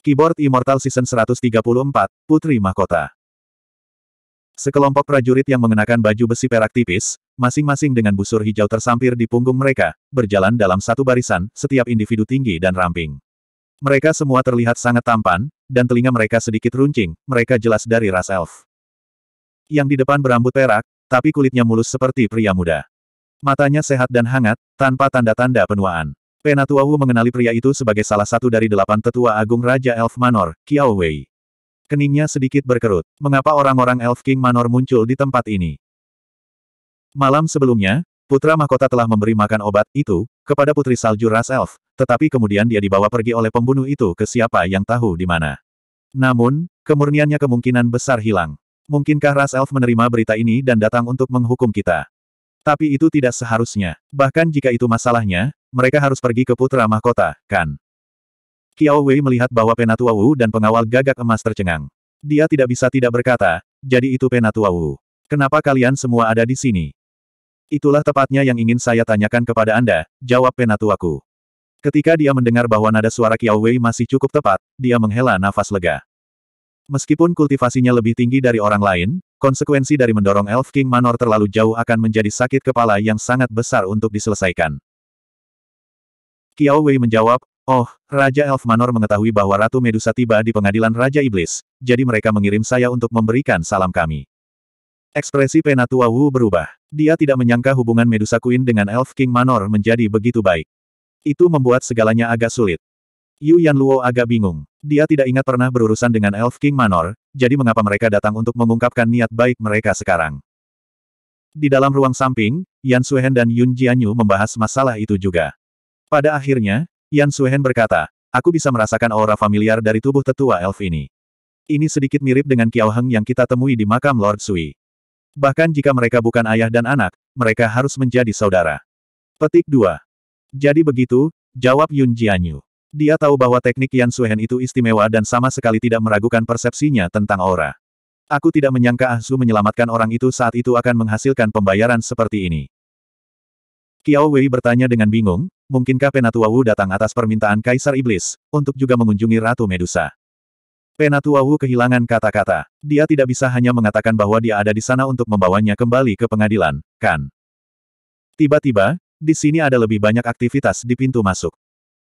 Keyboard Immortal Season 134, Putri Mahkota. Sekelompok prajurit yang mengenakan baju besi perak tipis, masing-masing dengan busur hijau tersampir di punggung mereka, berjalan dalam satu barisan, setiap individu tinggi dan ramping. Mereka semua terlihat sangat tampan, dan telinga mereka sedikit runcing, mereka jelas dari ras elf. Yang di depan berambut perak, tapi kulitnya mulus seperti pria muda. Matanya sehat dan hangat, tanpa tanda-tanda penuaan. Penatuawu mengenali pria itu sebagai salah satu dari delapan tetua agung Raja Elf Manor, Kiao Wei. Keningnya sedikit berkerut. Mengapa orang-orang Elf King Manor muncul di tempat ini? Malam sebelumnya, Putra Mahkota telah memberi makan obat itu kepada Putri Salju Ras Elf, tetapi kemudian dia dibawa pergi oleh pembunuh itu ke siapa yang tahu di mana. Namun, kemurniannya kemungkinan besar hilang. Mungkinkah Ras Elf menerima berita ini dan datang untuk menghukum kita? Tapi itu tidak seharusnya. Bahkan jika itu masalahnya, mereka harus pergi ke Putra Mahkota, kan? Kiao Wei melihat bahwa Penatua Wu dan pengawal gagak emas tercengang. Dia tidak bisa tidak berkata, jadi itu Penatua Wu. Kenapa kalian semua ada di sini? Itulah tepatnya yang ingin saya tanyakan kepada Anda, jawab Penatuaku. Ketika dia mendengar bahwa nada suara Kiao Wei masih cukup tepat, dia menghela nafas lega. Meskipun kultivasinya lebih tinggi dari orang lain, konsekuensi dari mendorong Elf King Manor terlalu jauh akan menjadi sakit kepala yang sangat besar untuk diselesaikan. Kiao Wei menjawab, Oh, Raja Elf Manor mengetahui bahwa Ratu Medusa tiba di pengadilan Raja Iblis, jadi mereka mengirim saya untuk memberikan salam kami. Ekspresi Penatua Wu berubah. Dia tidak menyangka hubungan Medusa Queen dengan Elf King Manor menjadi begitu baik. Itu membuat segalanya agak sulit. Yu Yanluo agak bingung. Dia tidak ingat pernah berurusan dengan Elf King Manor, jadi mengapa mereka datang untuk mengungkapkan niat baik mereka sekarang. Di dalam ruang samping, Yan Suhen dan Yun Jianyu membahas masalah itu juga. Pada akhirnya, Yan Suhen berkata, aku bisa merasakan aura familiar dari tubuh tetua elf ini. Ini sedikit mirip dengan Kiao Heng yang kita temui di makam Lord Sui. Bahkan jika mereka bukan ayah dan anak, mereka harus menjadi saudara. Petik 2. Jadi begitu, jawab Yun Jianyu. Dia tahu bahwa teknik Yan Suhen itu istimewa dan sama sekali tidak meragukan persepsinya tentang aura. Aku tidak menyangka Ah Su menyelamatkan orang itu saat itu akan menghasilkan pembayaran seperti ini. Kiao Wei bertanya dengan bingung, mungkinkah Penatua Wu datang atas permintaan Kaisar Iblis, untuk juga mengunjungi Ratu Medusa. Penatua Wu kehilangan kata-kata. Dia tidak bisa hanya mengatakan bahwa dia ada di sana untuk membawanya kembali ke pengadilan, kan? Tiba-tiba, di sini ada lebih banyak aktivitas di pintu masuk.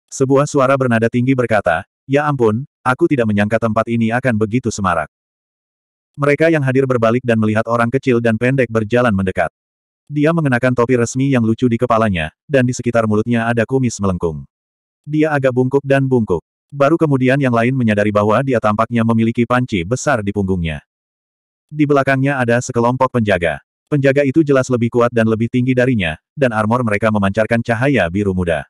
Sebuah suara bernada tinggi berkata, Ya ampun, aku tidak menyangka tempat ini akan begitu semarak. Mereka yang hadir berbalik dan melihat orang kecil dan pendek berjalan mendekat. Dia mengenakan topi resmi yang lucu di kepalanya, dan di sekitar mulutnya ada kumis melengkung. Dia agak bungkuk dan bungkuk. Baru kemudian yang lain menyadari bahwa dia tampaknya memiliki panci besar di punggungnya. Di belakangnya ada sekelompok penjaga. Penjaga itu jelas lebih kuat dan lebih tinggi darinya, dan armor mereka memancarkan cahaya biru muda.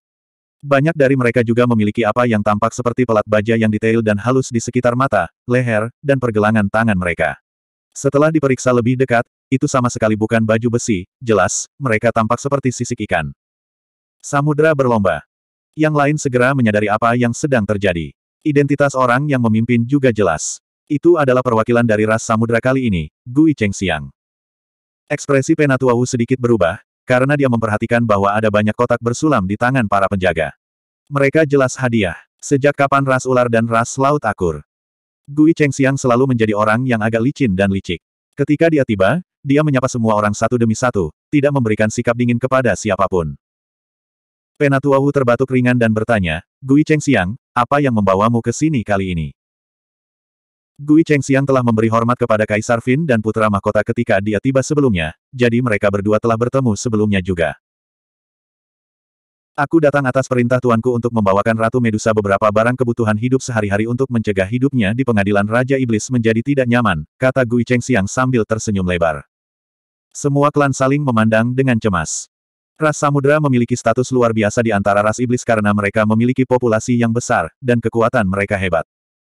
Banyak dari mereka juga memiliki apa yang tampak seperti pelat baja yang detail dan halus di sekitar mata, leher, dan pergelangan tangan mereka. Setelah diperiksa lebih dekat, itu sama sekali bukan baju besi, jelas, mereka tampak seperti sisik ikan. Samudra berlomba. Yang lain segera menyadari apa yang sedang terjadi. Identitas orang yang memimpin juga jelas. Itu adalah perwakilan dari ras samudra kali ini, Gui Chengxiang. Ekspresi Penatuawu sedikit berubah, karena dia memperhatikan bahwa ada banyak kotak bersulam di tangan para penjaga. Mereka jelas hadiah. Sejak kapan ras ular dan ras laut akur? Gui Chengxiang selalu menjadi orang yang agak licin dan licik. Ketika dia tiba, dia menyapa semua orang satu demi satu, tidak memberikan sikap dingin kepada siapa pun. Penatuawu terbatuk ringan dan bertanya, Gui Chengxiang, apa yang membawamu ke sini kali ini? Gui Chengxiang telah memberi hormat kepada Kaisar Fin dan Putra Mahkota ketika dia tiba sebelumnya, jadi mereka berdua telah bertemu sebelumnya juga. Aku datang atas perintah tuanku untuk membawakan Ratu Medusa beberapa barang kebutuhan hidup sehari-hari untuk mencegah hidupnya di pengadilan Raja Iblis menjadi tidak nyaman, kata Gui Chengxiang sambil tersenyum lebar. Semua klan saling memandang dengan cemas. Ras Samudra memiliki status luar biasa di antara ras iblis karena mereka memiliki populasi yang besar, dan kekuatan mereka hebat.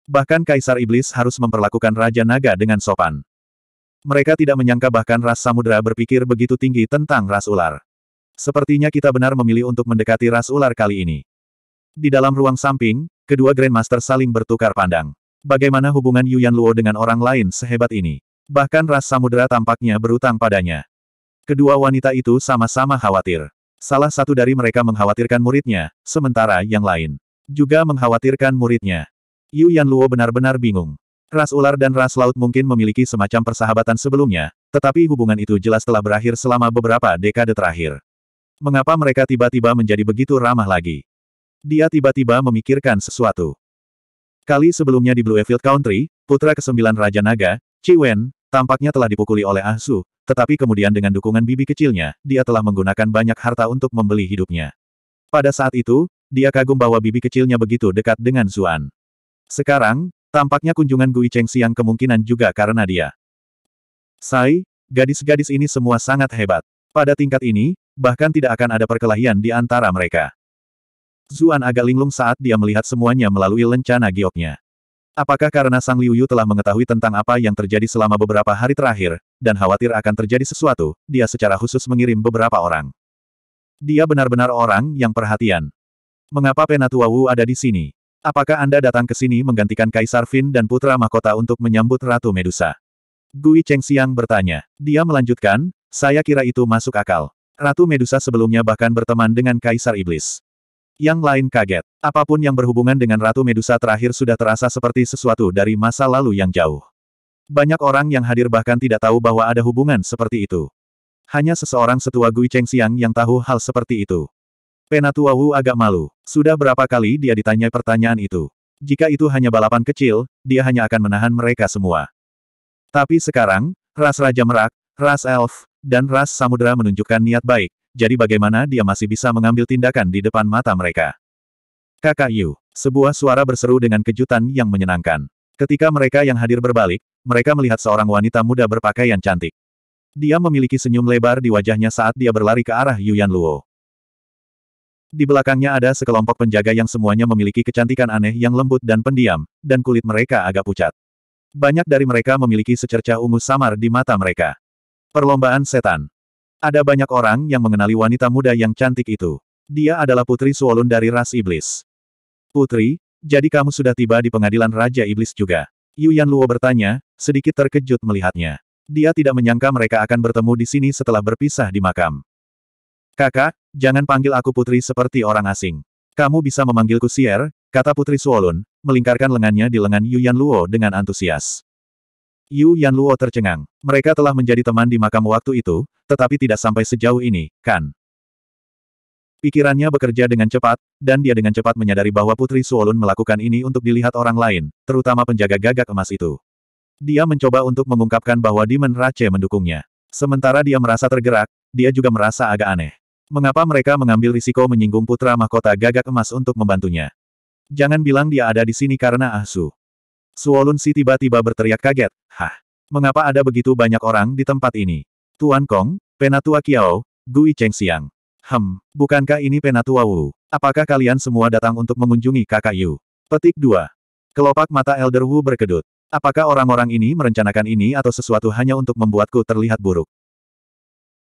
Bahkan Kaisar Iblis harus memperlakukan Raja Naga dengan sopan. Mereka tidak menyangka bahkan ras samudra berpikir begitu tinggi tentang ras ular. Sepertinya kita benar memilih untuk mendekati ras ular kali ini. Di dalam ruang samping, kedua Grandmaster saling bertukar pandang. Bagaimana hubungan Yuan Luo dengan orang lain sehebat ini? Bahkan ras samudra tampaknya berutang padanya. Kedua wanita itu sama-sama khawatir. Salah satu dari mereka mengkhawatirkan muridnya, sementara yang lain juga mengkhawatirkan muridnya. Yu Yanluo benar-benar bingung. Ras ular dan ras laut mungkin memiliki semacam persahabatan sebelumnya, tetapi hubungan itu jelas telah berakhir selama beberapa dekade terakhir. Mengapa mereka tiba-tiba menjadi begitu ramah lagi? Dia tiba-tiba memikirkan sesuatu. Kali sebelumnya di Blue Field Country, putra kesembilan Raja Naga, Chi Wen, tampaknya telah dipukuli oleh Ah Su, tetapi kemudian dengan dukungan bibi kecilnya, dia telah menggunakan banyak harta untuk membeli hidupnya. Pada saat itu, dia kagum bahwa bibi kecilnya begitu dekat dengan Zuan. Sekarang, Tampaknya kunjungan Gui Cheng Siang kemungkinan juga karena dia. Sai, gadis-gadis ini semua sangat hebat. Pada tingkat ini, bahkan tidak akan ada perkelahian di antara mereka. Zuan agak linglung saat dia melihat semuanya melalui lencana gioknya. Apakah karena Sang Liu Yu telah mengetahui tentang apa yang terjadi selama beberapa hari terakhir, dan khawatir akan terjadi sesuatu, dia secara khusus mengirim beberapa orang. Dia benar-benar orang yang perhatian. Mengapa Penatua Wu ada di sini? Apakah Anda datang ke sini menggantikan Kaisar Fin dan Putra Mahkota untuk menyambut Ratu Medusa? Gui Chengxiang bertanya. Dia melanjutkan, saya kira itu masuk akal. Ratu Medusa sebelumnya bahkan berteman dengan Kaisar Iblis. Yang lain kaget. Apa pun yang berhubungan dengan Ratu Medusa terakhir sudah terasa seperti sesuatu dari masa lalu yang jauh. Banyak orang yang hadir bahkan tidak tahu bahwa ada hubungan seperti itu. Hanya seseorang setua Gui Chengxiang yang tahu hal seperti itu. Penatua Wu agak malu. Sudah berapa kali dia ditanya pertanyaan itu. Jika itu hanya balapan kecil, dia hanya akan menahan mereka semua. Tapi sekarang, ras Raja Merak, ras Elf, dan ras Samudera menunjukkan niat baik, jadi bagaimana dia masih bisa mengambil tindakan di depan mata mereka. Kakak Yu, sebuah suara berseru dengan kejutan yang menyenangkan. Ketika mereka yang hadir berbalik, mereka melihat seorang wanita muda berpakaian cantik. Dia memiliki senyum lebar di wajahnya saat dia berlari ke arah Yu Yanluo. Di belakangnya ada sekelompok penjaga yang semuanya memiliki kecantikan aneh yang lembut dan pendiam, dan kulit mereka agak pucat. Banyak dari mereka memiliki secercah ungu samar di mata mereka. Perlombaan setan. Ada banyak orang yang mengenali wanita muda yang cantik itu. Dia adalah Putri Suolun dari ras iblis. Putri, jadi kamu sudah tiba di pengadilan Raja Iblis juga. Yu Yanluo bertanya, sedikit terkejut melihatnya. Dia tidak menyangka mereka akan bertemu di sini setelah berpisah di makam. Kakak, jangan panggil aku putri seperti orang asing. Kamu bisa memanggilku Sier, kata Putri Suolun, melingkarkan lengannya di lengan Yu Yanluo dengan antusias. Yu Yanluo tercengang. Mereka telah menjadi teman di makam waktu itu, tetapi tidak sampai sejauh ini, kan? Pikirannya bekerja dengan cepat, dan dia dengan cepat menyadari bahwa Putri Suolun melakukan ini untuk dilihat orang lain, terutama penjaga gagak emas itu. Dia mencoba untuk mengungkapkan bahwa Demon Rache mendukungnya. Sementara dia merasa tergerak, dia juga merasa agak aneh. Mengapa mereka mengambil risiko menyinggung putra mahkota gagak emas untuk membantunya? Jangan bilang dia ada di sini karena Ahsu. Suolun Si tiba-tiba berteriak kaget. Hah? Mengapa ada begitu banyak orang di tempat ini? Tuan Kong, Penatua Kiao, Gui Cheng Xiang. Hem, bukankah ini Penatua Wu? Apakah kalian semua datang untuk mengunjungi kakak Yu? Petik 2. Kelopak mata Elder Wu berkedut. Apakah orang-orang ini merencanakan ini atau sesuatu hanya untuk membuatku terlihat buruk?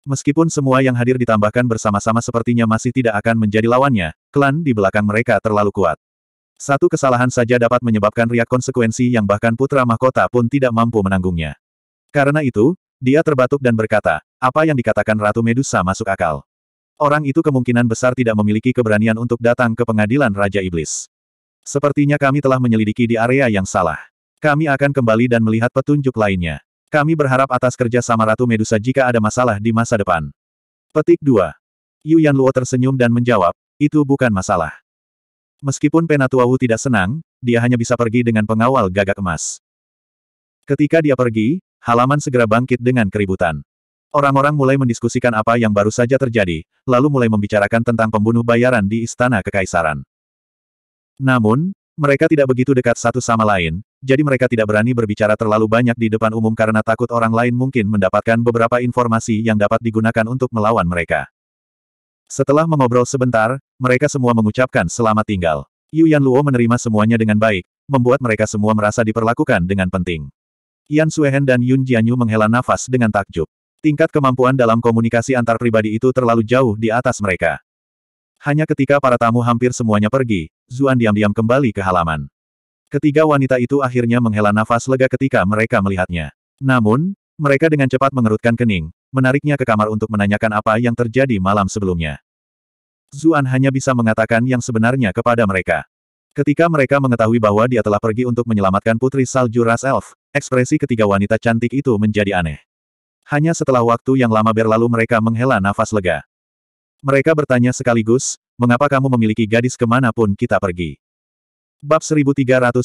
Meskipun semua yang hadir ditambahkan bersama-sama sepertinya masih tidak akan menjadi lawannya, klan di belakang mereka terlalu kuat. Satu kesalahan saja dapat menyebabkan riak konsekuensi yang bahkan putra mahkota pun tidak mampu menanggungnya. Karena itu, dia terbatuk dan berkata, apa yang dikatakan Ratu Medusa masuk akal. Orang itu kemungkinan besar tidak memiliki keberanian untuk datang ke pengadilan Raja Iblis. Sepertinya kami telah menyelidiki di area yang salah. Kami akan kembali dan melihat petunjuk lainnya. Kami berharap atas kerja sama Ratu Medusa jika ada masalah di masa depan. Petik 2. Yu Yanluo tersenyum dan menjawab, itu bukan masalah. Meskipun Penatua Wu tidak senang, dia hanya bisa pergi dengan pengawal gagak emas. Ketika dia pergi, halaman segera bangkit dengan keributan. Orang-orang mulai mendiskusikan apa yang baru saja terjadi, lalu mulai membicarakan tentang pembunuh bayaran di Istana Kekaisaran. Namun, mereka tidak begitu dekat satu sama lain, jadi mereka tidak berani berbicara terlalu banyak di depan umum karena takut orang lain mungkin mendapatkan beberapa informasi yang dapat digunakan untuk melawan mereka. Setelah mengobrol sebentar, mereka semua mengucapkan selamat tinggal. Yu Yanluo menerima semuanya dengan baik, membuat mereka semua merasa diperlakukan dengan penting. Yan Suehen dan Yun Jianyu menghela nafas dengan takjub. Tingkat kemampuan dalam komunikasi antar pribadi itu terlalu jauh di atas mereka. Hanya ketika para tamu hampir semuanya pergi, Zuan diam-diam kembali ke halaman. Ketiga wanita itu akhirnya menghela nafas lega ketika mereka melihatnya. Namun, mereka dengan cepat mengerutkan kening, menariknya ke kamar untuk menanyakan apa yang terjadi malam sebelumnya. Zuan hanya bisa mengatakan yang sebenarnya kepada mereka. Ketika mereka mengetahui bahwa dia telah pergi untuk menyelamatkan putri salju ras elf, ekspresi ketiga wanita cantik itu menjadi aneh. Hanya setelah waktu yang lama berlalu mereka menghela nafas lega. Mereka bertanya sekaligus, mengapa kamu memiliki gadis ke mana pun kita pergi? Bab 1332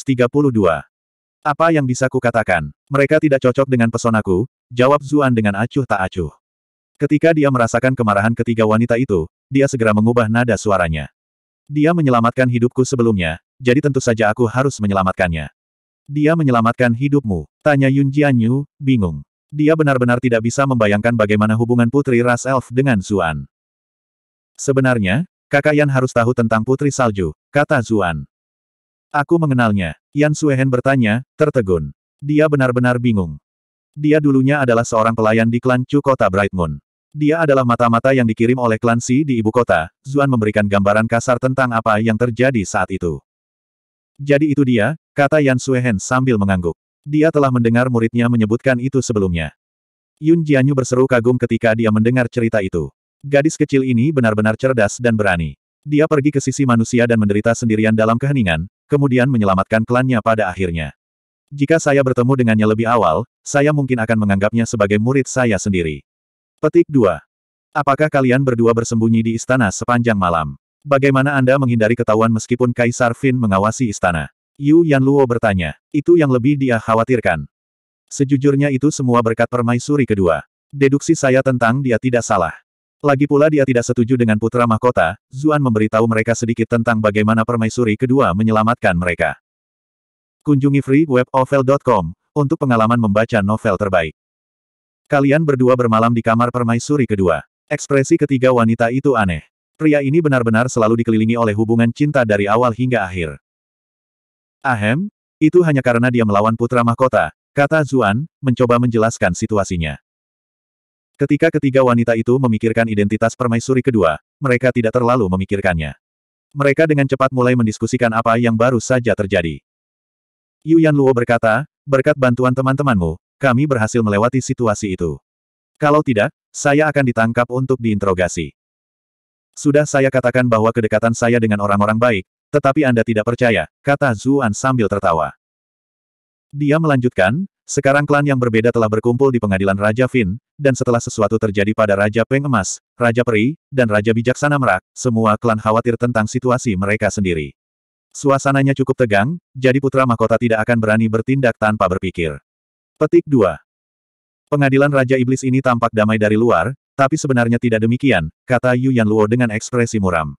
Apa yang bisa kukatakan? Mereka tidak cocok dengan pesonaku, jawab Zuan dengan acuh tak acuh. Ketika dia merasakan kemarahan ketiga wanita itu, dia segera mengubah nada suaranya. Dia menyelamatkan hidupku sebelumnya, jadi tentu saja aku harus menyelamatkannya. Dia menyelamatkan hidupmu, tanya Yun Jianyu, bingung. Dia benar-benar tidak bisa membayangkan bagaimana hubungan putri ras elf dengan Zuan. Sebenarnya, kakak Yan harus tahu tentang putri salju, kata Zuan. Aku mengenalnya, Yan Suehen bertanya, tertegun. Dia benar-benar bingung. Dia dulunya adalah seorang pelayan di klan Chu Kota Bright Moon. Dia adalah mata-mata yang dikirim oleh klan Si di ibu kota, Zuan memberikan gambaran kasar tentang apa yang terjadi saat itu. Jadi itu dia, kata Yan Suehen sambil mengangguk. Dia telah mendengar muridnya menyebutkan itu sebelumnya. Yun Jianyu berseru kagum ketika dia mendengar cerita itu. Gadis kecil ini benar-benar cerdas dan berani. Dia pergi ke sisi manusia dan menderita sendirian dalam keheningan, kemudian menyelamatkan klannya pada akhirnya. Jika saya bertemu dengannya lebih awal, saya mungkin akan menganggapnya sebagai murid saya sendiri. Petik 2. Apakah kalian berdua bersembunyi di istana sepanjang malam? Bagaimana Anda menghindari ketahuan meskipun Kaisar Fin mengawasi istana? Yu Yanluo bertanya. Itu yang lebih dia khawatirkan. Sejujurnya itu semua berkat permaisuri kedua. Deduksi saya tentang dia tidak salah. Lagi pula dia tidak setuju dengan putra mahkota, Zuan memberitahu mereka sedikit tentang bagaimana permaisuri kedua menyelamatkan mereka. Kunjungi freewebnovel.com untuk pengalaman membaca novel terbaik. Kalian berdua bermalam di kamar permaisuri kedua. Ekspresi ketiga wanita itu aneh. Pria ini benar-benar selalu dikelilingi oleh hubungan cinta dari awal hingga akhir. Ahem, itu hanya karena dia melawan putra mahkota, kata Zuan, mencoba menjelaskan situasinya. Ketika ketiga wanita itu memikirkan identitas permaisuri kedua, mereka tidak terlalu memikirkannya. Mereka dengan cepat mulai mendiskusikan apa yang baru saja terjadi. Yu Yanluo berkata, berkat bantuan teman-temanmu, kami berhasil melewati situasi itu. Kalau tidak, saya akan ditangkap untuk diinterogasi. Sudah saya katakan bahwa kedekatan saya dengan orang-orang baik, tetapi Anda tidak percaya, kata Zuan sambil tertawa. Dia melanjutkan, sekarang klan yang berbeda telah berkumpul di pengadilan Raja Fin, dan setelah sesuatu terjadi pada Raja Peng Emas, Raja Peri, dan Raja Bijaksana Merak, semua klan khawatir tentang situasi mereka sendiri. Suasananya cukup tegang, jadi putra mahkota tidak akan berani bertindak tanpa berpikir. Petik 2. Pengadilan Raja Iblis ini tampak damai dari luar, tapi sebenarnya tidak demikian, kata Yu Yanluo dengan ekspresi muram.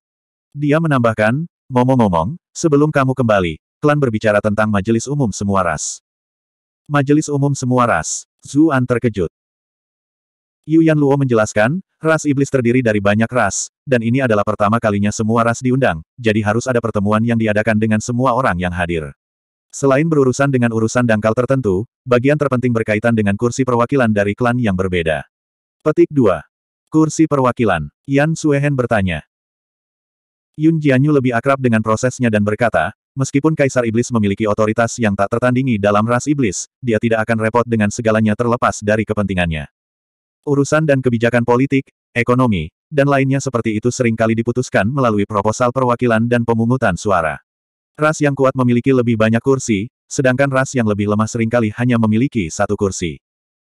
Dia menambahkan, ngomong-ngomong, sebelum kamu kembali, klan berbicara tentang majelis umum semua ras. Majelis umum semua ras. Zuan terkejut. Yu Yanluo menjelaskan, ras iblis terdiri dari banyak ras, dan ini adalah pertama kalinya semua ras diundang, jadi harus ada pertemuan yang diadakan dengan semua orang yang hadir. Selain berurusan dengan urusan dangkal tertentu, bagian terpenting berkaitan dengan kursi perwakilan dari klan yang berbeda. Petik 2. Kursi perwakilan. Yan Suehen bertanya. Yun Jianyu lebih akrab dengan prosesnya dan berkata, meskipun Kaisar Iblis memiliki otoritas yang tak tertandingi dalam ras iblis, dia tidak akan repot dengan segalanya terlepas dari kepentingannya. Urusan dan kebijakan politik, ekonomi, dan lainnya seperti itu sering kali diputuskan melalui proposal perwakilan dan pemungutan suara. Ras yang kuat memiliki lebih banyak kursi, sedangkan ras yang lebih lemah sering kali hanya memiliki satu kursi.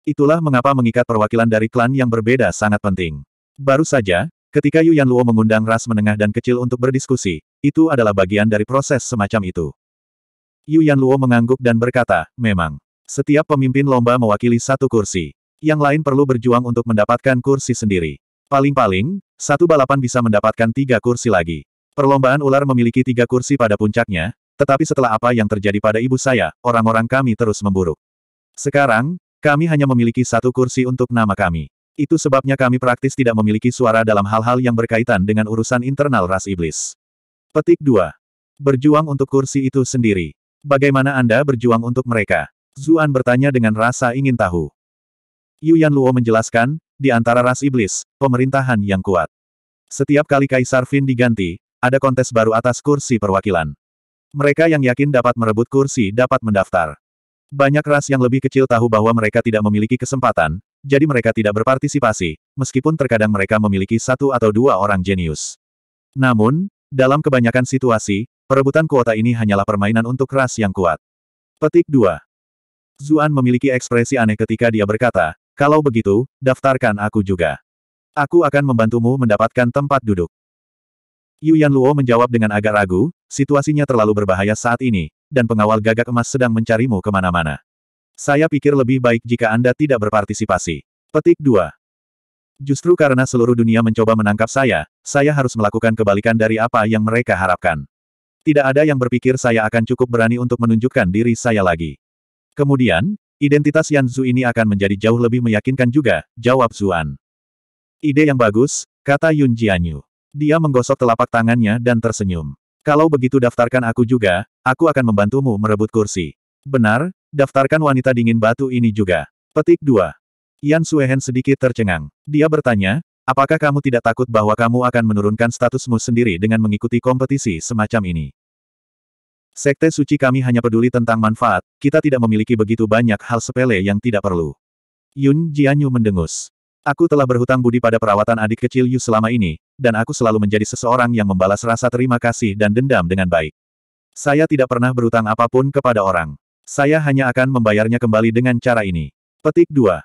Itulah mengapa mengikat perwakilan dari klan yang berbeda sangat penting. Baru saja, ketika Yu Yanluo mengundang ras menengah dan kecil untuk berdiskusi, itu adalah bagian dari proses semacam itu. Yu Yanluo mengangguk dan berkata, memang. Setiap pemimpin lomba mewakili satu kursi. Yang lain perlu berjuang untuk mendapatkan kursi sendiri. Paling-paling, satu balapan bisa mendapatkan tiga kursi lagi. Perlombaan ular memiliki tiga kursi pada puncaknya, tetapi setelah apa yang terjadi pada ibu saya, orang-orang kami terus memburuk. Sekarang, kami hanya memiliki satu kursi untuk nama kami. Itu sebabnya kami praktis tidak memiliki suara dalam hal-hal yang berkaitan dengan urusan internal ras iblis. Petik 2. Berjuang untuk kursi itu sendiri. Bagaimana Anda berjuang untuk mereka? Zuan bertanya dengan rasa ingin tahu. Yu Yanluo menjelaskan, di antara ras iblis, pemerintahan yang kuat. Setiap kali Kaisar Fin diganti, ada kontes baru atas kursi perwakilan. Mereka yang yakin dapat merebut kursi dapat mendaftar. Banyak ras yang lebih kecil tahu bahwa mereka tidak memiliki kesempatan, jadi mereka tidak berpartisipasi, meskipun terkadang mereka memiliki satu atau dua orang jenius. Namun, dalam kebanyakan situasi, perebutan kuota ini hanyalah permainan untuk ras yang kuat. Petik 2. Zuan memiliki ekspresi aneh ketika dia berkata, kalau begitu, daftarkan aku juga. Aku akan membantumu mendapatkan tempat duduk. Yu Yanluo menjawab dengan agak ragu, situasinya terlalu berbahaya saat ini, dan pengawal gagak emas sedang mencarimu ke mana-mana. Saya pikir lebih baik jika Anda tidak berpartisipasi. Petik 2. Justru karena seluruh dunia mencoba menangkap saya, saya harus melakukan kebalikan dari apa yang mereka harapkan. Tidak ada yang berpikir saya akan cukup berani untuk menunjukkan diri saya lagi. Kemudian, identitas Yan Zhu ini akan menjadi jauh lebih meyakinkan juga, jawab Zuan. Ide yang bagus, kata Yun Jianyu. Dia menggosok telapak tangannya dan tersenyum. Kalau begitu daftarkan aku juga, aku akan membantumu merebut kursi. Benar, daftarkan wanita dingin batu ini juga. Petik 2. Yan Suehen sedikit tercengang. Dia bertanya, Apakah kamu tidak takut bahwa kamu akan menurunkan statusmu sendiri dengan mengikuti kompetisi semacam ini? Sekte suci kami hanya peduli tentang manfaat, kita tidak memiliki begitu banyak hal sepele yang tidak perlu. Yun Jianyu mendengus. Aku telah berhutang budi pada perawatan adik kecil Yu selama ini, dan aku selalu menjadi seseorang yang membalas rasa terima kasih dan dendam dengan baik. Saya tidak pernah berhutang apa pun kepada orang. Saya hanya akan membayarnya kembali dengan cara ini. Petik 2.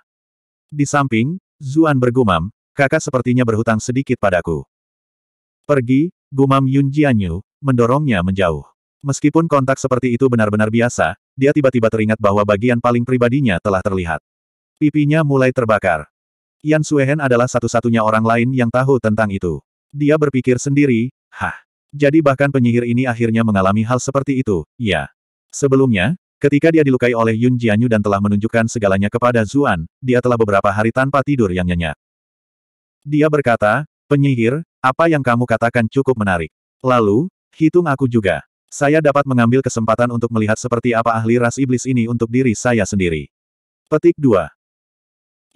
Di samping, Zuan bergumam, kakak sepertinya berhutang sedikit padaku. Pergi, gumam Yun Jianyu, mendorongnya menjauh. Meskipun kontak seperti itu benar-benar biasa, dia tiba-tiba teringat bahwa bagian paling pribadinya telah terlihat. Pipinya mulai terbakar. Yan Suehen adalah satu-satunya orang lain yang tahu tentang itu. Dia berpikir sendiri, hah. Jadi bahkan penyihir ini akhirnya mengalami hal seperti itu, ya. Sebelumnya, ketika dia dilukai oleh Yun Jianyu dan telah menunjukkan segalanya kepada Zuan, dia telah beberapa hari tanpa tidur yang nyenyak. Dia berkata, penyihir, apa yang kamu katakan cukup menarik. Lalu, hitung aku juga. Saya dapat mengambil kesempatan untuk melihat seperti apa ahli ras iblis ini untuk diri saya sendiri. Petik 2.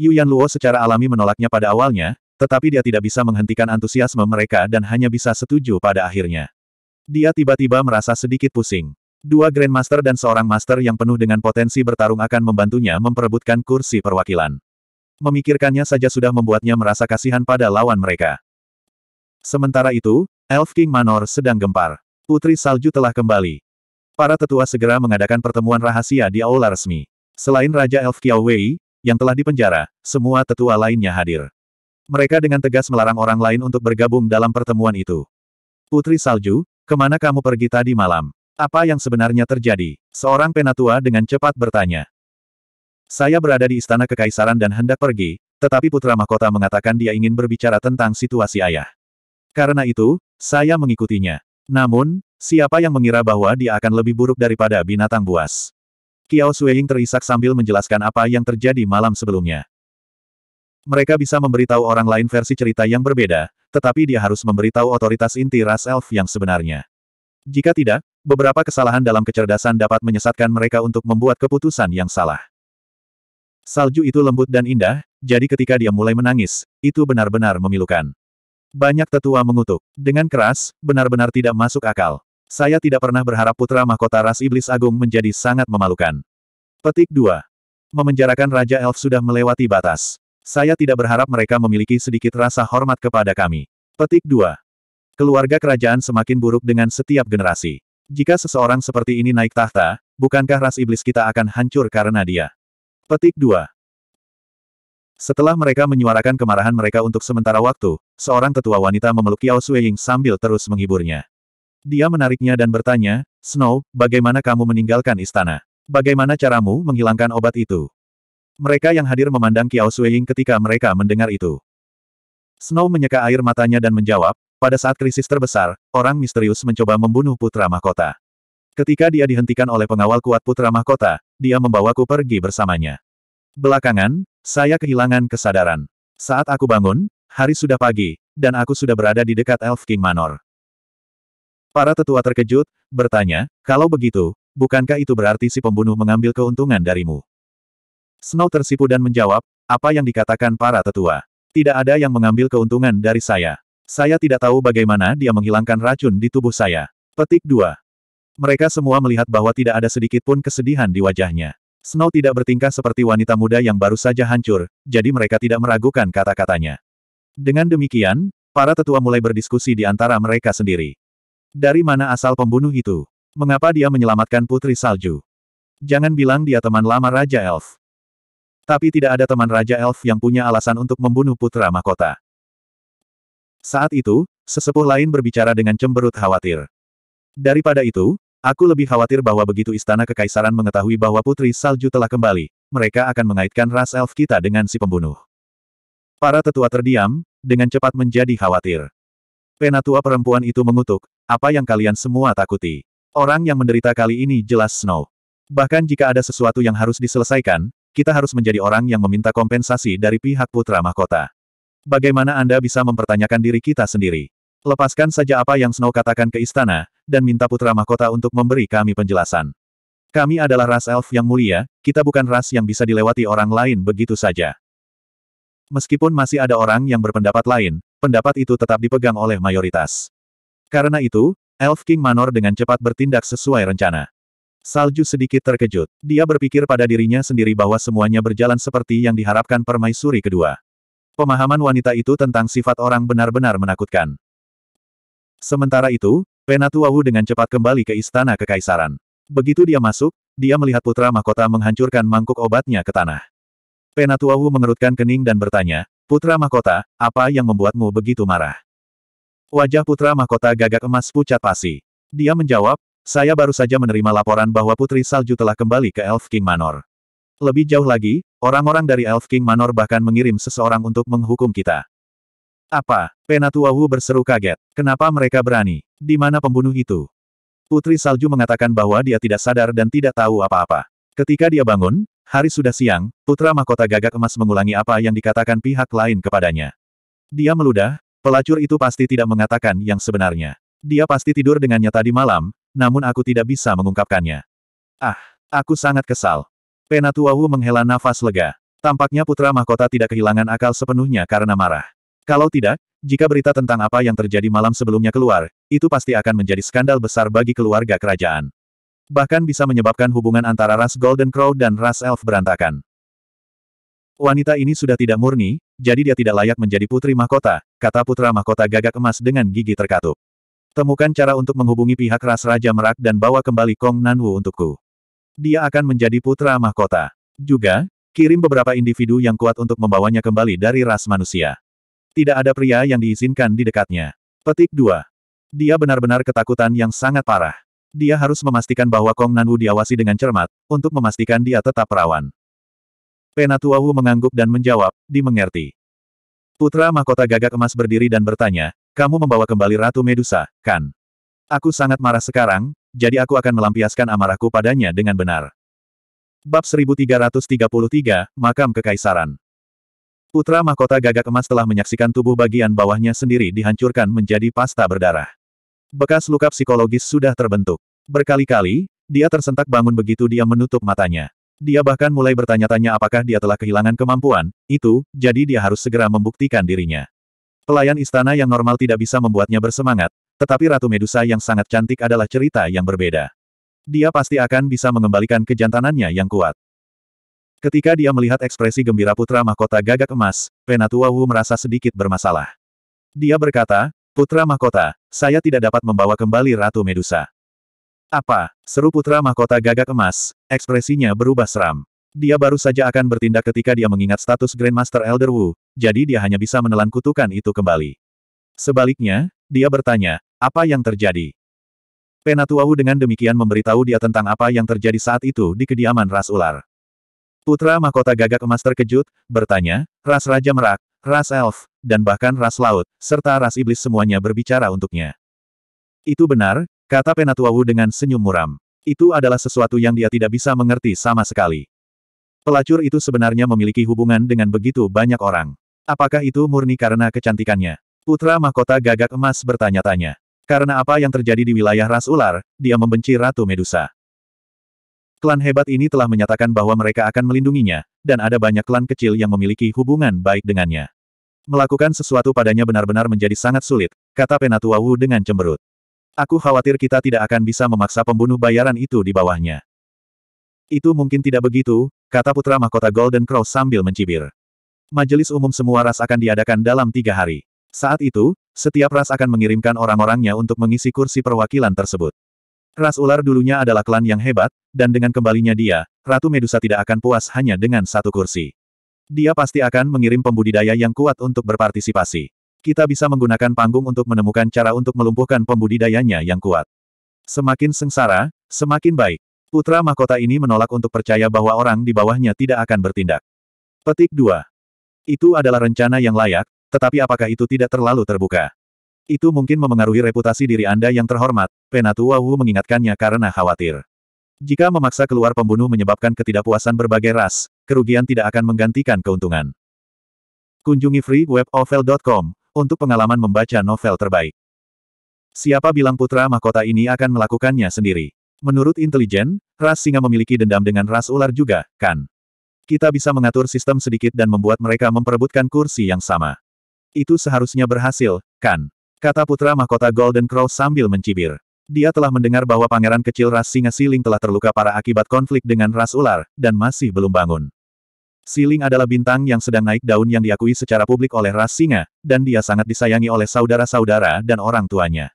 Yu Yanluo secara alami menolaknya pada awalnya, tetapi dia tidak bisa menghentikan antusiasme mereka dan hanya bisa setuju pada akhirnya. Dia tiba-tiba merasa sedikit pusing. Dua Grandmaster dan seorang Master yang penuh dengan potensi bertarung akan membantunya memperebutkan kursi perwakilan. Memikirkannya saja sudah membuatnya merasa kasihan pada lawan mereka. Sementara itu, Elf King Manor sedang gempar. Putri Salju telah kembali. Para tetua segera mengadakan pertemuan rahasia di aula resmi. Selain Raja Elf Kiao Wei, yang telah dipenjara, semua tetua lainnya hadir. Mereka dengan tegas melarang orang lain untuk bergabung dalam pertemuan itu. Putri Salju, ke mana kamu pergi tadi malam? Apa yang sebenarnya terjadi? Seorang penatua dengan cepat bertanya. Saya berada di istana kekaisaran dan hendak pergi, tetapi putra mahkota mengatakan dia ingin berbicara tentang situasi ayah. Karena itu, saya mengikutinya. Namun, siapa yang mengira bahwa dia akan lebih buruk daripada binatang buas? Kiao Sueying terisak sambil menjelaskan apa yang terjadi malam sebelumnya. Mereka bisa memberitahu orang lain versi cerita yang berbeda, tetapi dia harus memberitahu otoritas inti ras elf yang sebenarnya. Jika tidak, beberapa kesalahan dalam kecerdasan dapat menyesatkan mereka untuk membuat keputusan yang salah. Salju itu lembut dan indah, jadi ketika dia mulai menangis, itu benar-benar memilukan. Banyak tetua mengutuk. Dengan keras, benar-benar tidak masuk akal. Saya tidak pernah berharap putra mahkota ras iblis agung menjadi sangat memalukan. Petik 2. Memenjarakan Raja Elf sudah melewati batas. Saya tidak berharap mereka memiliki sedikit rasa hormat kepada kami. Petik 2. Keluarga kerajaan semakin buruk dengan setiap generasi. Jika seseorang seperti ini naik tahta, bukankah ras iblis kita akan hancur karena dia? Petik 2. Setelah mereka menyuarakan kemarahan mereka untuk sementara waktu, seorang tetua wanita memeluk Yao Sueying sambil terus menghiburnya. Dia menariknya dan bertanya, Snow, bagaimana kamu meninggalkan istana? Bagaimana caramu menghilangkan obat itu? Mereka yang hadir memandang Kiao Sueying ketika mereka mendengar itu. Snow menyeka air matanya dan menjawab, pada saat krisis terbesar, orang misterius mencoba membunuh putra mahkota. Ketika dia dihentikan oleh pengawal kuat putra mahkota, dia membawaku pergi bersamanya. Belakangan, saya kehilangan kesadaran. Saat aku bangun, hari sudah pagi, dan aku sudah berada di dekat Elf King Manor. Para tetua terkejut, bertanya, kalau begitu, bukankah itu berarti si pembunuh mengambil keuntungan darimu? Snow tersipu dan menjawab, apa yang dikatakan para tetua? Tidak ada yang mengambil keuntungan dari saya. Saya tidak tahu bagaimana dia menghilangkan racun di tubuh saya. Petik 2. Mereka semua melihat bahwa tidak ada sedikit pun kesedihan di wajahnya. Snow tidak bertingkah seperti wanita muda yang baru saja hancur, jadi mereka tidak meragukan kata-katanya. Dengan demikian, para tetua mulai berdiskusi di antara mereka sendiri. Dari mana asal pembunuh itu? Mengapa dia menyelamatkan Putri Salju? Jangan bilang dia teman lama Raja Elf. Tapi tidak ada teman Raja Elf yang punya alasan untuk membunuh putra mahkota. Saat itu, sesepuh lain berbicara dengan cemberut khawatir. Daripada itu, aku lebih khawatir bahwa begitu Istana Kekaisaran mengetahui bahwa Putri Salju telah kembali, mereka akan mengaitkan ras elf kita dengan si pembunuh. Para tetua terdiam, dengan cepat menjadi khawatir. Penatua perempuan itu mengutuk, apa yang kalian semua takuti? Orang yang menderita kali ini jelas Snow. Bahkan jika ada sesuatu yang harus diselesaikan, kita harus menjadi orang yang meminta kompensasi dari pihak putra mahkota. Bagaimana Anda bisa mempertanyakan diri kita sendiri? Lepaskan saja apa yang Snow katakan ke istana, dan minta putra mahkota untuk memberi kami penjelasan. Kami adalah ras elf yang mulia, kita bukan ras yang bisa dilewati orang lain begitu saja. Meskipun masih ada orang yang berpendapat lain, pendapat itu tetap dipegang oleh mayoritas. Karena itu, Elf King Manor dengan cepat bertindak sesuai rencana. Salju sedikit terkejut. Dia berpikir pada dirinya sendiri bahwa semuanya berjalan seperti yang diharapkan permaisuri kedua. Pemahaman wanita itu tentang sifat orang benar-benar menakutkan. Sementara itu, Penatu Wawu dengan cepat kembali ke istana kekaisaran. Begitu dia masuk, dia melihat putra mahkota menghancurkan mangkuk obatnya ke tanah. Penatu Wawu mengerutkan kening dan bertanya, Putra mahkota, apa yang membuatmu begitu marah? Wajah putra mahkota gagak emas pucat pasi. Dia menjawab, saya baru saja menerima laporan bahwa Putri Salju telah kembali ke Elf King Manor. Lebih jauh lagi, orang-orang dari Elf King Manor bahkan mengirim seseorang untuk menghukum kita. Apa? Penatuahu berseru kaget. Kenapa mereka berani? Di mana pembunuh itu? Putri Salju mengatakan bahwa dia tidak sadar dan tidak tahu apa-apa. Ketika dia bangun, hari sudah siang, putra mahkota gagak emas mengulangi apa yang dikatakan pihak lain kepadanya. Dia meludah, Pelacur itu pasti tidak mengatakan yang sebenarnya. Dia pasti tidur dengannya tadi malam, namun aku tidak bisa mengungkapkannya. Ah, aku sangat kesal. Penatuahu menghela nafas lega. Tampaknya putra mahkota tidak kehilangan akal sepenuhnya karena marah. Kalau tidak, jika berita tentang apa yang terjadi malam sebelumnya keluar, itu pasti akan menjadi skandal besar bagi keluarga kerajaan. Bahkan bisa menyebabkan hubungan antara ras Golden Crow dan ras Elf berantakan. Wanita ini sudah tidak murni, jadi dia tidak layak menjadi putri mahkota, kata putra mahkota gagak emas dengan gigi terkatup. Temukan cara untuk menghubungi pihak ras Raja Merak dan bawa kembali Kong Nanwu untukku. Dia akan menjadi putra mahkota. Juga, kirim beberapa individu yang kuat untuk membawanya kembali dari ras manusia. Tidak ada pria yang diizinkan di dekatnya. Petik 2. Dia benar-benar ketakutan yang sangat parah. Dia harus memastikan bahwa Kong Nanwu diawasi dengan cermat, untuk memastikan dia tetap perawan. Penatuawu mengangguk dan menjawab, dimengerti. Putra mahkota gagak emas berdiri dan bertanya, kamu membawa kembali Ratu Medusa, kan? Aku sangat marah sekarang, jadi aku akan melampiaskan amarahku padanya dengan benar. Bab 1333, Makam Kekaisaran Putra mahkota gagak emas telah menyaksikan tubuh bagian bawahnya sendiri dihancurkan menjadi pasta berdarah. Bekas luka psikologis sudah terbentuk. Berkali-kali, dia tersentak bangun begitu dia menutup matanya. Dia bahkan mulai bertanya-tanya apakah dia telah kehilangan kemampuan, itu, jadi dia harus segera membuktikan dirinya. Pelayan istana yang normal tidak bisa membuatnya bersemangat, tetapi Ratu Medusa yang sangat cantik adalah cerita yang berbeda. Dia pasti akan bisa mengembalikan kejantanannya yang kuat. Ketika dia melihat ekspresi gembira putra mahkota gagak emas, Penatua Wu merasa sedikit bermasalah. Dia berkata, Putra mahkota, saya tidak dapat membawa kembali Ratu Medusa. Apa? Seru putra mahkota gagak emas, ekspresinya berubah seram. Dia baru saja akan bertindak ketika dia mengingat status Grandmaster Elder Wu, jadi dia hanya bisa menelan kutukan itu kembali. Sebaliknya, dia bertanya, apa yang terjadi? Penatua Wu dengan demikian memberitahu dia tentang apa yang terjadi saat itu di kediaman ras ular. Putra mahkota gagak emas terkejut, bertanya, ras Raja Merak, ras Elf, dan bahkan ras Laut, serta ras Iblis semuanya berbicara untuknya. Itu benar, Kata Penatua Wu dengan senyum muram. Itu adalah sesuatu yang dia tidak bisa mengerti sama sekali. Pelacur itu sebenarnya memiliki hubungan dengan begitu banyak orang. Apakah itu murni karena kecantikannya? Putra mahkota gagak emas bertanya-tanya. Karena apa yang terjadi di wilayah ras ular, dia membenci Ratu Medusa. Klan hebat ini telah menyatakan bahwa mereka akan melindunginya, dan ada banyak klan kecil yang memiliki hubungan baik dengannya. Melakukan sesuatu padanya benar-benar menjadi sangat sulit, kata Penatua Wu dengan cemberut. Aku khawatir kita tidak akan bisa memaksa pembunuh bayaran itu di bawahnya. Itu mungkin tidak begitu, kata putra mahkota Golden Crow sambil mencibir. Majelis umum semua ras akan diadakan dalam tiga hari. Saat itu, setiap ras akan mengirimkan orang-orangnya untuk mengisi kursi perwakilan tersebut. Ras ular dulunya adalah klan yang hebat, dan dengan kembalinya dia, Ratu Medusa tidak akan puas hanya dengan satu kursi. Dia pasti akan mengirim pembudidaya yang kuat untuk berpartisipasi. Kita bisa menggunakan panggung untuk menemukan cara untuk melumpuhkan pembudidayanya yang kuat. Semakin sengsara, semakin baik. Putra mahkota ini menolak untuk percaya bahwa orang di bawahnya tidak akan bertindak. Petik 2. Itu adalah rencana yang layak, tetapi apakah itu tidak terlalu terbuka? Itu mungkin memengaruhi reputasi diri Anda yang terhormat, Penatua Wu mengingatkannya karena khawatir. Jika memaksa keluar pembunuh menyebabkan ketidakpuasan berbagai ras, kerugian tidak akan menggantikan keuntungan. Kunjungi freewebnovel.com untuk pengalaman membaca novel terbaik. Siapa bilang putra mahkota ini akan melakukannya sendiri? Menurut intelijen, ras singa memiliki dendam dengan ras ular juga, kan? Kita bisa mengatur sistem sedikit dan membuat mereka memperebutkan kursi yang sama. Itu seharusnya berhasil, kan? Kata putra mahkota Golden Crow sambil mencibir. Dia telah mendengar bahwa pangeran kecil ras singa Siling telah terluka parah akibat konflik dengan ras ular, dan masih belum bangun. Siling adalah bintang yang sedang naik daun yang diakui secara publik oleh ras singa, dan dia sangat disayangi oleh saudara-saudara dan orang tuanya.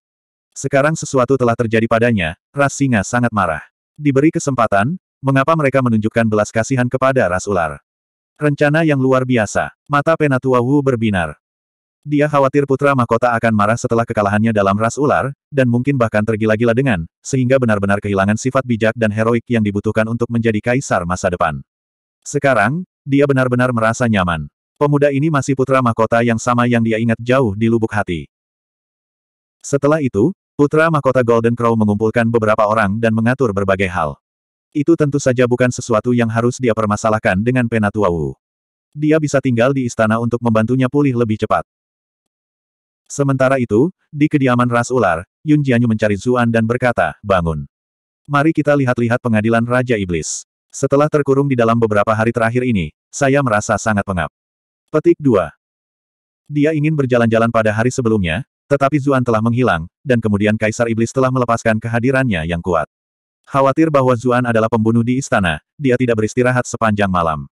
Sekarang sesuatu telah terjadi padanya, ras singa sangat marah. Diberi kesempatan, mengapa mereka menunjukkan belas kasihan kepada ras ular? Rencana yang luar biasa. Mata Penatua Wu berbinar. Dia khawatir putra mahkota akan marah setelah kekalahannya dalam ras ular, dan mungkin bahkan tergila-gila dengan, sehingga benar-benar kehilangan sifat bijak dan heroik yang dibutuhkan untuk menjadi kaisar masa depan. Sekarang, dia benar-benar merasa nyaman. Pemuda ini masih putra mahkota yang sama yang dia ingat jauh di lubuk hati. Setelah itu, putra mahkota Golden Crow mengumpulkan beberapa orang dan mengatur berbagai hal. Itu tentu saja bukan sesuatu yang harus dia permasalahkan dengan Penatua Wu. Dia bisa tinggal di istana untuk membantunya pulih lebih cepat. Sementara itu, di kediaman ras ular, Yun Jianyu mencari Zuan dan berkata, bangun. Mari kita lihat-lihat pengadilan Raja Iblis. Setelah terkurung di dalam beberapa hari terakhir ini, saya merasa sangat pengap. Petik 2. Dia ingin berjalan-jalan pada hari sebelumnya, tetapi Zuan telah menghilang, dan kemudian Kaisar Iblis telah melepaskan kehadirannya yang kuat. Khawatir bahwa Zuan adalah pembunuh di istana, dia tidak beristirahat sepanjang malam.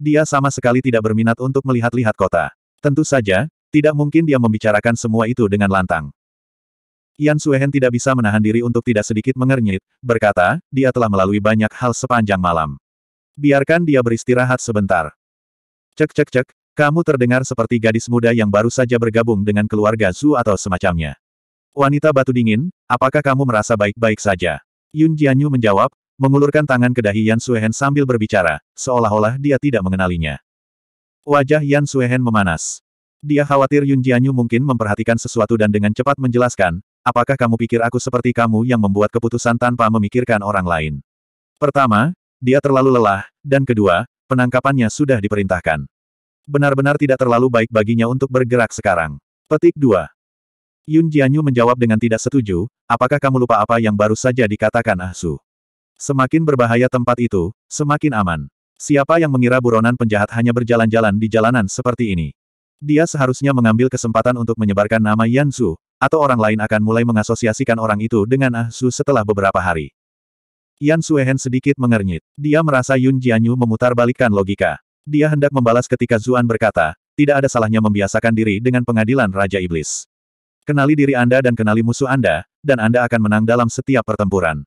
Dia sama sekali tidak berminat untuk melihat-lihat kota. Tentu saja, tidak mungkin dia membicarakan semua itu dengan lantang. Yan Suehen tidak bisa menahan diri untuk tidak sedikit mengernyit, berkata, dia telah melalui banyak hal sepanjang malam. Biarkan dia beristirahat sebentar. Cek cek cek, kamu terdengar seperti gadis muda yang baru saja bergabung dengan keluarga Zu atau semacamnya. Wanita batu dingin, apakah kamu merasa baik-baik saja? Yun Jianyu menjawab, mengulurkan tangan ke dahi Yan Suehen sambil berbicara, seolah-olah dia tidak mengenalinya. Wajah Yan Suehen memanas. Dia khawatir Yun Jianyu mungkin memperhatikan sesuatu dan dengan cepat menjelaskan, apakah kamu pikir aku seperti kamu yang membuat keputusan tanpa memikirkan orang lain? Pertama, dia terlalu lelah, dan kedua, penangkapannya sudah diperintahkan. Benar-benar tidak terlalu baik baginya untuk bergerak sekarang. Petik 2. Yun Jianyu menjawab dengan tidak setuju, apakah kamu lupa apa yang baru saja dikatakan Ah Su? Semakin berbahaya tempat itu, semakin aman. Siapa yang mengira buronan penjahat hanya berjalan-jalan di jalanan seperti ini? Dia seharusnya mengambil kesempatan untuk menyebarkan nama Yan Zhu, atau orang lain akan mulai mengasosiasikan orang itu dengan Ah Su setelah beberapa hari. Yan Suehen sedikit mengernyit. Dia merasa Yun Jianyu memutarbalikkan logika. Dia hendak membalas ketika Zuan berkata, tidak ada salahnya membiasakan diri dengan pengadilan Raja Iblis. Kenali diri Anda dan kenali musuh Anda, dan Anda akan menang dalam setiap pertempuran.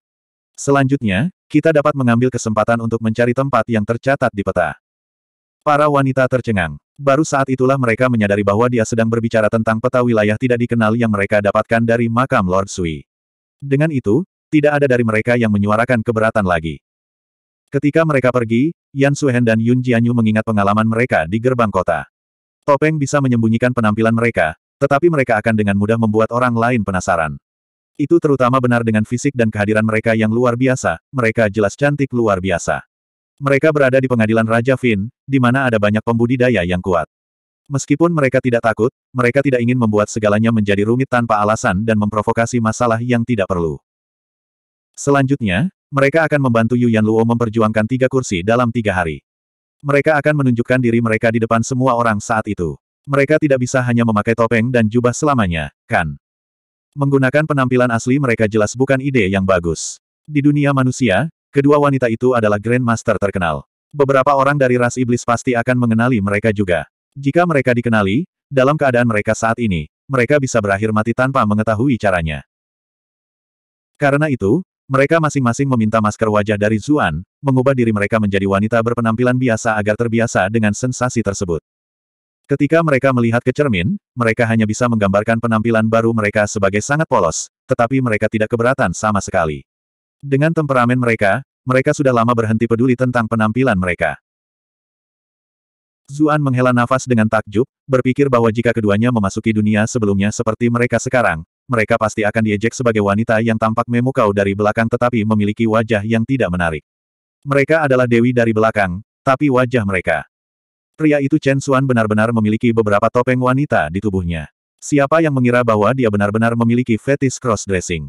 Selanjutnya, kita dapat mengambil kesempatan untuk mencari tempat yang tercatat di peta. Para wanita tercengang. Baru saat itulah mereka menyadari bahwa dia sedang berbicara tentang peta wilayah tidak dikenal yang mereka dapatkan dari makam Lord Sui. Dengan itu, tidak ada dari mereka yang menyuarakan keberatan lagi. Ketika mereka pergi, Yan Suhen dan Yun Jianyu mengingat pengalaman mereka di gerbang kota. Topeng bisa menyembunyikan penampilan mereka, tetapi mereka akan dengan mudah membuat orang lain penasaran. Itu terutama benar dengan fisik dan kehadiran mereka yang luar biasa, mereka jelas cantik luar biasa. Mereka berada di pengadilan Raja Fin, di mana ada banyak pembudidaya yang kuat. Meskipun mereka tidak takut, mereka tidak ingin membuat segalanya menjadi rumit tanpa alasan dan memprovokasi masalah yang tidak perlu. Selanjutnya, mereka akan membantu Yu Yan Luo memperjuangkan tiga kursi dalam tiga hari. Mereka akan menunjukkan diri mereka di depan semua orang saat itu. Mereka tidak bisa hanya memakai topeng dan jubah selamanya, kan? Menggunakan penampilan asli mereka jelas bukan ide yang bagus. Di dunia manusia, Kedua wanita itu adalah Grandmaster terkenal. Beberapa orang dari ras iblis pasti akan mengenali mereka juga. Jika mereka dikenali, dalam keadaan mereka saat ini, mereka bisa berakhir mati tanpa mengetahui caranya. Karena itu, mereka masing-masing meminta masker wajah dari Zuan, mengubah diri mereka menjadi wanita berpenampilan biasa agar terbiasa dengan sensasi tersebut. Ketika mereka melihat ke cermin, mereka hanya bisa menggambarkan penampilan baru mereka sebagai sangat polos, tetapi mereka tidak keberatan sama sekali. Dengan temperamen mereka, mereka sudah lama berhenti peduli tentang penampilan mereka. Zuan menghela nafas dengan takjub, berpikir bahwa jika keduanya memasuki dunia sebelumnya seperti mereka sekarang, mereka pasti akan diejek sebagai wanita yang tampak memukau dari belakang tetapi memiliki wajah yang tidak menarik. Mereka adalah dewi dari belakang, tapi wajah mereka. Pria itu Chen Xuan benar-benar memiliki beberapa topeng wanita di tubuhnya. Siapa yang mengira bahwa dia benar-benar memiliki fetish cross-dressing?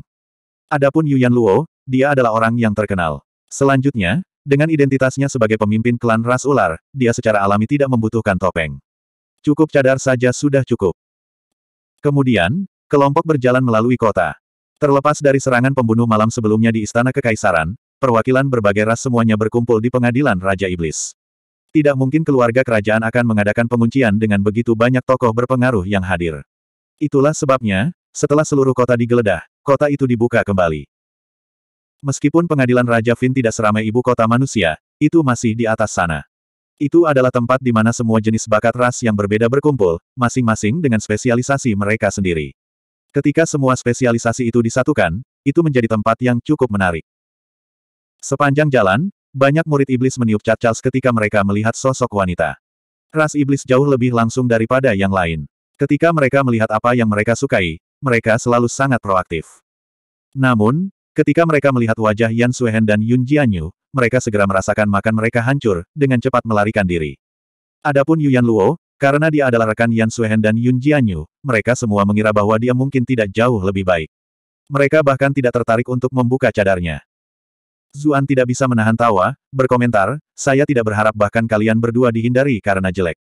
Adapun Yuan Luo, dia adalah orang yang terkenal. Selanjutnya, dengan identitasnya sebagai pemimpin klan ras ular, dia secara alami tidak membutuhkan topeng. Cukup cadar saja sudah cukup. Kemudian, Kelompok berjalan melalui kota. Terlepas dari serangan pembunuh malam sebelumnya di Istana Kekaisaran, perwakilan berbagai ras semuanya berkumpul di pengadilan Raja Iblis. Tidak mungkin keluarga kerajaan akan mengadakan penguncian dengan begitu banyak tokoh berpengaruh yang hadir. Itulah sebabnya, setelah seluruh kota digeledah, kota itu dibuka kembali. Meskipun pengadilan Raja Fin tidak seramai ibu kota manusia, itu masih di atas sana. Itu adalah tempat di mana semua jenis bakat ras yang berbeda berkumpul, masing-masing dengan spesialisasi mereka sendiri. Ketika semua spesialisasi itu disatukan, itu menjadi tempat yang cukup menarik. Sepanjang jalan, banyak murid iblis meniup cat Charles ketika mereka melihat sosok wanita. Ras iblis jauh lebih langsung daripada yang lain. Ketika mereka melihat apa yang mereka sukai, mereka selalu sangat proaktif. Namun, ketika mereka melihat wajah Yan Suehen dan Yun Jianyu, mereka segera merasakan makan mereka hancur, dengan cepat melarikan diri. Adapun Yuan Luo, karena dia adalah rekan Yan Suehen dan Yun Jianyu, mereka semua mengira bahwa dia mungkin tidak jauh lebih baik. Mereka bahkan tidak tertarik untuk membuka cadarnya. Zuan tidak bisa menahan tawa, berkomentar, saya tidak berharap bahkan kalian berdua dihindari karena jelek.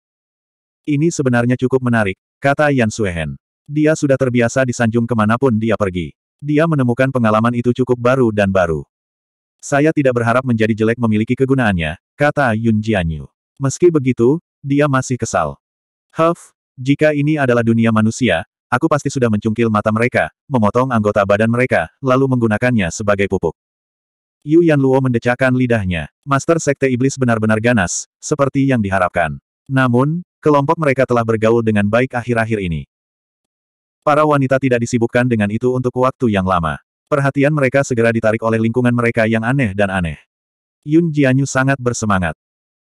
Ini sebenarnya cukup menarik, kata Yan Suehen. Dia sudah terbiasa disanjung ke mana pun dia pergi. Dia menemukan pengalaman itu cukup baru dan baru. Saya tidak berharap menjadi jelek memiliki kegunaannya, kata Yun Jianyu. Meski begitu, dia masih kesal. Huff, jika ini adalah dunia manusia, aku pasti sudah mencungkil mata mereka, memotong anggota badan mereka, lalu menggunakannya sebagai pupuk. Yu Yan Luo mendecakkan lidahnya. Master Sekte Iblis benar-benar ganas, seperti yang diharapkan. Namun, kelompok mereka telah bergaul dengan baik akhir-akhir ini. Para wanita tidak disibukkan dengan itu untuk waktu yang lama. Perhatian mereka segera ditarik oleh lingkungan mereka yang aneh dan aneh. Yun Jianyu sangat bersemangat.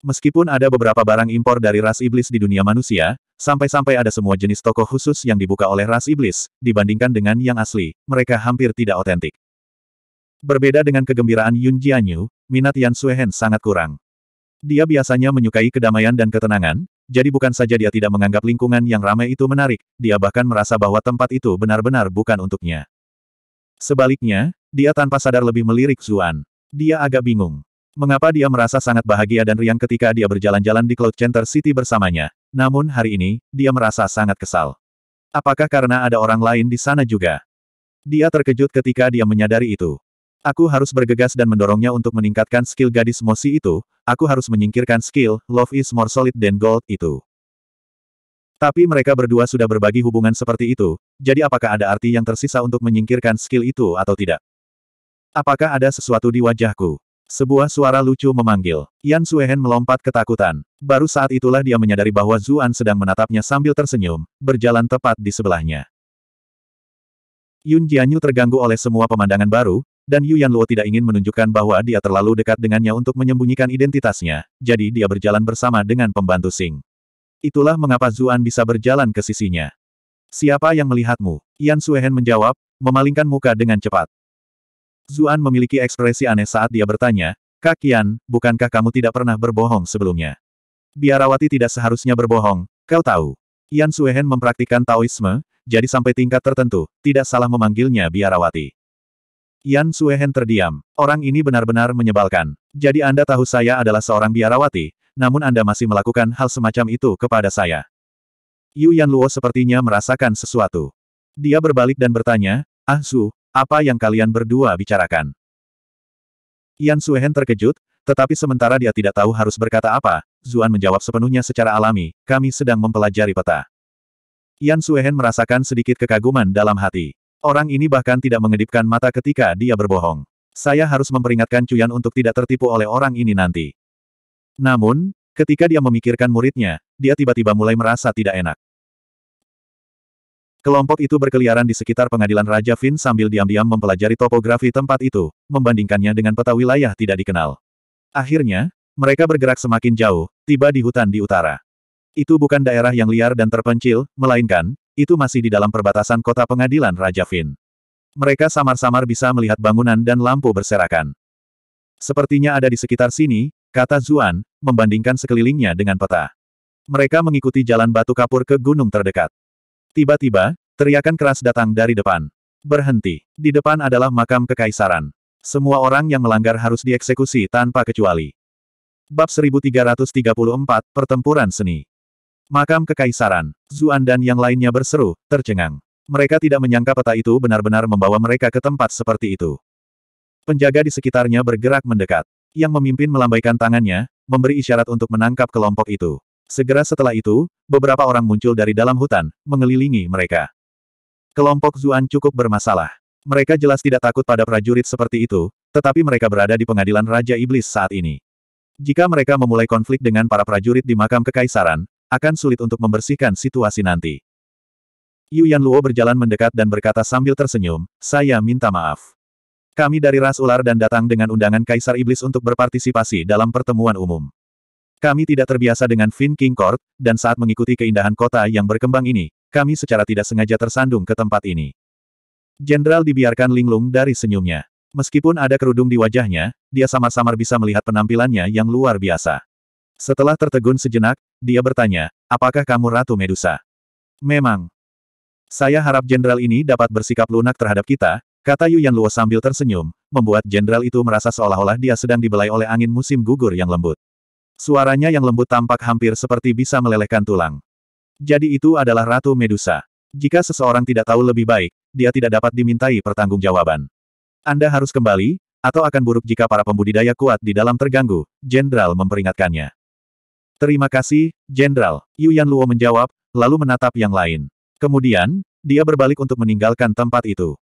Meskipun ada beberapa barang impor dari ras iblis di dunia manusia, sampai-sampai ada semua jenis toko khusus yang dibuka oleh ras iblis, dibandingkan dengan yang asli, mereka hampir tidak otentik. Berbeda dengan kegembiraan Yun Jianyu, minat Yan Suehen sangat kurang. Dia biasanya menyukai kedamaian dan ketenangan, jadi bukan saja dia tidak menganggap lingkungan yang ramai itu menarik, dia bahkan merasa bahwa tempat itu benar-benar bukan untuknya. Sebaliknya, dia tanpa sadar lebih melirik Zuan. Dia agak bingung. Mengapa dia merasa sangat bahagia dan riang ketika dia berjalan-jalan di Cloud Center City bersamanya, namun hari ini, dia merasa sangat kesal. Apakah karena ada orang lain di sana juga? Dia terkejut ketika dia menyadari itu. Aku harus bergegas dan mendorongnya untuk meningkatkan skill gadis Mosi itu, aku harus menyingkirkan skill, love is more solid than gold itu. Tapi mereka berdua sudah berbagi hubungan seperti itu, jadi apakah ada arti yang tersisa untuk menyingkirkan skill itu atau tidak? Apakah ada sesuatu di wajahku? Sebuah suara lucu memanggil. Yan Suehen melompat ketakutan. Baru saat itulah dia menyadari bahwa Zuan sedang menatapnya sambil tersenyum, berjalan tepat di sebelahnya. Yun Jianyu terganggu oleh semua pemandangan baru, dan Yu Yan Luo tidak ingin menunjukkan bahwa dia terlalu dekat dengannya untuk menyembunyikan identitasnya, jadi dia berjalan bersama dengan pembantu Sing. Itulah mengapa Zuan bisa berjalan ke sisinya. Siapa yang melihatmu? Yan Suehen menjawab, memalingkan muka dengan cepat. Zuan memiliki ekspresi aneh saat dia bertanya, Kakian, bukankah kamu tidak pernah berbohong sebelumnya? Biarawati tidak seharusnya berbohong, kau tahu. Yan Suehen mempraktikkan Taoisme, jadi sampai tingkat tertentu, tidak salah memanggilnya Biarawati. Yan Suehen terdiam. Orang ini benar-benar menyebalkan. Jadi Anda tahu saya adalah seorang biarawati, namun Anda masih melakukan hal semacam itu kepada saya. Yu Yan Luo sepertinya merasakan sesuatu. Dia berbalik dan bertanya, Ah Su, apa yang kalian berdua bicarakan? Yan Suehen terkejut, tetapi sementara dia tidak tahu harus berkata apa, Zuan menjawab sepenuhnya secara alami, kami sedang mempelajari peta. Yan Suehen merasakan sedikit kekaguman dalam hati. Orang ini bahkan tidak mengedipkan mata ketika dia berbohong. Saya harus memperingatkan Cuyan untuk tidak tertipu oleh orang ini nanti. Namun, ketika dia memikirkan muridnya, dia tiba-tiba mulai merasa tidak enak. Kelompok itu berkeliaran di sekitar pengadilan Raja Fin sambil diam-diam mempelajari topografi tempat itu, membandingkannya dengan peta wilayah tidak dikenal. Akhirnya, mereka bergerak semakin jauh, tiba di hutan di utara. Itu bukan daerah yang liar dan terpencil, melainkan, itu masih di dalam perbatasan kota pengadilan Raja Fin. Mereka samar-samar bisa melihat bangunan dan lampu berserakan. Sepertinya ada di sekitar sini, kata Zuan, membandingkan sekelilingnya dengan peta. Mereka mengikuti jalan batu kapur ke gunung terdekat. Tiba-tiba, teriakan keras datang dari depan. Berhenti. Di depan adalah makam kekaisaran. Semua orang yang melanggar harus dieksekusi tanpa kecuali. Bab 1334, Pertempuran Seni Makam Kekaisaran. Zuan dan yang lainnya berseru, tercengang. Mereka tidak menyangka peta itu benar-benar membawa mereka ke tempat seperti itu. Penjaga di sekitarnya bergerak mendekat. Yang memimpin melambaikan tangannya, memberi isyarat untuk menangkap kelompok itu. Segera setelah itu, beberapa orang muncul dari dalam hutan, mengelilingi mereka. Kelompok Zuan cukup bermasalah. Mereka jelas tidak takut pada prajurit seperti itu, tetapi mereka berada di pengadilan Raja Iblis saat ini. Jika mereka memulai konflik dengan para prajurit di makam kekaisaran, akan sulit untuk membersihkan situasi nanti. Yu Yanluo berjalan mendekat dan berkata sambil tersenyum, saya minta maaf. Kami dari ras ular dan datang dengan undangan Kaisar Iblis untuk berpartisipasi dalam pertemuan umum. Kami tidak terbiasa dengan Fin King Court, dan saat mengikuti keindahan kota yang berkembang ini, kami secara tidak sengaja tersandung ke tempat ini. Jenderal dibiarkan linglung dari senyumnya. Meskipun ada kerudung di wajahnya, dia samar-samar bisa melihat penampilannya yang luar biasa. Setelah tertegun sejenak, dia bertanya, apakah kamu Ratu Medusa? Memang. Saya harap jenderal ini dapat bersikap lunak terhadap kita, kata Yu Yanluo sambil tersenyum, membuat jenderal itu merasa seolah-olah dia sedang dibelai oleh angin musim gugur yang lembut. Suaranya yang lembut tampak hampir seperti bisa melelehkan tulang. Jadi itu adalah Ratu Medusa. Jika seseorang tidak tahu lebih baik, dia tidak dapat dimintai pertanggungjawaban. Anda harus kembali, atau akan buruk jika para pembudidaya kuat di dalam terganggu, jenderal memperingatkannya. Terima kasih, Jenderal. Yu Yanluo menjawab, lalu menatap yang lain. Kemudian, dia berbalik untuk meninggalkan tempat itu.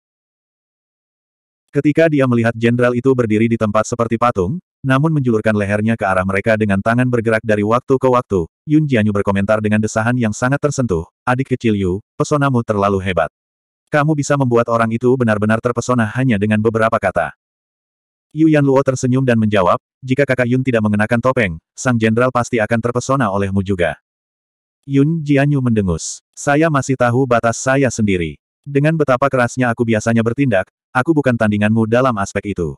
Ketika dia melihat jenderal itu berdiri di tempat seperti patung, namun menjulurkan lehernya ke arah mereka dengan tangan bergerak dari waktu ke waktu, Yun Jianyu berkomentar dengan desahan yang sangat tersentuh, adik kecil Yu, pesonamu terlalu hebat. Kamu bisa membuat orang itu benar-benar terpesona hanya dengan beberapa kata. Yu Yanluo tersenyum dan menjawab, jika kakak Yun tidak mengenakan topeng, sang jenderal pasti akan terpesona olehmu juga. Yun Jianyu mendengus. Saya masih tahu batas saya sendiri. Dengan betapa kerasnya aku biasanya bertindak, aku bukan tandinganmu dalam aspek itu.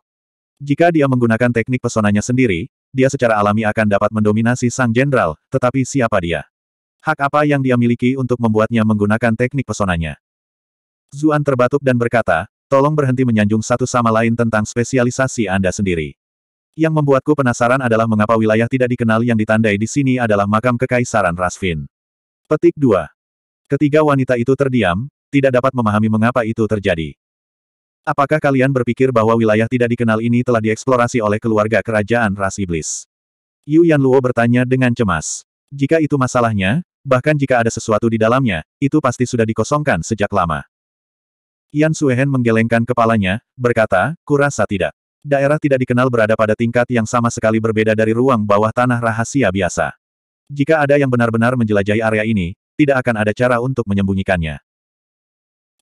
Jika dia menggunakan teknik pesonanya sendiri, dia secara alami akan dapat mendominasi sang jenderal, tetapi siapa dia? Hak apa yang dia miliki untuk membuatnya menggunakan teknik pesonanya? Zuan terbatuk dan berkata, Tolong berhenti menyanjung satu sama lain tentang spesialisasi Anda sendiri. Yang membuatku penasaran adalah mengapa wilayah tidak dikenal yang ditandai di sini adalah makam kekaisaran Rasvin. Petik 2. Ketiga wanita itu terdiam, tidak dapat memahami mengapa itu terjadi. Apakah kalian berpikir bahwa wilayah tidak dikenal ini telah dieksplorasi oleh keluarga kerajaan ras iblis? Yu Yanluo bertanya dengan cemas. Jika itu masalahnya, bahkan jika ada sesuatu di dalamnya, itu pasti sudah dikosongkan sejak lama. Yan Suehen menggelengkan kepalanya, berkata, kurasa tidak. Daerah tidak dikenal berada pada tingkat yang sama sekali berbeda dari ruang bawah tanah rahasia biasa. Jika ada yang benar-benar menjelajahi area ini, tidak akan ada cara untuk menyembunyikannya.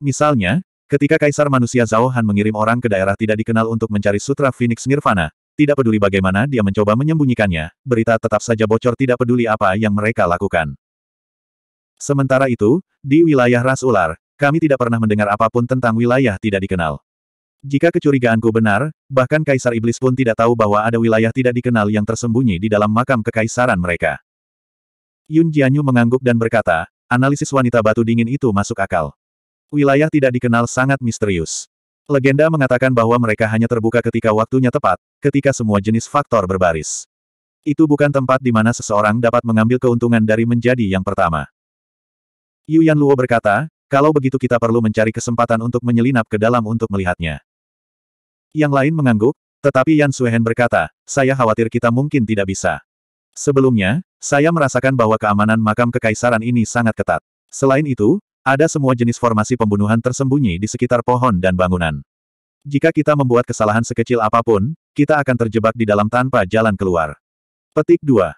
Misalnya, ketika Kaisar Manusia Zhao Han mengirim orang ke daerah tidak dikenal untuk mencari Sutra Phoenix Nirvana, tidak peduli bagaimana dia mencoba menyembunyikannya, berita tetap saja bocor tidak peduli apa yang mereka lakukan. Sementara itu, di wilayah ras ular, kami tidak pernah mendengar apa pun tentang wilayah tidak dikenal. Jika kecurigaanku benar, bahkan Kaisar Iblis pun tidak tahu bahwa ada wilayah tidak dikenal yang tersembunyi di dalam makam kekaisaran mereka. Yun Jianyu mengangguk dan berkata, analisis wanita batu dingin itu masuk akal. Wilayah tidak dikenal sangat misterius. Legenda mengatakan bahwa mereka hanya terbuka ketika waktunya tepat, ketika semua jenis faktor berbaris. Itu bukan tempat di mana seseorang dapat mengambil keuntungan dari menjadi yang pertama. Yu Yanluo berkata, kalau begitu kita perlu mencari kesempatan untuk menyelinap ke dalam untuk melihatnya. Yang lain mengangguk, tetapi Yan Suehen berkata, saya khawatir kita mungkin tidak bisa. Sebelumnya, saya merasakan bahwa keamanan makam kekaisaran ini sangat ketat. Selain itu, ada semua jenis formasi pembunuhan tersembunyi di sekitar pohon dan bangunan. Jika kita membuat kesalahan sekecil apa pun, kita akan terjebak di dalam tanpa jalan keluar. Petik 2.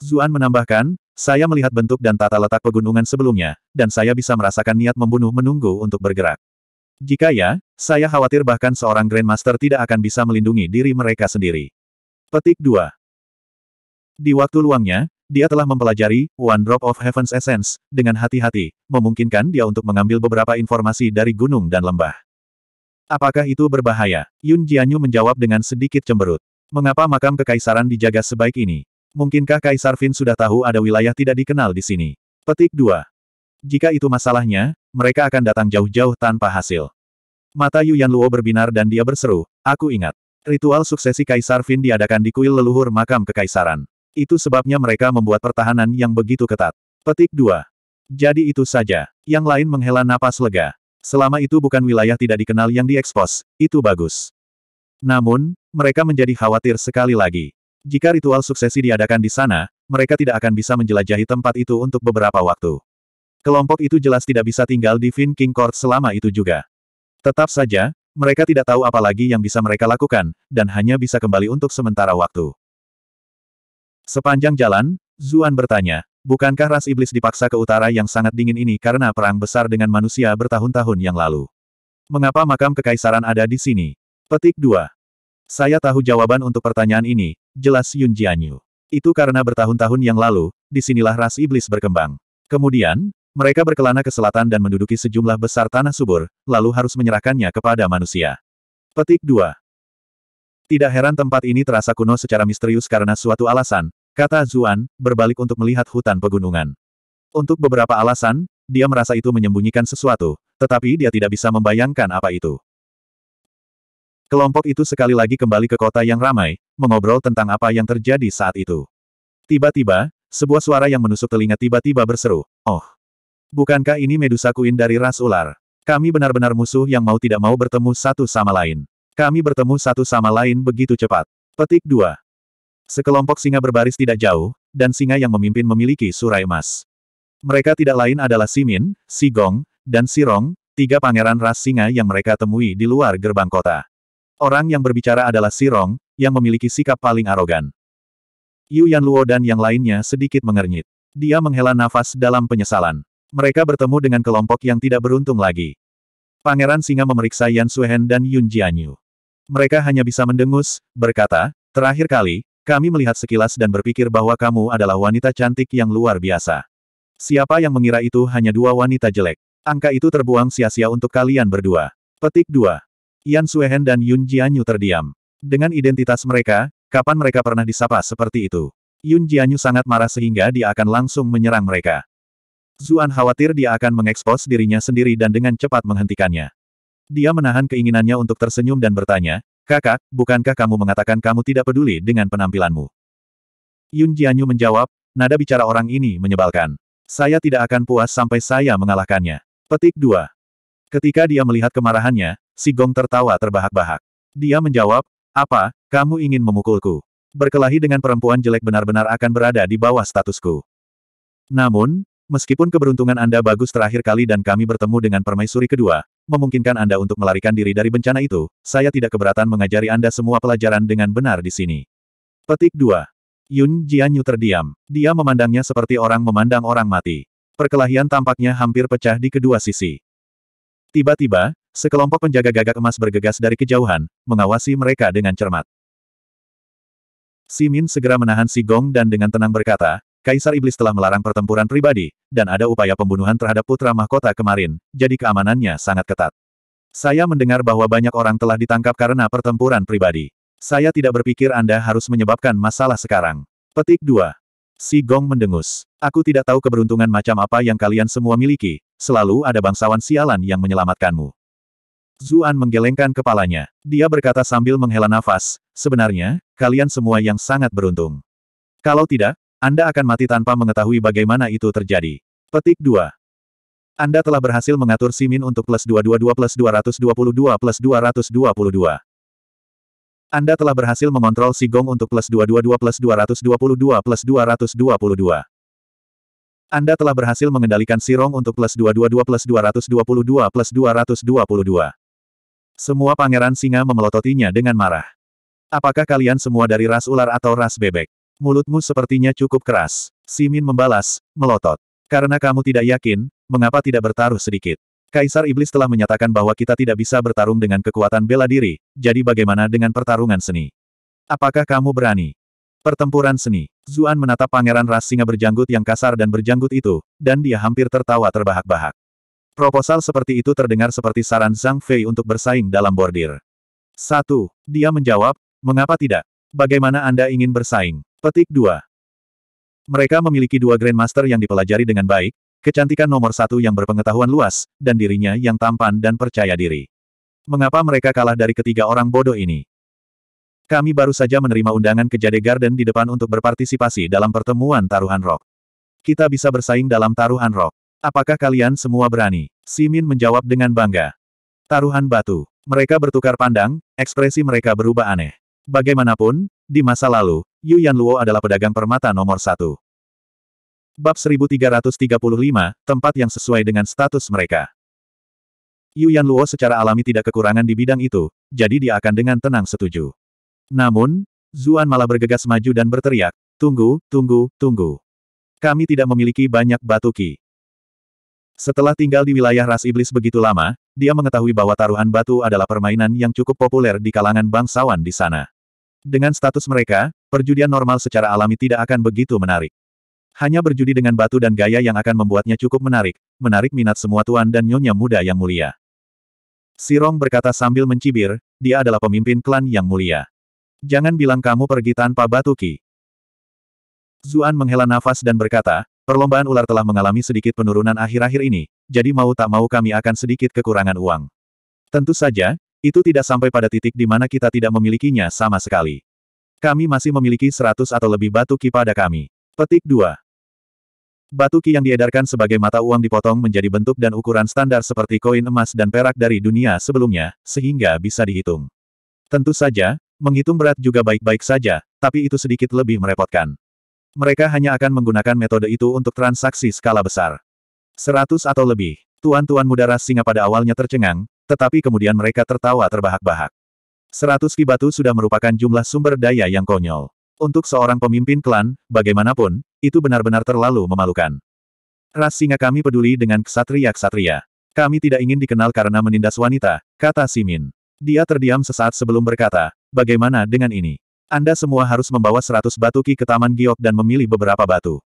Zuan menambahkan, saya melihat bentuk dan tata letak pegunungan sebelumnya, dan saya bisa merasakan niat membunuh menunggu untuk bergerak. Jika ya, saya khawatir bahkan seorang Grandmaster tidak akan bisa melindungi diri mereka sendiri. Petik 2. Di waktu luangnya, dia telah mempelajari One Drop of Heaven's Essence dengan hati-hati, memungkinkan dia untuk mengambil beberapa informasi dari gunung dan lembah. Apakah itu berbahaya? Yun Jianyu menjawab dengan sedikit cemberut. Mengapa makam kekaisaran dijaga sebaik ini? Mungkinkah Kaisar Fin sudah tahu ada wilayah tidak dikenal di sini? Petik 2. Jika itu masalahnya, mereka akan datang jauh-jauh tanpa hasil. Mata Yu Yanluo berbinar dan dia berseru, aku ingat. Ritual suksesi Kaisar Fin diadakan di kuil leluhur makam kekaisaran. Itu sebabnya mereka membuat pertahanan yang begitu ketat. Petik 2. Jadi itu saja. Yang lain menghela napas lega. Selama itu bukan wilayah tidak dikenal yang diekspos, itu bagus. Namun, mereka menjadi khawatir sekali lagi. Jika ritual suksesi diadakan di sana, mereka tidak akan bisa menjelajahi tempat itu untuk beberapa waktu. Kelompok itu jelas tidak bisa tinggal di Fin King Court selama itu juga. Tetap saja, mereka tidak tahu apa lagi yang bisa mereka lakukan, dan hanya bisa kembali untuk sementara waktu. Sepanjang jalan, Zuan bertanya, bukankah ras iblis dipaksa ke utara yang sangat dingin ini karena perang besar dengan manusia bertahun-tahun yang lalu? Mengapa makam kekaisaran ada di sini? Petik 2. Saya tahu jawaban untuk pertanyaan ini, jelas Yun Jianyu. Itu karena bertahun-tahun yang lalu, di sinilah ras iblis berkembang. Kemudian, mereka berkelana ke selatan dan menduduki sejumlah besar tanah subur, lalu harus menyerahkannya kepada manusia. Petik 2. Tidak heran tempat ini terasa kuno secara misterius karena suatu alasan, Kata Zuan, berbalik untuk melihat hutan pegunungan. Untuk beberapa alasan, dia merasa itu menyembunyikan sesuatu, tetapi dia tidak bisa membayangkan apa itu. Kelompok itu sekali lagi kembali ke kota yang ramai, mengobrol tentang apa yang terjadi saat itu. Tiba-tiba, sebuah suara yang menusuk telinga tiba-tiba berseru, Oh! Bukankah ini Medusa Queen dari ras ular? Kami benar-benar musuh yang mau tidak mau bertemu satu sama lain. Kami bertemu satu sama lain begitu cepat. Petik 2. Sekelompok singa berbaris tidak jauh, dan singa yang memimpin memiliki surai emas. Mereka tidak lain adalah Simin, Sigong, dan Sirong, tiga pangeran ras singa yang mereka temui di luar gerbang kota. Orang yang berbicara adalah Sirong, yang memiliki sikap paling arogan. Yu Yanluo dan yang lainnya sedikit mengernyit. Dia menghela nafas dalam penyesalan. Mereka bertemu dengan kelompok yang tidak beruntung lagi. Pangeran Singa memeriksa Yan Suhen dan Yun Jianyu. Mereka hanya bisa mendengus, berkata, terakhir kali, kami melihat sekilas dan berpikir bahwa kamu adalah wanita cantik yang luar biasa. Siapa yang mengira itu hanya dua wanita jelek? Angka itu terbuang sia-sia untuk kalian berdua. Petik 2. Yan Suehen dan Yun Jianyu terdiam. Dengan identitas mereka, kapan mereka pernah disapa seperti itu? Yun Jianyu sangat marah sehingga dia akan langsung menyerang mereka. Zuan khawatir dia akan mengekspos dirinya sendiri dan dengan cepat menghentikannya. Dia menahan keinginannya untuk tersenyum dan bertanya, Kakak, bukankah kamu mengatakan kamu tidak peduli dengan penampilanmu? Yun Jianyu menjawab, nada bicara orang ini menyebalkan. Saya tidak akan puas sampai saya mengalahkannya. Petik 2. Ketika dia melihat kemarahannya, si Gong tertawa terbahak-bahak. Dia menjawab, apa, kamu ingin memukulku? Berkelahi dengan perempuan jelek benar-benar akan berada di bawah statusku. Namun, meskipun keberuntungan Anda bagus terakhir kali dan kami bertemu dengan permaisuri kedua, memungkinkan Anda untuk melarikan diri dari bencana itu, saya tidak keberatan mengajari Anda semua pelajaran dengan benar di sini. Petik 2. Yun Jianyu terdiam. Dia memandangnya seperti orang memandang orang mati. Perkelahian tampaknya hampir pecah di kedua sisi. Tiba-tiba, sekelompok penjaga gagak emas bergegas dari kejauhan, mengawasi mereka dengan cermat. Simin segera menahan Si Gong dan dengan tenang berkata, Kaisar Iblis telah melarang pertempuran pribadi, dan ada upaya pembunuhan terhadap putra mahkota kemarin, jadi keamanannya sangat ketat. Saya mendengar bahwa banyak orang telah ditangkap karena pertempuran pribadi. Saya tidak berpikir Anda harus menyebabkan masalah sekarang. Petik 2. Si Gong mendengus. Aku tidak tahu keberuntungan macam apa yang kalian semua miliki, selalu ada bangsawan sialan yang menyelamatkanmu. Zuan menggelengkan kepalanya. Dia berkata sambil menghela nafas, sebenarnya, kalian semua yang sangat beruntung. Kalau tidak, anda akan mati tanpa mengetahui bagaimana itu terjadi. Petik 2. Anda telah berhasil mengatur Simin untuk plus 222 plus 222 plus 222. Anda telah berhasil mengontrol Si Gong untuk plus 222 plus 222 plus 222. Anda telah berhasil mengendalikan Sirong untuk plus 222 plus 222 plus 222. Semua pangeran singa memelototinya dengan marah. Apakah kalian semua dari ras ular atau ras bebek? Mulutmu sepertinya cukup keras. Simin membalas, melotot. Karena kamu tidak yakin, mengapa tidak bertaruh sedikit? Kaisar Iblis telah menyatakan bahwa kita tidak bisa bertarung dengan kekuatan bela diri, jadi bagaimana dengan pertarungan seni? Apakah kamu berani? Pertempuran seni. Zuan menatap pangeran ras singa berjanggut yang kasar dan berjanggut itu, dan dia hampir tertawa terbahak-bahak. Proposal seperti itu terdengar seperti saran Zhang Fei untuk bersaing dalam bordir. Satu, Dia menjawab, mengapa tidak? Bagaimana Anda ingin bersaing? Petik 2. Mereka memiliki dua Grandmaster yang dipelajari dengan baik, kecantikan nomor satu yang berpengetahuan luas, dan dirinya yang tampan dan percaya diri. Mengapa mereka kalah dari ketiga orang bodoh ini? Kami baru saja menerima undangan ke Jade Garden di depan untuk berpartisipasi dalam pertemuan taruhan rock. Kita bisa bersaing dalam taruhan rock. Apakah kalian semua berani? Simin menjawab dengan bangga. Taruhan batu. Mereka bertukar pandang, ekspresi mereka berubah aneh. Bagaimanapun, di masa lalu, Yu Yanluo adalah pedagang permata nomor satu. Bab 1335, tempat yang sesuai dengan status mereka. Yu Yanluo secara alami tidak kekurangan di bidang itu, jadi dia akan dengan tenang setuju. Namun, Zuan malah bergegas maju dan berteriak, tunggu, tunggu, tunggu. Kami tidak memiliki banyak batu ki. Setelah tinggal di wilayah ras iblis begitu lama, dia mengetahui bahwa taruhan batu adalah permainan yang cukup populer di kalangan bangsawan di sana. Dengan status mereka, perjudian normal secara alami tidak akan begitu menarik. Hanya berjudi dengan batu dan gaya yang akan membuatnya cukup menarik, menarik minat semua tuan dan nyonya muda yang mulia. Sirong berkata sambil mencibir, dia adalah pemimpin klan yang mulia. Jangan bilang kamu pergi tanpa batu ki. Zuan menghela nafas dan berkata, perlombaan ular telah mengalami sedikit penurunan akhir-akhir ini, jadi mau tak mau kami akan sedikit kekurangan uang. Tentu saja, itu tidak sampai pada titik di mana kita tidak memilikinya sama sekali. Kami masih memiliki seratus atau lebih batu ki pada kami. Petik 2. Batu ki yang diedarkan sebagai mata uang dipotong menjadi bentuk dan ukuran standar seperti koin emas dan perak dari dunia sebelumnya, sehingga bisa dihitung. Tentu saja, Menghitung berat juga baik-baik saja, tapi itu sedikit lebih merepotkan. Mereka hanya akan menggunakan metode itu untuk transaksi skala besar. Seratus atau lebih. Tuan-tuan muda ras singa pada awalnya tercengang, tetapi kemudian mereka tertawa terbahak-bahak. Seratus ki batu sudah merupakan jumlah sumber daya yang konyol. Untuk seorang pemimpin klan, bagaimanapun, itu benar-benar terlalu memalukan. Ras singa kami peduli dengan ksatria-ksatria. Kami tidak ingin dikenal karena menindas wanita, kata Simin. Dia terdiam sesaat sebelum berkata, bagaimana dengan ini? Anda semua harus membawa seratus batu ki ke Taman Giok dan memilih beberapa batu.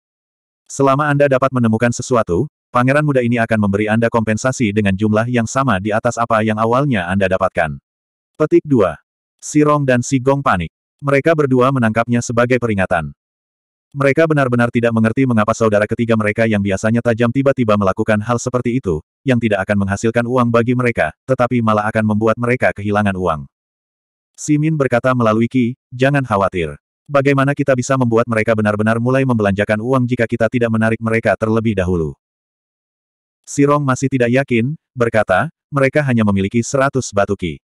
Selama Anda dapat menemukan sesuatu, pangeran muda ini akan memberi Anda kompensasi dengan jumlah yang sama di atas apa yang awalnya Anda dapatkan. Petik 2. Sirong dan Si Gong panik. Mereka berdua menangkapnya sebagai peringatan. Mereka benar-benar tidak mengerti mengapa saudara ketiga mereka yang biasanya tajam tiba-tiba melakukan hal seperti itu, yang tidak akan menghasilkan uang bagi mereka, tetapi malah akan membuat mereka kehilangan uang. Simin berkata melalui Ki, jangan khawatir. Bagaimana kita bisa membuat mereka benar-benar mulai membelanjakan uang jika kita tidak menarik mereka terlebih dahulu? Sirong masih tidak yakin, berkata, mereka hanya memiliki 100 batu Ki.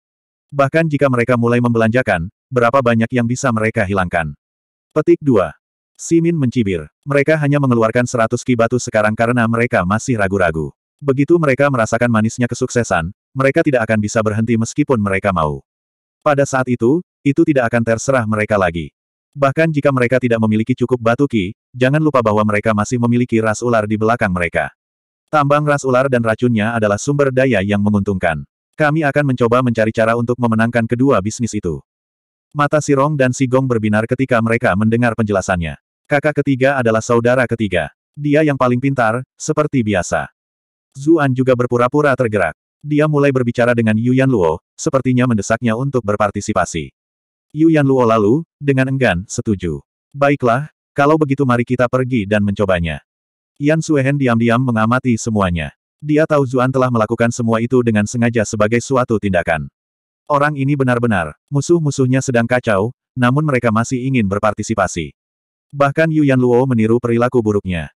Bahkan jika mereka mulai membelanjakan, berapa banyak yang bisa mereka hilangkan? Petik 2. Simin mencibir. Mereka hanya mengeluarkan seratus ki batu sekarang karena mereka masih ragu-ragu. Begitu mereka merasakan manisnya kesuksesan, mereka tidak akan bisa berhenti meskipun mereka mau. Pada saat itu, itu tidak akan terserah mereka lagi. Bahkan jika mereka tidak memiliki cukup batu ki, jangan lupa bahwa mereka masih memiliki ras ular di belakang mereka. Tambang ras ular dan racunnya adalah sumber daya yang menguntungkan. Kami akan mencoba mencari cara untuk memenangkan kedua bisnis itu. Mata Sirong dan Sigong berbinar ketika mereka mendengar penjelasannya. Kakak ketiga adalah saudara ketiga. Dia yang paling pintar, seperti biasa. Zuan juga berpura-pura tergerak. Dia mulai berbicara dengan Yu Yanluo, sepertinya mendesaknya untuk berpartisipasi. Yu Yanluo lalu, dengan enggan, setuju. Baiklah, kalau begitu mari kita pergi dan mencobanya. Yan Suehen diam-diam mengamati semuanya. Dia tahu Zuan telah melakukan semua itu dengan sengaja sebagai suatu tindakan. Orang ini benar-benar, musuh-musuhnya sedang kacau, namun mereka masih ingin berpartisipasi. Bahkan Yu Yanluo meniru perilaku buruknya.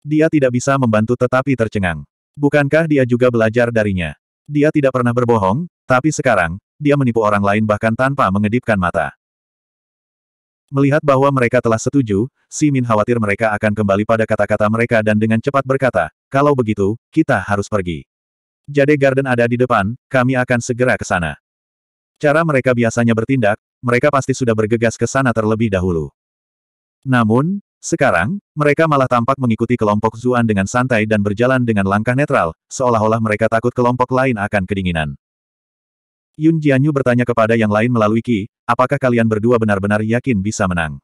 Dia tidak bisa membantu tetapi tercengang. Bukankah dia juga belajar darinya? Dia tidak pernah berbohong, tapi sekarang, dia menipu orang lain bahkan tanpa mengedipkan mata. Melihat bahwa mereka telah setuju, Si Min khawatir mereka akan kembali pada kata-kata mereka dan dengan cepat berkata, kalau begitu, kita harus pergi. Jade Garden ada di depan, kami akan segera ke sana. Cara mereka biasanya bertindak, mereka pasti sudah bergegas ke sana terlebih dahulu. Namun, sekarang, mereka malah tampak mengikuti kelompok Zuan dengan santai dan berjalan dengan langkah netral, seolah-olah mereka takut kelompok lain akan kedinginan. Yun Jianyu bertanya kepada yang lain melalui Qi, apakah kalian berdua benar-benar yakin bisa menang?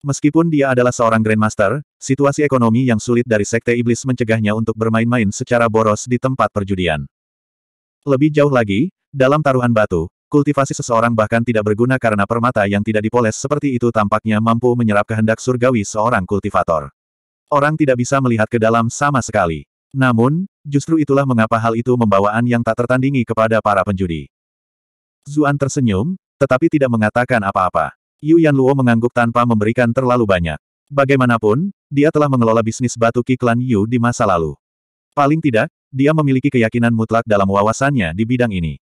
Meskipun dia adalah seorang Grandmaster, situasi ekonomi yang sulit dari Sekte Iblis mencegahnya untuk bermain-main secara boros di tempat perjudian. Lebih jauh lagi, dalam taruhan batu, Kultivasi seseorang bahkan tidak berguna karena permata yang tidak dipoles seperti itu tampaknya mampu menyerap kehendak surgawi seorang kultivator. Orang tidak bisa melihat ke dalam sama sekali. Namun, justru itulah mengapa hal itu membawaan yang tak tertandingi kepada para penjudi. Zuan tersenyum, tetapi tidak mengatakan apa-apa. Yu Yanluo mengangguk tanpa memberikan terlalu banyak. Bagaimanapun, dia telah mengelola bisnis batu Kiklan Yu di masa lalu. Paling tidak, dia memiliki keyakinan mutlak dalam wawasannya di bidang ini.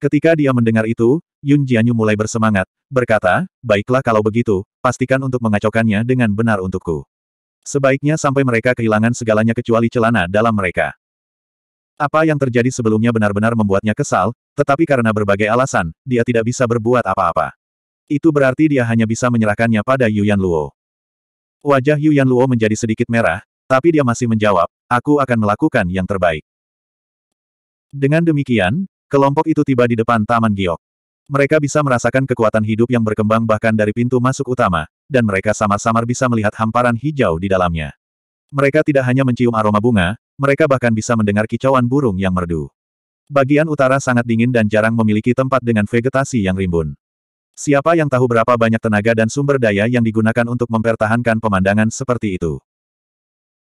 Ketika dia mendengar itu, Yun Jianyu mulai bersemangat, berkata, baiklah kalau begitu, pastikan untuk mengacaukannya dengan benar untukku. Sebaiknya sampai mereka kehilangan segalanya kecuali celana dalam mereka. Apa yang terjadi sebelumnya benar-benar membuatnya kesal, tetapi karena berbagai alasan, dia tidak bisa berbuat apa-apa. Itu berarti dia hanya bisa menyerahkannya pada Yu Luo. Wajah Yu Luo menjadi sedikit merah, tapi dia masih menjawab, aku akan melakukan yang terbaik. Dengan demikian, Kelompok itu tiba di depan Taman Giok. Mereka bisa merasakan kekuatan hidup yang berkembang bahkan dari pintu masuk utama, dan mereka samar-samar bisa melihat hamparan hijau di dalamnya. Mereka tidak hanya mencium aroma bunga, mereka bahkan bisa mendengar kicauan burung yang merdu. Bagian utara sangat dingin dan jarang memiliki tempat dengan vegetasi yang rimbun. Siapa yang tahu berapa banyak tenaga dan sumber daya yang digunakan untuk mempertahankan pemandangan seperti itu?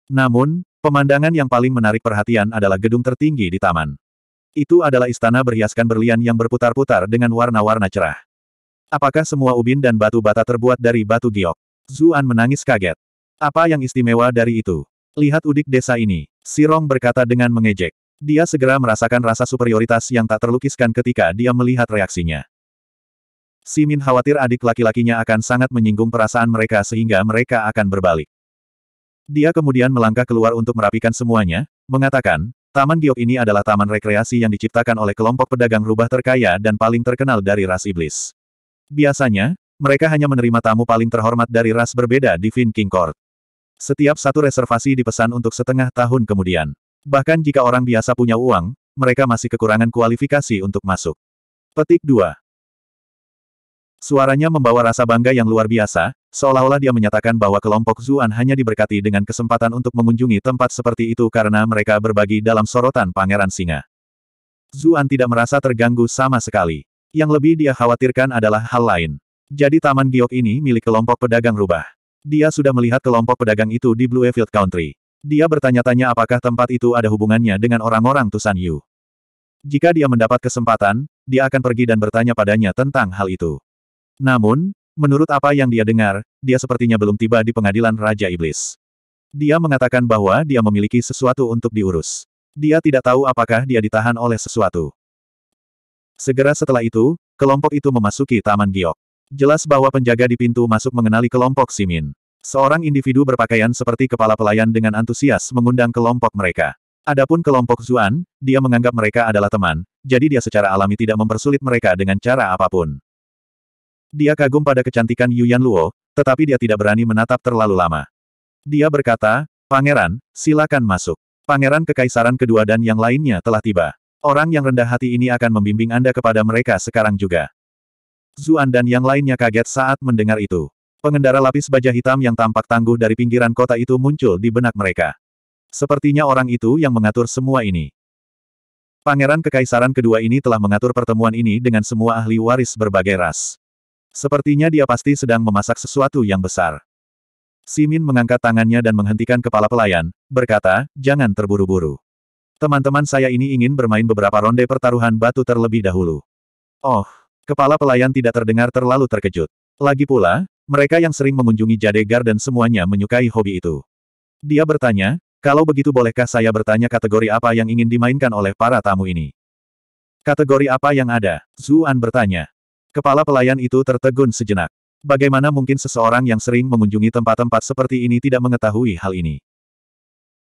Namun, pemandangan yang paling menarik perhatian adalah gedung tertinggi di taman. Itu adalah istana berhiaskan berlian yang berputar-putar dengan warna-warna cerah. Apakah semua ubin dan batu bata terbuat dari batu giok? Zuan menangis kaget. Apa yang istimewa dari itu? Lihat udik desa ini. Sirong berkata dengan mengejek. Dia segera merasakan rasa superioritas yang tak terlukiskan ketika dia melihat reaksinya. Simin khawatir adik laki-lakinya akan sangat menyinggung perasaan mereka sehingga mereka akan berbalik. Dia kemudian melangkah keluar untuk merapikan semuanya, mengatakan, Taman Giok ini adalah taman rekreasi yang diciptakan oleh kelompok pedagang rubah terkaya dan paling terkenal dari ras iblis. Biasanya, mereka hanya menerima tamu paling terhormat dari ras berbeda di Fin King Court. Setiap satu reservasi dipesan untuk setengah tahun kemudian. Bahkan jika orang biasa punya uang, mereka masih kekurangan kualifikasi untuk masuk. Petik 2. Suaranya membawa rasa bangga yang luar biasa, seolah-olah dia menyatakan bahwa kelompok Zuan hanya diberkati dengan kesempatan untuk mengunjungi tempat seperti itu karena mereka berbagi dalam sorotan Pangeran Singa. Zuan tidak merasa terganggu sama sekali. Yang lebih dia khawatirkan adalah hal lain. Jadi Taman Giok ini milik kelompok pedagang rubah. Dia sudah melihat kelompok pedagang itu di Bluefield Country. Dia bertanya-tanya apakah tempat itu ada hubungannya dengan orang-orang Tusan Yu. Jika dia mendapat kesempatan, dia akan pergi dan bertanya padanya tentang hal itu. Namun, menurut apa yang dia dengar, dia sepertinya belum tiba di pengadilan Raja Iblis. Dia mengatakan bahwa dia memiliki sesuatu untuk diurus. Dia tidak tahu apakah dia ditahan oleh sesuatu. Segera setelah itu, kelompok itu memasuki Taman Giok. Jelas bahwa penjaga di pintu masuk mengenali kelompok Simin. Seorang individu berpakaian seperti kepala pelayan dengan antusias mengundang kelompok mereka. Adapun kelompok Zuan, dia menganggap mereka adalah teman, jadi dia secara alami tidak mempersulit mereka dengan cara apa pun. Dia kagum pada kecantikan Yu Luo, tetapi dia tidak berani menatap terlalu lama. Dia berkata, Pangeran, silakan masuk. Pangeran Kekaisaran kedua dan yang lainnya telah tiba. Orang yang rendah hati ini akan membimbing Anda kepada mereka sekarang juga. Zuan dan yang lainnya kaget saat mendengar itu. Pengendara lapis baja hitam yang tampak tangguh dari pinggiran kota itu muncul di benak mereka. Sepertinya orang itu yang mengatur semua ini. Pangeran Kekaisaran kedua ini telah mengatur pertemuan ini dengan semua ahli waris berbagai ras. Sepertinya dia pasti sedang memasak sesuatu yang besar. Simin mengangkat tangannya dan menghentikan kepala pelayan, berkata, jangan terburu-buru. Teman-teman saya ini ingin bermain beberapa ronde pertaruhan batu terlebih dahulu. Oh, kepala pelayan tidak terdengar terlalu terkejut. Lagi pula, mereka yang sering mengunjungi Jade Garden semuanya menyukai hobi itu. Dia bertanya, kalau begitu bolehkah saya bertanya kategori apa yang ingin dimainkan oleh para tamu ini? Kategori apa yang ada? Zuan bertanya. Kepala pelayan itu tertegun sejenak. Bagaimana mungkin seseorang yang sering mengunjungi tempat-tempat seperti ini tidak mengetahui hal ini?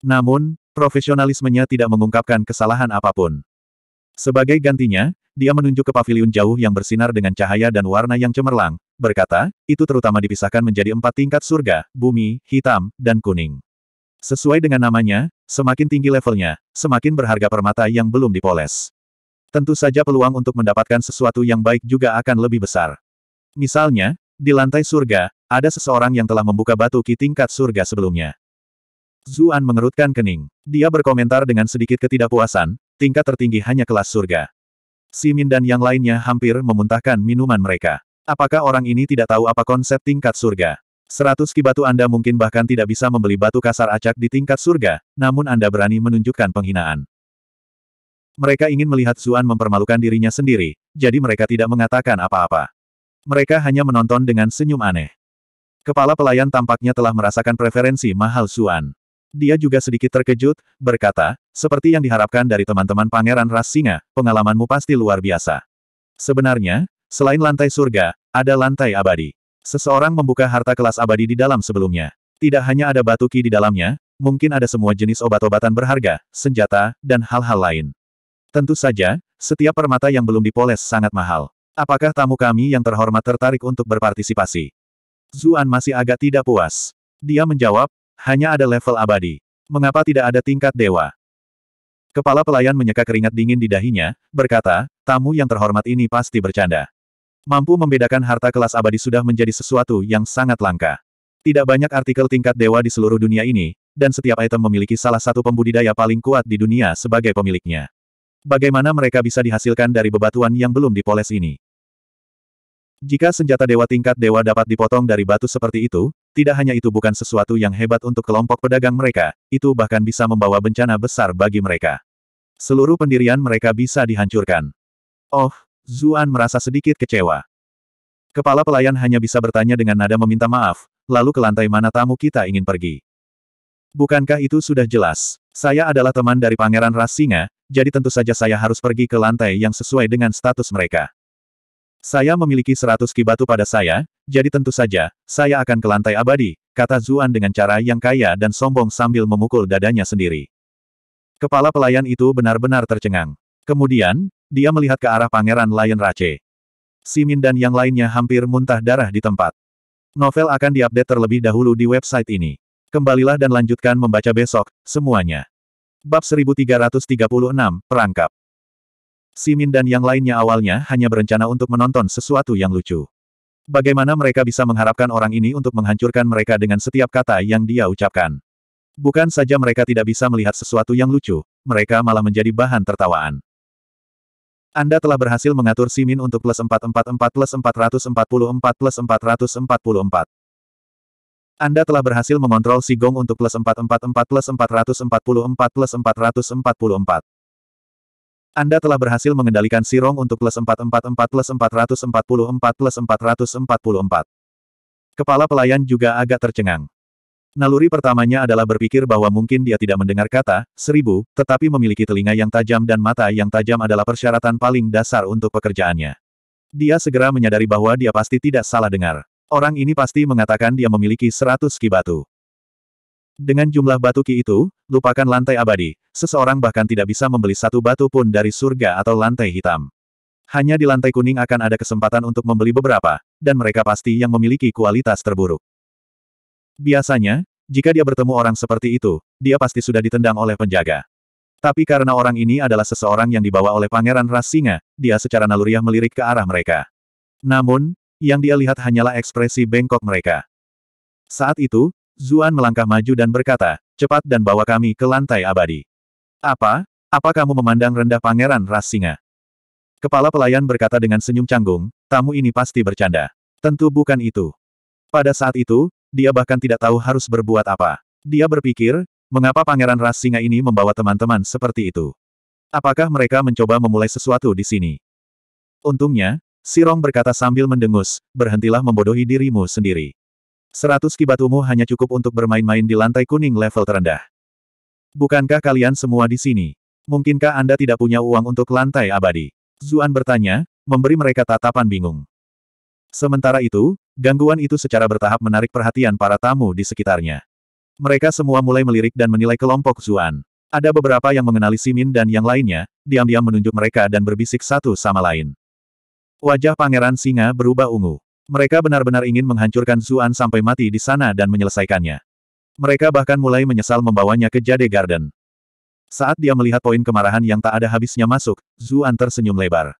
Namun, profesionalismenya tidak mengungkapkan kesalahan apa pun. Sebagai gantinya, dia menunjuk ke paviliun jauh yang bersinar dengan cahaya dan warna yang cemerlang, berkata, itu terutama dipisahkan menjadi empat tingkat surga, bumi, hitam, dan kuning. Sesuai dengan namanya, semakin tinggi levelnya, semakin berharga permata yang belum dipoles. Tentu saja peluang untuk mendapatkan sesuatu yang baik juga akan lebih besar. Misalnya, di lantai surga, ada seseorang yang telah membuka batu ki tingkat surga sebelumnya. Zuan mengerutkan kening. Dia berkomentar dengan sedikit ketidakpuasan, tingkat tertinggi hanya kelas surga. Simin dan yang lainnya hampir memuntahkan minuman mereka. Apakah orang ini tidak tahu apa konsep tingkat surga? Seratus ki batu Anda mungkin bahkan tidak bisa membeli batu kasar acak di tingkat surga, namun Anda berani menunjukkan penghinaan. Mereka ingin melihat Zuan mempermalukan dirinya sendiri, jadi mereka tidak mengatakan apa-apa. Mereka hanya menonton dengan senyum aneh. Kepala pelayan tampaknya telah merasakan preferensi mahal Zuan. Dia juga sedikit terkejut, berkata, seperti yang diharapkan dari teman-teman Pangeran Ras Singa, pengalamanmu pasti luar biasa. Sebenarnya, selain lantai surga, ada lantai abadi. Seseorang membuka harta kelas abadi di dalam sebelumnya. Tidak hanya ada batu ki di dalamnya, mungkin ada semua jenis obat-obatan berharga, senjata, dan hal-hal lain. Tentu saja, setiap permata yang belum dipoles sangat mahal. Apakah tamu kami yang terhormat tertarik untuk berpartisipasi? Zuan masih agak tidak puas. Dia menjawab, hanya ada level abadi. Mengapa tidak ada tingkat dewa? Kepala pelayan menyeka keringat dingin di dahinya, berkata, tamu yang terhormat ini pasti bercanda. Mampu membedakan harta kelas abadi sudah menjadi sesuatu yang sangat langka. Tidak banyak artikel tingkat dewa di seluruh dunia ini, dan setiap item memiliki salah satu pembudidaya paling kuat di dunia sebagai pemiliknya. Bagaimana mereka bisa dihasilkan dari bebatuan yang belum dipoles ini? Jika senjata dewa tingkat dewa dapat dipotong dari batu seperti itu, tidak hanya itu bukan sesuatu yang hebat untuk kelompok pedagang mereka, itu bahkan bisa membawa bencana besar bagi mereka. Seluruh pendirian mereka bisa dihancurkan. Oh, Zuan merasa sedikit kecewa. Kepala pelayan hanya bisa bertanya dengan nada meminta maaf, lalu ke lantai mana tamu kita ingin pergi. Bukankah itu sudah jelas? Saya adalah teman dari Pangeran Ras Singa, jadi tentu saja saya harus pergi ke lantai yang sesuai dengan status mereka. Saya memiliki seratus ki batu pada saya, jadi tentu saja, saya akan ke lantai abadi, kata Zuan dengan cara yang kaya dan sombong sambil memukul dadanya sendiri. Kepala pelayan itu benar-benar tercengang. Kemudian, dia melihat ke arah Pangeran Lion Rache. Simin dan yang lainnya hampir muntah darah di tempat. Novel akan diupdate terlebih dahulu di website ini. Kembalilah dan lanjutkan membaca besok, semuanya. Bab 1336, Perangkap. Simin dan yang lainnya awalnya hanya berencana untuk menonton sesuatu yang lucu. Bagaimana mereka bisa mengharapkan orang ini untuk menghancurkan mereka dengan setiap kata yang dia ucapkan? Bukan saja mereka tidak bisa melihat sesuatu yang lucu, mereka malah menjadi bahan tertawaan. Anda telah berhasil mengatur Simin untuk plus 444 plus 444 plus 444. Anda telah berhasil mengontrol si Gong untuk plus 444 plus 444 plus 444. Anda telah berhasil mengendalikan si Rong untuk plus 444 plus 444 plus 444. Kepala pelayan juga agak tercengang. Naluri pertamanya adalah berpikir bahwa mungkin dia tidak mendengar kata, seribu, tetapi memiliki telinga yang tajam dan mata yang tajam adalah persyaratan paling dasar untuk pekerjaannya. Dia segera menyadari bahwa dia pasti tidak salah dengar. Orang ini pasti mengatakan dia memiliki seratus ki batu. Dengan jumlah batu ki itu, lupakan lantai abadi, seseorang bahkan tidak bisa membeli satu batu pun dari surga atau lantai hitam. Hanya di lantai kuning akan ada kesempatan untuk membeli beberapa, dan mereka pasti yang memiliki kualitas terburuk. Biasanya, jika dia bertemu orang seperti itu, dia pasti sudah ditendang oleh penjaga. Tapi karena orang ini adalah seseorang yang dibawa oleh Pangeran Ras Singa, dia secara naluriah melirik ke arah mereka. Namun, yang dia lihat hanyalah ekspresi bengkok mereka. Saat itu, Zuan melangkah maju dan berkata, cepat dan bawa kami ke lantai abadi. Apa? Apa kamu memandang rendah pangeran ras singa? Kepala pelayan berkata dengan senyum canggung, tamu ini pasti bercanda. Tentu bukan itu. Pada saat itu, dia bahkan tidak tahu harus berbuat apa. Dia berpikir, mengapa pangeran ras singa ini membawa teman-teman seperti itu? Apakah mereka mencoba memulai sesuatu di sini? Untungnya, Sirong berkata sambil mendengus, berhentilah membodohi dirimu sendiri. Seratus kibatumu hanya cukup untuk bermain-main di lantai kuning level terendah. Bukankah kalian semua di sini? Mungkinkah Anda tidak punya uang untuk lantai abadi? Zuan bertanya, memberi mereka tatapan bingung. Sementara itu, gangguan itu secara bertahap menarik perhatian para tamu di sekitarnya. Mereka semua mulai melirik dan menilai kelompok Zuan. Ada beberapa yang mengenali Simin dan yang lainnya, diam-diam menunjuk mereka dan berbisik satu sama lain. Wajah Pangeran Singa berubah ungu. Mereka benar-benar ingin menghancurkan Zuan sampai mati di sana dan menyelesaikannya. Mereka bahkan mulai menyesal membawanya ke Jade Garden. Saat dia melihat poin kemarahan yang tak ada habisnya masuk, Zuan tersenyum lebar.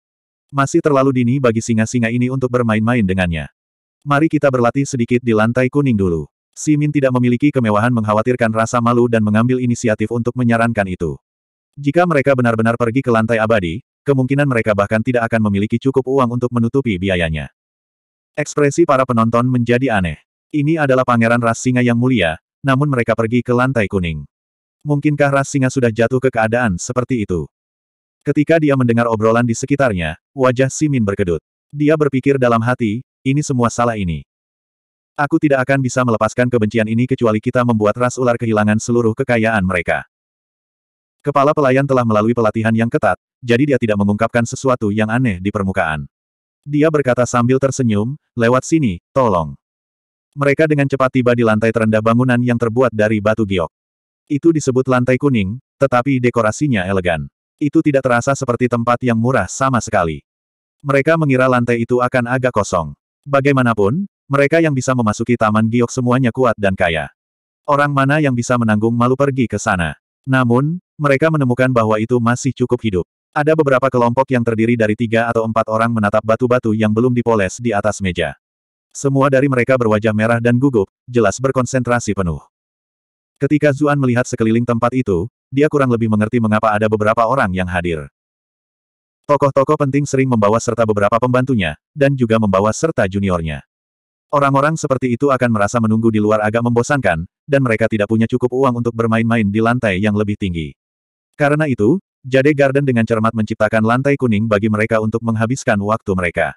Masih terlalu dini bagi singa-singa ini untuk bermain-main dengannya. Mari kita berlatih sedikit di lantai kuning dulu. Simin tidak memiliki kemewahan mengkhawatirkan rasa malu dan mengambil inisiatif untuk menyarankan itu. Jika mereka benar-benar pergi ke lantai abadi, kemungkinan mereka bahkan tidak akan memiliki cukup uang untuk menutupi biayanya. Ekspresi para penonton menjadi aneh. Ini adalah pangeran ras singa yang mulia, namun mereka pergi ke lantai kuning. Mungkinkah ras singa sudah jatuh ke keadaan seperti itu? Ketika dia mendengar obrolan di sekitarnya, wajah Simin berkedut. Dia berpikir dalam hati, ini semua salah ini. Aku tidak akan bisa melepaskan kebencian ini kecuali kita membuat ras ular kehilangan seluruh kekayaan mereka. Kepala pelayan telah melalui pelatihan yang ketat, jadi dia tidak mengungkapkan sesuatu yang aneh di permukaan. Dia berkata sambil tersenyum, lewat sini, tolong. Mereka dengan cepat tiba di lantai terendah bangunan yang terbuat dari batu giok. Itu disebut lantai kuning, tetapi dekorasinya elegan. Itu tidak terasa seperti tempat yang murah sama sekali. Mereka mengira lantai itu akan agak kosong. Bagaimanapun, mereka yang bisa memasuki taman giok semuanya kuat dan kaya. Orang mana yang bisa menanggung malu pergi ke sana? Namun, mereka menemukan bahwa itu masih cukup hidup. Ada beberapa kelompok yang terdiri dari tiga atau empat orang menatap batu-batu yang belum dipoles di atas meja. Semua dari mereka berwajah merah dan gugup, jelas berkonsentrasi penuh. Ketika Zuan melihat sekeliling tempat itu, dia kurang lebih mengerti mengapa ada beberapa orang yang hadir. Tokoh-tokoh penting sering membawa serta beberapa pembantunya, dan juga membawa serta juniornya. Orang-orang seperti itu akan merasa menunggu di luar agak membosankan, dan mereka tidak punya cukup uang untuk bermain-main di lantai yang lebih tinggi. Karena itu, Jade Garden dengan cermat menciptakan lantai kuning bagi mereka untuk menghabiskan waktu mereka.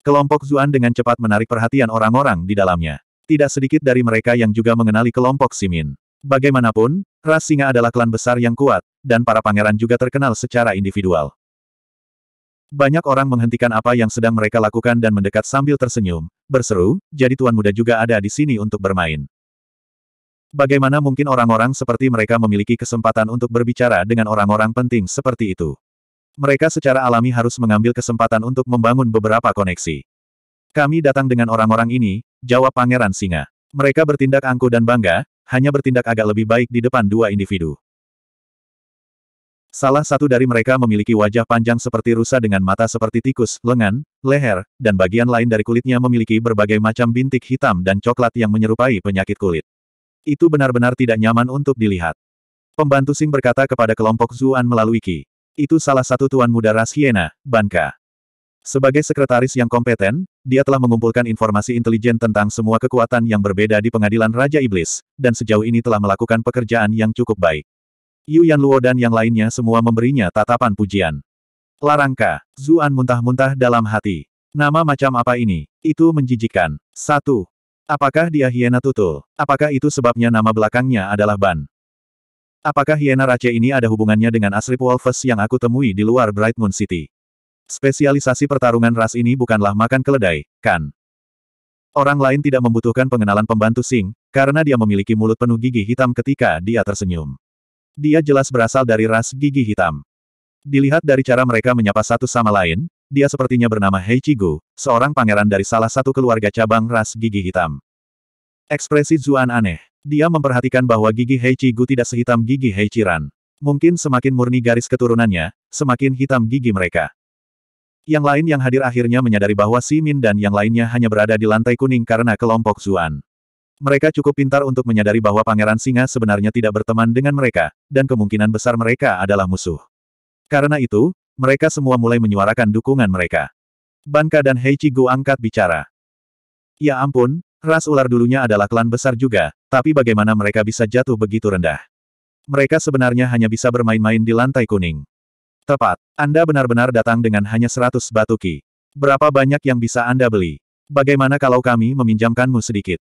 Kelompok Zuan dengan cepat menarik perhatian orang-orang di dalamnya. Tidak sedikit dari mereka yang juga mengenali kelompok Simin. Bagaimanapun, ras singa adalah klan besar yang kuat, dan para pangeran juga terkenal secara individual. Banyak orang menghentikan apa yang sedang mereka lakukan dan mendekat sambil tersenyum, berseru, jadi tuan muda juga ada di sini untuk bermain. Bagaimana mungkin orang-orang seperti mereka memiliki kesempatan untuk berbicara dengan orang-orang penting seperti itu? Mereka secara alami harus mengambil kesempatan untuk membangun beberapa koneksi. Kami datang dengan orang-orang ini, jawab Pangeran Singa. Mereka bertindak angkuh dan bangga, hanya bertindak agak lebih baik di depan dua individu. Salah satu dari mereka memiliki wajah panjang seperti rusa dengan mata seperti tikus, lengan, leher, dan bagian lain dari kulitnya memiliki berbagai macam bintik hitam dan coklat yang menyerupai penyakit kulit. Itu benar-benar tidak nyaman untuk dilihat. Pembantu Sing berkata kepada kelompok Zuan melalui Ki. Itu salah satu tuan muda ras hiena, Banka. Sebagai sekretaris yang kompeten, dia telah mengumpulkan informasi intelijen tentang semua kekuatan yang berbeda di pengadilan Raja Iblis, dan sejauh ini telah melakukan pekerjaan yang cukup baik. Yu Yan Luo dan yang lainnya semua memberinya tatapan pujian. Larangka, Zuan muntah-muntah dalam hati. Nama macam apa ini? Itu menjijikkan. Satu. Apakah dia hiena tutul? Apakah itu sebabnya nama belakangnya adalah Ban? Apakah hiena race ini ada hubungannya dengan Asrip Wolfes yang aku temui di luar Bright Moon City? Spesialisasi pertarungan ras ini bukanlah makan keledai, kan? Orang lain tidak membutuhkan pengenalan pembantu Sing, karena dia memiliki mulut penuh gigi hitam ketika dia tersenyum. Dia jelas berasal dari ras gigi hitam. Dilihat dari cara mereka menyapa satu sama lain, dia sepertinya bernama Hei Chigu, seorang pangeran dari salah satu keluarga cabang ras gigi hitam. Ekspresi Zuan aneh. Dia memperhatikan bahwa gigi Hei Chigu tidak sehitam gigi Hei Chiran. Mungkin semakin murni garis keturunannya, semakin hitam gigi mereka. Yang lain yang hadir akhirnya menyadari bahwa Si Min dan yang lainnya hanya berada di lantai kuning karena kelompok Zuan. Mereka cukup pintar untuk menyadari bahwa Pangeran Singa sebenarnya tidak berteman dengan mereka, dan kemungkinan besar mereka adalah musuh. Karena itu, mereka semua mulai menyuarakan dukungan mereka. Banka dan Hei Gu angkat bicara. Ya ampun, ras ular dulunya adalah klan besar juga, tapi bagaimana mereka bisa jatuh begitu rendah? Mereka sebenarnya hanya bisa bermain-main di lantai kuning. Tepat. Anda benar-benar datang dengan hanya 100 batu ki. Berapa banyak yang bisa Anda beli? Bagaimana kalau kami meminjamkanmu sedikit?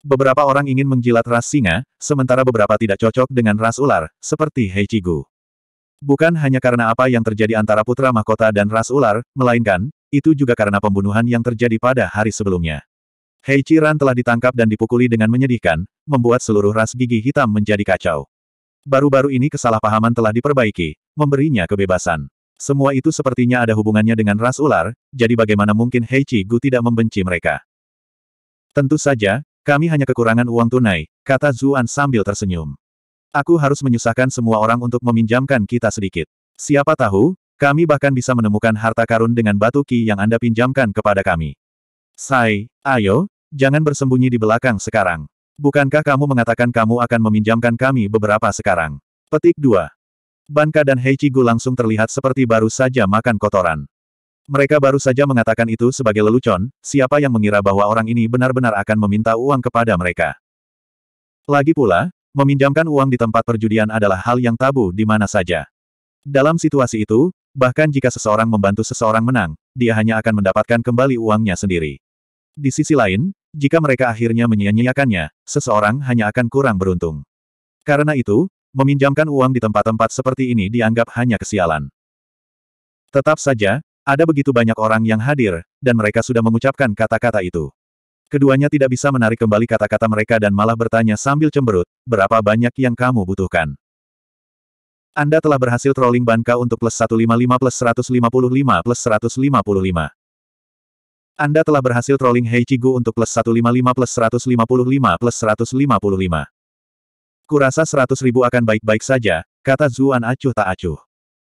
Beberapa orang ingin menjilat ras singa, sementara beberapa tidak cocok dengan ras ular, seperti Heichigu. Bukan hanya karena apa yang terjadi antara putra mahkota dan ras ular, melainkan, itu juga karena pembunuhan yang terjadi pada hari sebelumnya. Hei Ran telah ditangkap dan dipukuli dengan menyedihkan, membuat seluruh ras gigi hitam menjadi kacau. Baru-baru ini kesalahpahaman telah diperbaiki, memberinya kebebasan. Semua itu sepertinya ada hubungannya dengan ras ular, jadi bagaimana mungkin Hei Gu tidak membenci mereka? Tentu saja, kami hanya kekurangan uang tunai, kata Zuan sambil tersenyum. Aku harus menyusahkan semua orang untuk meminjamkan kita sedikit. Siapa tahu, kami bahkan bisa menemukan harta karun dengan batu ki yang Anda pinjamkan kepada kami. Sai, ayo, jangan bersembunyi di belakang sekarang. Bukankah kamu mengatakan kamu akan meminjamkan kami beberapa sekarang? Petik 2. Banka dan Heichigu langsung terlihat seperti baru saja makan kotoran. Mereka baru saja mengatakan itu sebagai lelucon, siapa yang mengira bahwa orang ini benar-benar akan meminta uang kepada mereka. Lagi pula, Meminjamkan uang di tempat perjudian adalah hal yang tabu di mana saja. Dalam situasi itu, bahkan jika seseorang membantu seseorang menang, dia hanya akan mendapatkan kembali uangnya sendiri. Di sisi lain, jika mereka akhirnya menyia-nyiakannya, seseorang hanya akan kurang beruntung. Karena itu, meminjamkan uang di tempat-tempat seperti ini dianggap hanya kesialan. Tetap saja, ada begitu banyak orang yang hadir, dan mereka sudah mengucapkan kata-kata itu. Keduanya tidak bisa menarik kembali kata-kata mereka dan malah bertanya sambil cemberut, berapa banyak yang kamu butuhkan. Anda telah berhasil trolling Banka untuk plus 155 plus 155 plus 155. Anda telah berhasil trolling Heichigu untuk plus 155 plus 155 plus 155. Kurasa 100 ribu akan baik-baik saja, kata Zuan acuh tak acuh.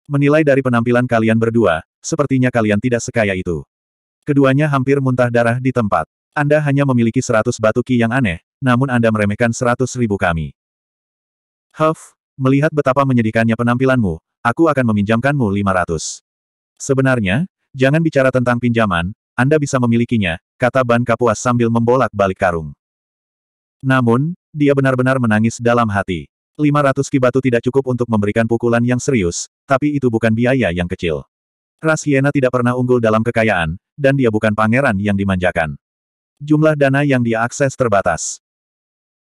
Menilai dari penampilan kalian berdua, sepertinya kalian tidak sekaya itu. Keduanya hampir muntah darah di tempat. Anda hanya memiliki seratus batu ki yang aneh, namun Anda meremehkan seratus ribu kami. Huff, melihat betapa menyedihkannya penampilanmu, aku akan meminjamkanmu lima ratus. Sebenarnya, jangan bicara tentang pinjaman, Anda bisa memilikinya, kata Ban Kapuas sambil membolak-balik karung. Namun, dia benar-benar menangis dalam hati. 500 ki batu tidak cukup untuk memberikan pukulan yang serius, tapi itu bukan biaya yang kecil. Ras Hiena tidak pernah unggul dalam kekayaan, dan dia bukan pangeran yang dimanjakan. Jumlah dana yang dia akses terbatas.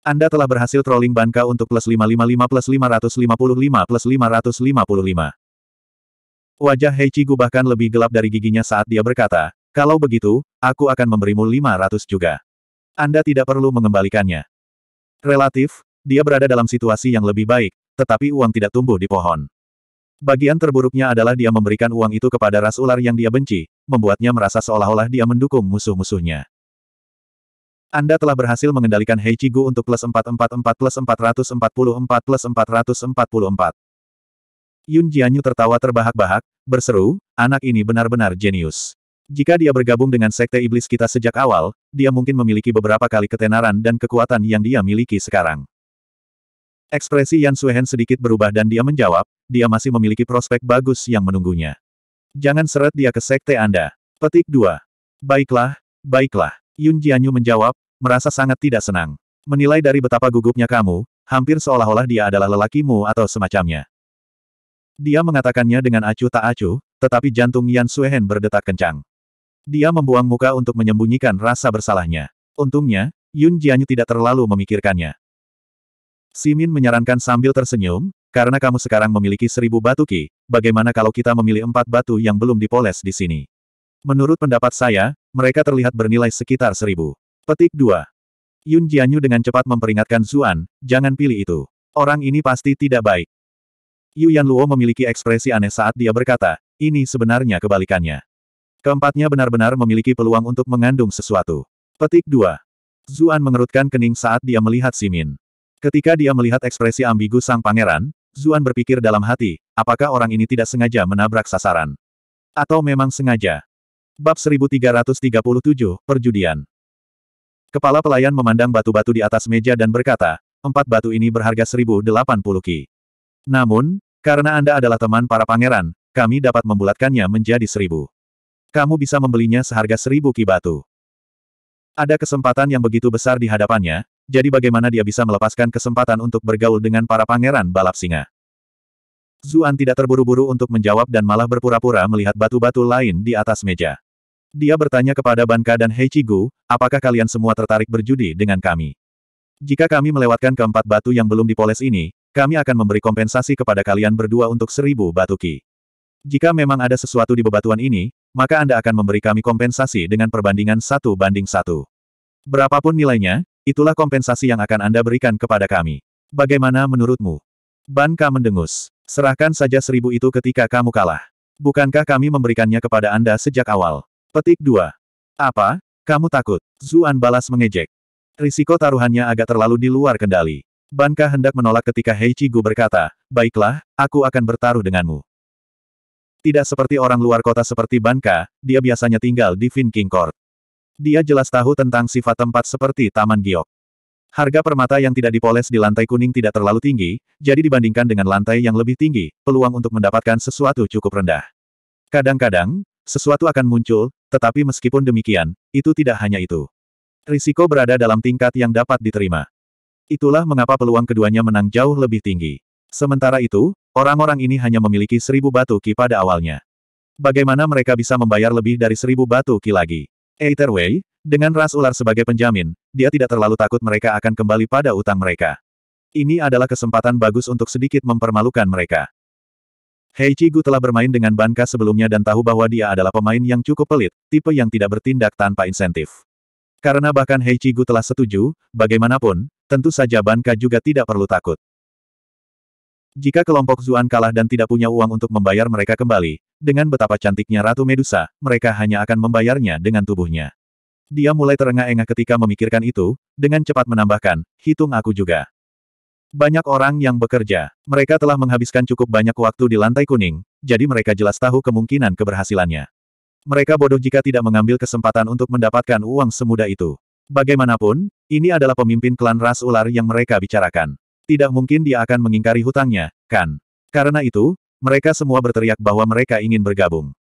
Anda telah berhasil trolling Banka untuk plus 555 plus 555 plus 555. Wajah Heichigu bahkan lebih gelap dari giginya saat dia berkata, kalau begitu, aku akan memberimu 500 juga. Anda tidak perlu mengembalikannya. Relatif, dia berada dalam situasi yang lebih baik, tetapi uang tidak tumbuh di pohon. Bagian terburuknya adalah dia memberikan uang itu kepada ras ular yang dia benci, membuatnya merasa seolah-olah dia mendukung musuh-musuhnya. Anda telah berhasil mengendalikan Heichigu untuk plus 444 plus 444 plus 444. Yun Jianyu tertawa terbahak-bahak, berseru, anak ini benar-benar jenius. Jika dia bergabung dengan sekte iblis kita sejak awal, dia mungkin memiliki beberapa kali ketenaran dan kekuatan yang dia miliki sekarang. Ekspresi Yan Suehen sedikit berubah dan dia menjawab, dia masih memiliki prospek bagus yang menunggunya. Jangan seret dia ke sekte Anda. Petik 2. Baiklah, baiklah. Yun Jianyu menjawab, merasa sangat tidak senang. Menilai dari betapa gugupnya kamu, hampir seolah-olah dia adalah lelakimu atau semacamnya. Dia mengatakannya dengan acuh tak acuh, tetapi jantung Yan Suehen berdetak kencang. Dia membuang muka untuk menyembunyikan rasa bersalahnya. Untungnya, Yun Jianyu tidak terlalu memikirkannya. Simin menyarankan sambil tersenyum, karena kamu sekarang memiliki seribu batu ki, bagaimana kalau kita memilih empat batu yang belum dipoles di sini? Menurut pendapat saya, mereka terlihat bernilai sekitar seribu. Petik 2. Yun Jianyu dengan cepat memperingatkan Zuan, jangan pilih itu. Orang ini pasti tidak baik. Yu Yanluo memiliki ekspresi aneh saat dia berkata, ini sebenarnya kebalikannya. Keempatnya benar-benar memiliki peluang untuk mengandung sesuatu. Petik 2. Zuan mengerutkan kening saat dia melihat Simin. Ketika dia melihat ekspresi ambigu sang pangeran, Zuan berpikir dalam hati, apakah orang ini tidak sengaja menabrak sasaran? Atau memang sengaja? Bab 1337, Perjudian. Kepala pelayan memandang batu-batu di atas meja dan berkata, empat batu ini berharga 1080 ki. Namun, karena Anda adalah teman para pangeran, kami dapat membulatkannya menjadi seribu. Kamu bisa membelinya seharga seribu ki batu. Ada kesempatan yang begitu besar di hadapannya, jadi bagaimana dia bisa melepaskan kesempatan untuk bergaul dengan para pangeran balap singa? Zuan tidak terburu-buru untuk menjawab dan malah berpura-pura melihat batu-batu lain di atas meja. Dia bertanya kepada Banka dan Heichigu, apakah kalian semua tertarik berjudi dengan kami? Jika kami melewatkan keempat batu yang belum dipoles ini, kami akan memberi kompensasi kepada kalian berdua untuk seribu batu ki. Jika memang ada sesuatu di bebatuan ini, maka Anda akan memberi kami kompensasi dengan perbandingan satu banding satu. Berapapun nilainya, itulah kompensasi yang akan Anda berikan kepada kami. Bagaimana menurutmu? Ban Ka mendengus. Serahkan saja seribu itu ketika kamu kalah. Bukankah kami memberikannya kepada Anda sejak awal? Petik 2. Apa? Kamu takut? Zuan balas mengejek. Risiko taruhannya agak terlalu di luar kendali. Banka hendak menolak ketika Hei Gu berkata, Baiklah, aku akan bertaruh denganmu. Tidak seperti orang luar kota seperti Banka, dia biasanya tinggal di Fin King Court. Dia jelas tahu tentang sifat tempat seperti Taman Giok. Harga permata yang tidak dipoles di lantai kuning tidak terlalu tinggi, jadi dibandingkan dengan lantai yang lebih tinggi, peluang untuk mendapatkan sesuatu cukup rendah. Kadang-kadang, sesuatu akan muncul, tetapi meskipun demikian, itu tidak hanya itu. Risiko berada dalam tingkat yang dapat diterima. Itulah mengapa peluang keduanya menang jauh lebih tinggi. Sementara itu, orang-orang ini hanya memiliki seribu batu ki pada awalnya. Bagaimana mereka bisa membayar lebih dari seribu batu ki lagi? Either way, dengan ras ular sebagai penjamin, dia tidak terlalu takut mereka akan kembali pada utang mereka. Ini adalah kesempatan bagus untuk sedikit mempermalukan mereka. Hei Gu telah bermain dengan Banka sebelumnya dan tahu bahwa dia adalah pemain yang cukup pelit, tipe yang tidak bertindak tanpa insentif. Karena bahkan Hei Gu telah setuju, bagaimanapun, tentu saja Ban Ka juga tidak perlu takut. Jika kelompok Zuan kalah dan tidak punya uang untuk membayar mereka kembali, dengan betapa cantiknya Ratu Medusa, mereka hanya akan membayarnya dengan tubuhnya. Dia mulai terengah-engah ketika memikirkan itu, dengan cepat menambahkan, hitung aku juga. Banyak orang yang bekerja. Mereka telah menghabiskan cukup banyak waktu di lantai kuning, jadi mereka jelas tahu kemungkinan keberhasilannya. Mereka bodoh jika tidak mengambil kesempatan untuk mendapatkan uang semudah itu. Bagaimanapun, ini adalah pemimpin klan ras ular yang mereka bicarakan. Tidak mungkin dia akan mengingkari hutangnya, kan? Karena itu, mereka semua berteriak bahwa mereka ingin bergabung.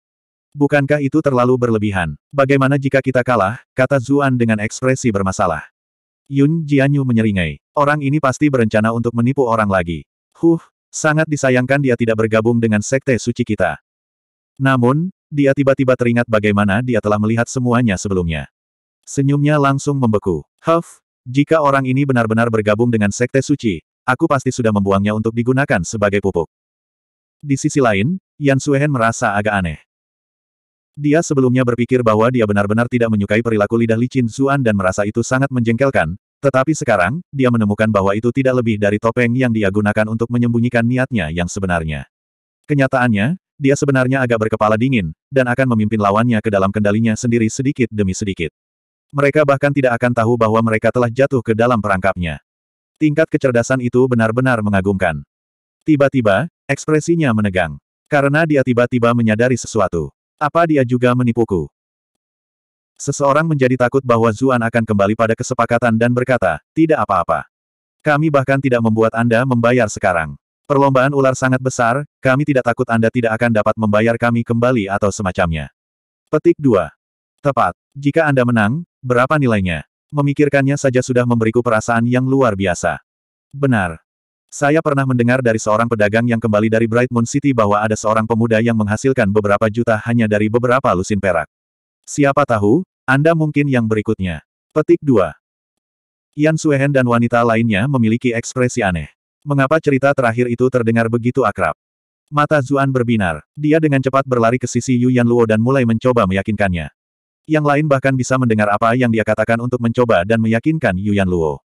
Bukankah itu terlalu berlebihan? Bagaimana jika kita kalah, kata Zuan dengan ekspresi bermasalah. Yun Jianyu menyeringai. Orang ini pasti berencana untuk menipu orang lagi. Huh, sangat disayangkan dia tidak bergabung dengan sekte suci kita. Namun, dia tiba-tiba teringat bagaimana dia telah melihat semuanya sebelumnya. Senyumnya langsung membeku. Huff, jika orang ini benar-benar bergabung dengan Sekte Suci, aku pasti sudah membuangnya untuk digunakan sebagai pupuk. Di sisi lain, Yan Suehen merasa agak aneh. Dia sebelumnya berpikir bahwa dia benar-benar tidak menyukai perilaku lidah licin Zuan dan merasa itu sangat menjengkelkan, tetapi sekarang, dia menemukan bahwa itu tidak lebih dari topeng yang dia gunakan untuk menyembunyikan niatnya yang sebenarnya. Kenyataannya, dia sebenarnya agak berkepala dingin, dan akan memimpin lawannya ke dalam kendalinya sendiri sedikit demi sedikit. Mereka bahkan tidak akan tahu bahwa mereka telah jatuh ke dalam perangkapnya. Tingkat kecerdasan itu benar-benar mengagumkan. Tiba-tiba, ekspresinya menegang. Karena dia tiba-tiba menyadari sesuatu. Apa dia juga menipuku? Seseorang menjadi takut bahwa Zuan akan kembali pada kesepakatan dan berkata, tidak apa-apa. Kami bahkan tidak membuat Anda membayar sekarang. Perlombaan ular sangat besar, kami tidak takut Anda tidak akan dapat membayar kami kembali atau semacamnya. Petik 2. Tepat. Jika Anda menang, berapa nilainya? Memikirkannya saja sudah memberiku perasaan yang luar biasa. Benar. Saya pernah mendengar dari seorang pedagang yang kembali dari Bright Moon City bahwa ada seorang pemuda yang menghasilkan beberapa juta hanya dari beberapa lusin perak. Siapa tahu, Anda mungkin yang berikutnya. Petik 2. Yan Suehen dan wanita lainnya memiliki ekspresi aneh. Mengapa cerita terakhir itu terdengar begitu akrab? Mata Zuan berbinar. Dia dengan cepat berlari ke sisi Yu Yan Luo dan mulai mencoba meyakinkannya. Yang lain bahkan bisa mendengar apa yang dia katakan untuk mencoba dan meyakinkan Yu Yan Luo.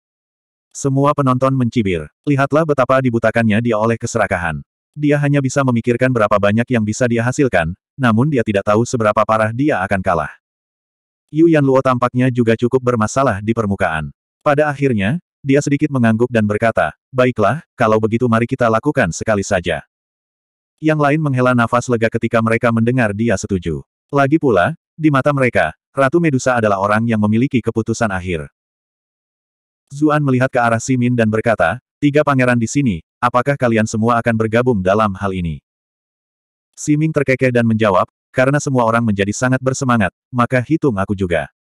Semua penonton mencibir. Lihatlah betapa dibutakannya dia oleh keserakahan. Dia hanya bisa memikirkan berapa banyak yang bisa dia hasilkan, namun dia tidak tahu seberapa parah dia akan kalah. Yu Yan Luo tampaknya juga cukup bermasalah di permukaan. Pada akhirnya, dia sedikit mengangguk dan berkata, baiklah, kalau begitu mari kita lakukan sekali saja. Yang lain menghela nafas lega ketika mereka mendengar dia setuju. Lagi pula, di mata mereka, Ratu Medusa adalah orang yang memiliki keputusan akhir. Zuan melihat ke arah Simin dan berkata, tiga pangeran di sini, apakah kalian semua akan bergabung dalam hal ini? Siming terkekeh dan menjawab, karena semua orang menjadi sangat bersemangat, maka hitung aku juga.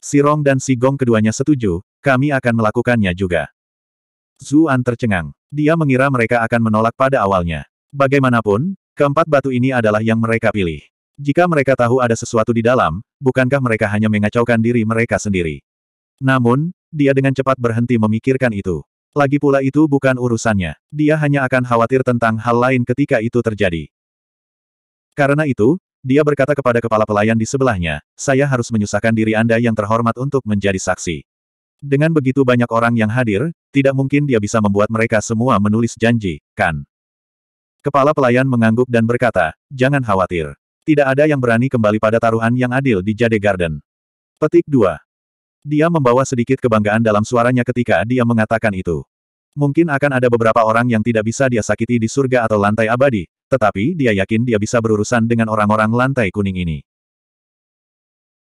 Sirong dan Sigong keduanya setuju, kami akan melakukannya juga. Zuan tercengang. Dia mengira mereka akan menolak pada awalnya. Bagaimanapun, keempat batu ini adalah yang mereka pilih. Jika mereka tahu ada sesuatu di dalam, bukankah mereka hanya mengacaukan diri mereka sendiri? Namun, dia dengan cepat berhenti memikirkan itu. Lagi pula itu bukan urusannya. Dia hanya akan khawatir tentang hal lain ketika itu terjadi. Karena itu, dia berkata kepada kepala pelayan di sebelahnya, saya harus menyusahkan diri Anda yang terhormat untuk menjadi saksi. Dengan begitu banyak orang yang hadir, tidak mungkin dia bisa membuat mereka semua menulis janji, kan? Kepala pelayan mengangguk dan berkata, jangan khawatir. Tidak ada yang berani kembali pada taruhan yang adil di Jade Garden. Petik 2. Dia membawa sedikit kebanggaan dalam suaranya ketika dia mengatakan itu. Mungkin akan ada beberapa orang yang tidak bisa dia sakiti di surga atau lantai abadi, tetapi dia yakin dia bisa berurusan dengan orang-orang lantai kuning ini.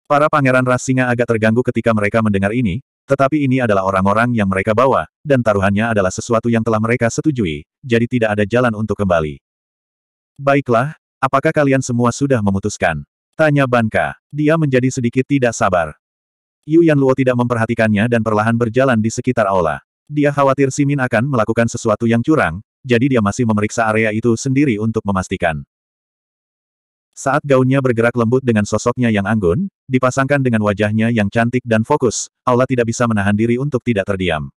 Para pangeran ras singa agak terganggu ketika mereka mendengar ini, tetapi ini adalah orang-orang yang mereka bawa, dan taruhannya adalah sesuatu yang telah mereka setujui, jadi tidak ada jalan untuk kembali. Baiklah, apakah kalian semua sudah memutuskan? Tanya Banka. Dia menjadi sedikit tidak sabar. Yu Yanluo tidak memperhatikannya dan perlahan berjalan di sekitar aula. Dia khawatir Simin akan melakukan sesuatu yang curang, jadi dia masih memeriksa area itu sendiri untuk memastikan. Saat gaunnya bergerak lembut dengan sosoknya yang anggun, dipasangkan dengan wajahnya yang cantik dan fokus, Aula tidak bisa menahan diri untuk tidak terdiam.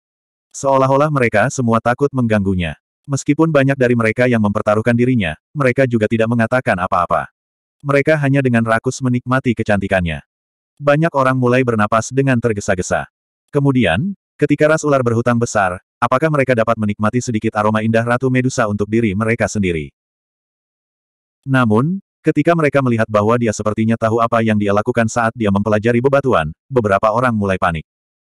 Seolah-olah mereka semua takut mengganggunya. Meskipun banyak dari mereka yang mempertaruhkan dirinya, mereka juga tidak mengatakan apa-apa. Mereka hanya dengan rakus menikmati kecantikannya. Banyak orang mulai bernapas dengan tergesa-gesa. Kemudian, ketika ras ular berhutang besar, apakah mereka dapat menikmati sedikit aroma indah Ratu Medusa untuk diri mereka sendiri? Namun, ketika mereka melihat bahwa dia sepertinya tahu apa yang dia lakukan saat dia mempelajari bebatuan, beberapa orang mulai panik.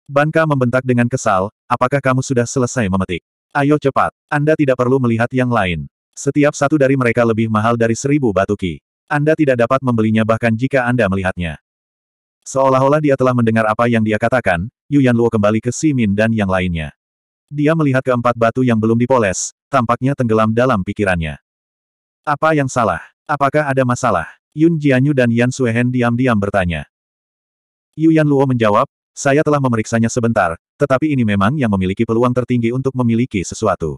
Banka membentak dengan kesal, apakah kamu sudah selesai memetik? Ayo cepat, Anda tidak perlu melihat yang lain. Setiap satu dari mereka lebih mahal dari seribu batu ki. Anda tidak dapat membelinya bahkan jika Anda melihatnya. Seolah-olah dia telah mendengar apa yang dia katakan, Yu Yanluo kembali ke Simin dan yang lainnya. Dia melihat keempat batu yang belum dipoles, tampaknya tenggelam dalam pikirannya. Apa yang salah? Apakah ada masalah? Yun Jianyu dan Yan Suehen diam-diam bertanya. Yu Yanluo menjawab, saya telah memeriksanya sebentar, tetapi ini memang yang memiliki peluang tertinggi untuk memiliki sesuatu.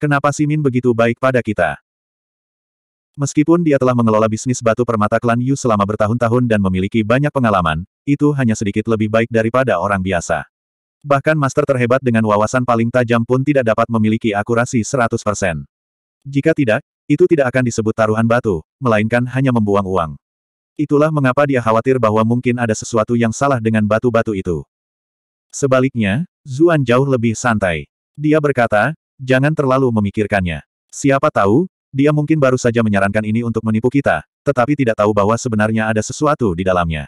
Kenapa Simin begitu baik pada kita? Meskipun dia telah mengelola bisnis batu permata klan Yu selama bertahun-tahun dan memiliki banyak pengalaman, itu hanya sedikit lebih baik daripada orang biasa. Bahkan master terhebat dengan wawasan paling tajam pun tidak dapat memiliki akurasi 100%. Jika tidak, itu tidak akan disebut taruhan batu, melainkan hanya membuang uang. Itulah mengapa dia khawatir bahwa mungkin ada sesuatu yang salah dengan batu-batu itu. Sebaliknya, Zuan jauh lebih santai. Dia berkata, jangan terlalu memikirkannya. Siapa tahu, dia mungkin baru saja menyarankan ini untuk menipu kita, tetapi tidak tahu bahwa sebenarnya ada sesuatu di dalamnya.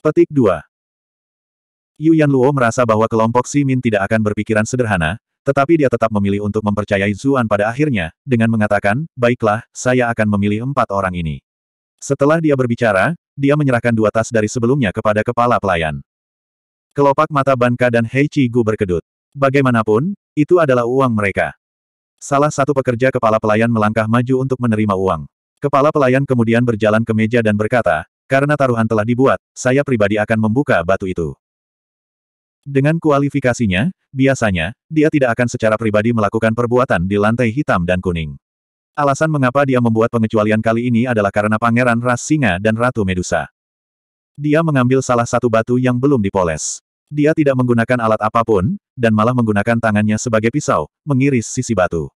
Petik 2. Yu Yanluo merasa bahwa kelompok Simin tidak akan berpikiran sederhana, tetapi dia tetap memilih untuk mempercayai Zuan pada akhirnya, dengan mengatakan, baiklah, saya akan memilih empat orang ini. Setelah dia berbicara, dia menyerahkan dua tas dari sebelumnya kepada kepala pelayan. Kelopak mata Banka dan Hei Chi Gu berkedut. Bagaimanapun, itu adalah uang mereka. Salah satu pekerja kepala pelayan melangkah maju untuk menerima uang. Kepala pelayan kemudian berjalan ke meja dan berkata, karena taruhan telah dibuat, saya pribadi akan membuka batu itu. Dengan kualifikasinya, biasanya, dia tidak akan secara pribadi melakukan perbuatan di lantai hitam dan kuning. Alasan mengapa dia membuat pengecualian kali ini adalah karena Pangeran Ras Singa dan Ratu Medusa. Dia mengambil salah satu batu yang belum dipoles. Dia tidak menggunakan alat apa pun, dan malah menggunakan tangannya sebagai pisau, mengiris sisi batu.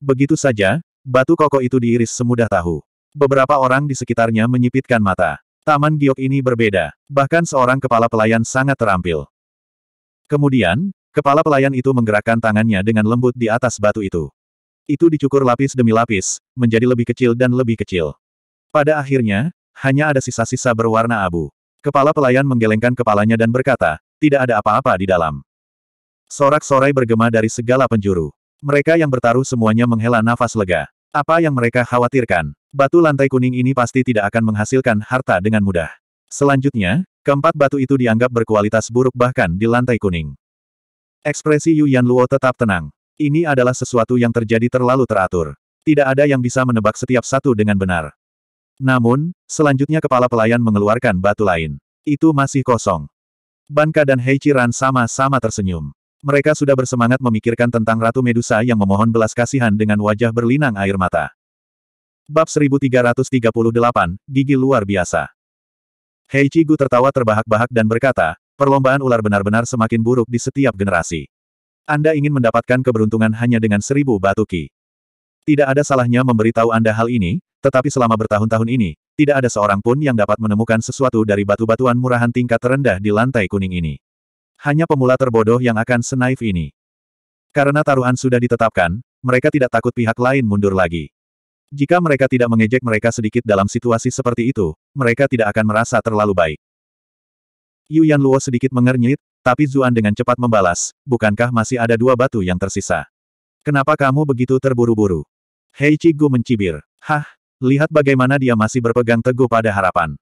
Begitu saja, batu kokoh itu diiris semudah tahu. Beberapa orang di sekitarnya menyipitkan mata. Taman giok ini berbeda. Bahkan seorang kepala pelayan sangat terampil. Kemudian, kepala pelayan itu menggerakkan tangannya dengan lembut di atas batu itu. Itu dicukur lapis demi lapis, menjadi lebih kecil dan lebih kecil. Pada akhirnya, hanya ada sisa-sisa berwarna abu. Kepala pelayan menggelengkan kepalanya dan berkata, tidak ada apa-apa di dalam. Sorak-sorai bergema dari segala penjuru. Mereka yang bertaruh semuanya menghela nafas lega. Apa yang mereka khawatirkan? Batu lantai kuning ini pasti tidak akan menghasilkan harta dengan mudah. Selanjutnya, keempat batu itu dianggap berkualitas buruk bahkan di lantai kuning. Ekspresi Yu Yanluo tetap tenang. Ini adalah sesuatu yang terjadi terlalu teratur. Tidak ada yang bisa menebak setiap satu dengan benar. Namun, selanjutnya kepala pelayan mengeluarkan batu lain. Itu masih kosong. Banka dan Heichiran sama-sama tersenyum. Mereka sudah bersemangat memikirkan tentang Ratu Medusa yang memohon belas kasihan dengan wajah berlinang air mata. Bab 1338, Gigi Luar Biasa Heichigu tertawa terbahak-bahak dan berkata, perlombaan ular benar-benar semakin buruk di setiap generasi. Anda ingin mendapatkan keberuntungan hanya dengan seribu batu ki. Tidak ada salahnya memberitahu Anda hal ini, tetapi selama bertahun-tahun ini, tidak ada seorang pun yang dapat menemukan sesuatu dari batu-batuan murahan tingkat terendah di lantai kuning ini. Hanya pemula terbodoh yang akan senaif ini. Karena taruhan sudah ditetapkan, mereka tidak takut pihak lain mundur lagi. Jika mereka tidak mengejek mereka sedikit dalam situasi seperti itu, mereka tidak akan merasa terlalu baik. Yu Yan Luo sedikit mengernyit, tapi Zuan dengan cepat membalas, bukankah masih ada dua batu yang tersisa? Kenapa kamu begitu terburu-buru? Hei Gu mencibir. Hah, lihat bagaimana dia masih berpegang teguh pada harapan.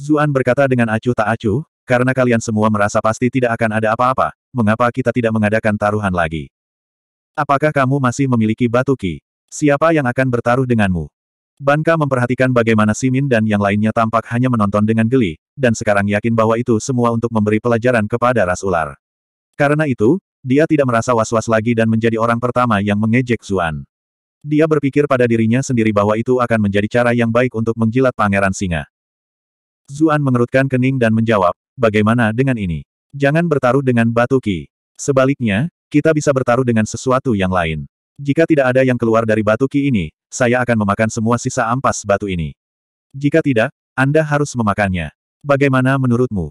Zuan berkata dengan acuh tak acuh, karena kalian semua merasa pasti tidak akan ada apa-apa, mengapa kita tidak mengadakan taruhan lagi? Apakah kamu masih memiliki batu ki? Siapa yang akan bertaruh denganmu? Banka memperhatikan bagaimana Simin dan yang lainnya tampak hanya menonton dengan geli, dan sekarang yakin bahwa itu semua untuk memberi pelajaran kepada ras ular. Karena itu, dia tidak merasa was-was lagi dan menjadi orang pertama yang mengejek Zuan. Dia berpikir pada dirinya sendiri bahwa itu akan menjadi cara yang baik untuk menjilat pangeran singa. Zuan mengerutkan kening dan menjawab, bagaimana dengan ini? Jangan bertaruh dengan batu ki. Sebaliknya, kita bisa bertaruh dengan sesuatu yang lain. Jika tidak ada yang keluar dari batu ki ini, saya akan memakan semua sisa ampas batu ini. Jika tidak, Anda harus memakannya. Bagaimana menurutmu?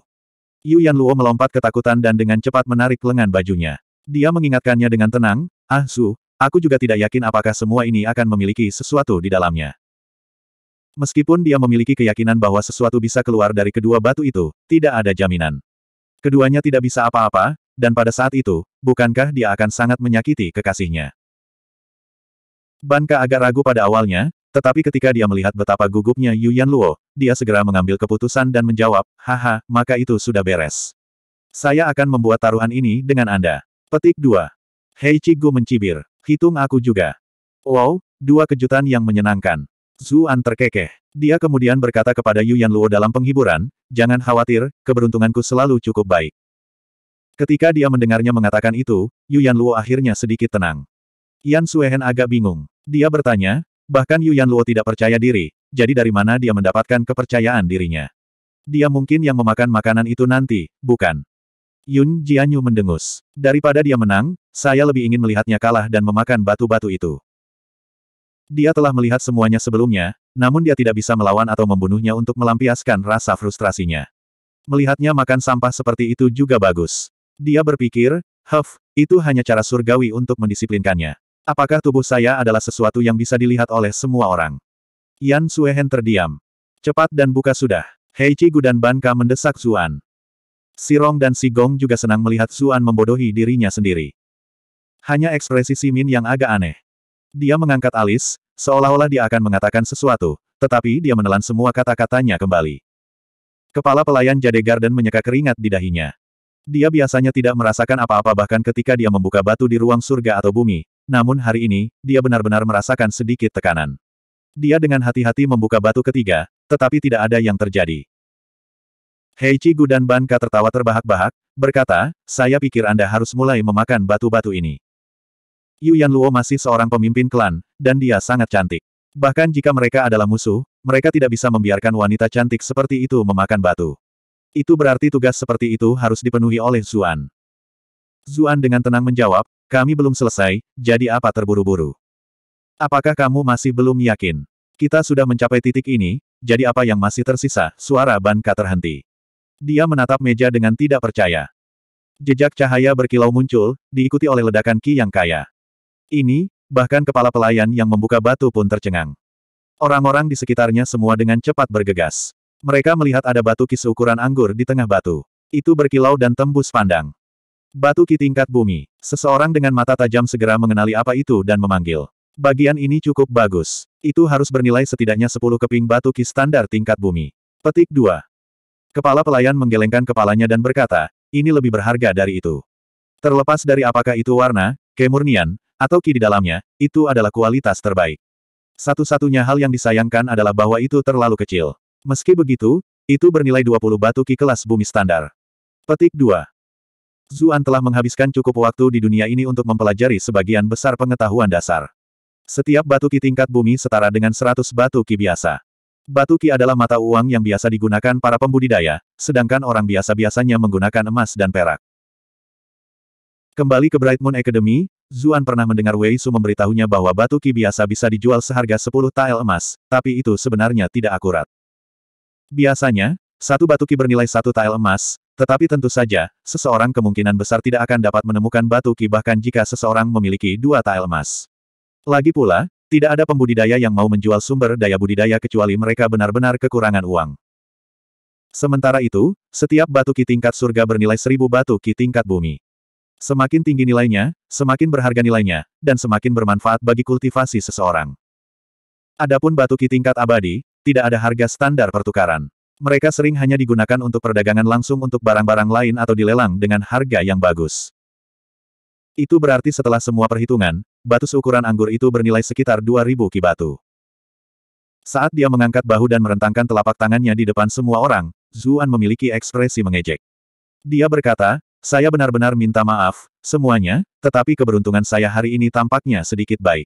Yu Yan Luo melompat ketakutan dan dengan cepat menarik lengan bajunya. Dia mengingatkannya dengan tenang, Ah Su, aku juga tidak yakin apakah semua ini akan memiliki sesuatu di dalamnya. Meskipun dia memiliki keyakinan bahwa sesuatu bisa keluar dari kedua batu itu, tidak ada jaminan. Keduanya tidak bisa apa-apa, dan pada saat itu, bukankah dia akan sangat menyakiti kekasihnya? Banka agak ragu pada awalnya, tetapi ketika dia melihat betapa gugupnya Yu Yan Luo, dia segera mengambil keputusan dan menjawab, haha, maka itu sudah beres. Saya akan membuat taruhan ini dengan Anda. Petik 2. Hei Gu mencibir. Hitung aku juga. Wow, dua kejutan yang menyenangkan. Zuan terkekeh. Dia kemudian berkata kepada Yu Yan Luo dalam penghiburan, jangan khawatir, keberuntunganku selalu cukup baik. Ketika dia mendengarnya mengatakan itu, Yu Yan Luo akhirnya sedikit tenang. Yan Suehen agak bingung. Dia bertanya, bahkan Yu Yan Luo tidak percaya diri, jadi dari mana dia mendapatkan kepercayaan dirinya? Dia mungkin yang memakan makanan itu nanti, bukan? Yun Jianyu mendengus. Daripada dia menang, saya lebih ingin melihatnya kalah dan memakan batu-batu itu. Dia telah melihat semuanya sebelumnya, namun dia tidak bisa melawan atau membunuhnya untuk melampiaskan rasa frustrasinya. Melihatnya makan sampah seperti itu juga bagus. Dia berpikir, Huff, itu hanya cara surgawi untuk mendisiplinkannya. Apakah tubuh saya adalah sesuatu yang bisa dilihat oleh semua orang? Yan Suehen terdiam. Cepat dan buka sudah. Hei Gu dan Ban Ka mendesak Zuan. Si Rong dan Si Gong juga senang melihat Zuan membodohi dirinya sendiri. Hanya ekspresi Si Min yang agak aneh. Dia mengangkat alis, seolah-olah dia akan mengatakan sesuatu, tetapi dia menelan semua kata-katanya kembali. Kepala pelayan Jade Garden menyeka keringat di dahinya. Dia biasanya tidak merasakan apa-apa bahkan ketika dia membuka batu di ruang surga atau bumi, namun hari ini, dia benar-benar merasakan sedikit tekanan. Dia dengan hati-hati membuka batu ketiga, tetapi tidak ada yang terjadi. Hei Gu dan Ban Ka tertawa terbahak-bahak, berkata, saya pikir Anda harus mulai memakan batu-batu ini. Yu Yan Luo masih seorang pemimpin klan, dan dia sangat cantik. Bahkan jika mereka adalah musuh, mereka tidak bisa membiarkan wanita cantik seperti itu memakan batu. Itu berarti tugas seperti itu harus dipenuhi oleh Zuan. Zuan dengan tenang menjawab, kami belum selesai, jadi apa terburu-buru? Apakah kamu masih belum yakin? Kita sudah mencapai titik ini, jadi apa yang masih tersisa? Suara Ban Ka terhenti. Dia menatap meja dengan tidak percaya. Jejak cahaya berkilau muncul, diikuti oleh ledakan ki yang kaya. Ini, bahkan kepala pelayan yang membuka batu pun tercengang. Orang-orang di sekitarnya semua dengan cepat bergegas. Mereka melihat ada batu ki seukuran anggur di tengah batu. Itu berkilau dan tembus pandang. Batu ki tingkat bumi. Seseorang dengan mata tajam segera mengenali apa itu dan memanggil. Bagian ini cukup bagus. Itu harus bernilai setidaknya 10 keping batu ki standar tingkat bumi. Petik 2. Kepala pelayan menggelengkan kepalanya dan berkata, ini lebih berharga dari itu. Terlepas dari apakah itu warna, kemurnian, atau ki di dalamnya, itu adalah kualitas terbaik. Satu-satunya hal yang disayangkan adalah bahwa itu terlalu kecil. Meski begitu, itu bernilai 20 batu ki kelas bumi standar. Petik 2. Zuan telah menghabiskan cukup waktu di dunia ini untuk mempelajari sebagian besar pengetahuan dasar. Setiap batu ki tingkat bumi setara dengan 100 batu ki biasa. Batu ki adalah mata uang yang biasa digunakan para pembudidaya, sedangkan orang biasa biasanya menggunakan emas dan perak. Kembali ke Bright Moon Academy, Zuan pernah mendengar Wei Su memberitahunya bahwa batu ki biasa bisa dijual seharga 10 tael emas, tapi itu sebenarnya tidak akurat. Biasanya, satu batu ki bernilai satu tael emas, tetapi tentu saja, seseorang kemungkinan besar tidak akan dapat menemukan batu ki bahkan jika seseorang memiliki dua tael emas. Lagi pula, tidak ada pembudidaya yang mau menjual sumber daya budidaya kecuali mereka benar-benar kekurangan uang. Sementara itu, setiap batu ki tingkat surga bernilai seribu batu ki tingkat bumi. Semakin tinggi nilainya, semakin berharga nilainya, dan semakin bermanfaat bagi kultivasi seseorang. Adapun batu ki tingkat abadi, tidak ada harga standar pertukaran. Mereka sering hanya digunakan untuk perdagangan langsung untuk barang-barang lain atau dilelang dengan harga yang bagus. Itu berarti setelah semua perhitungan, batu seukuran anggur itu bernilai sekitar 2000 ki batu. Saat dia mengangkat bahu dan merentangkan telapak tangannya di depan semua orang, Zuan memiliki ekspresi mengejek. Dia berkata, saya benar-benar minta maaf, semuanya, tetapi keberuntungan saya hari ini tampaknya sedikit baik.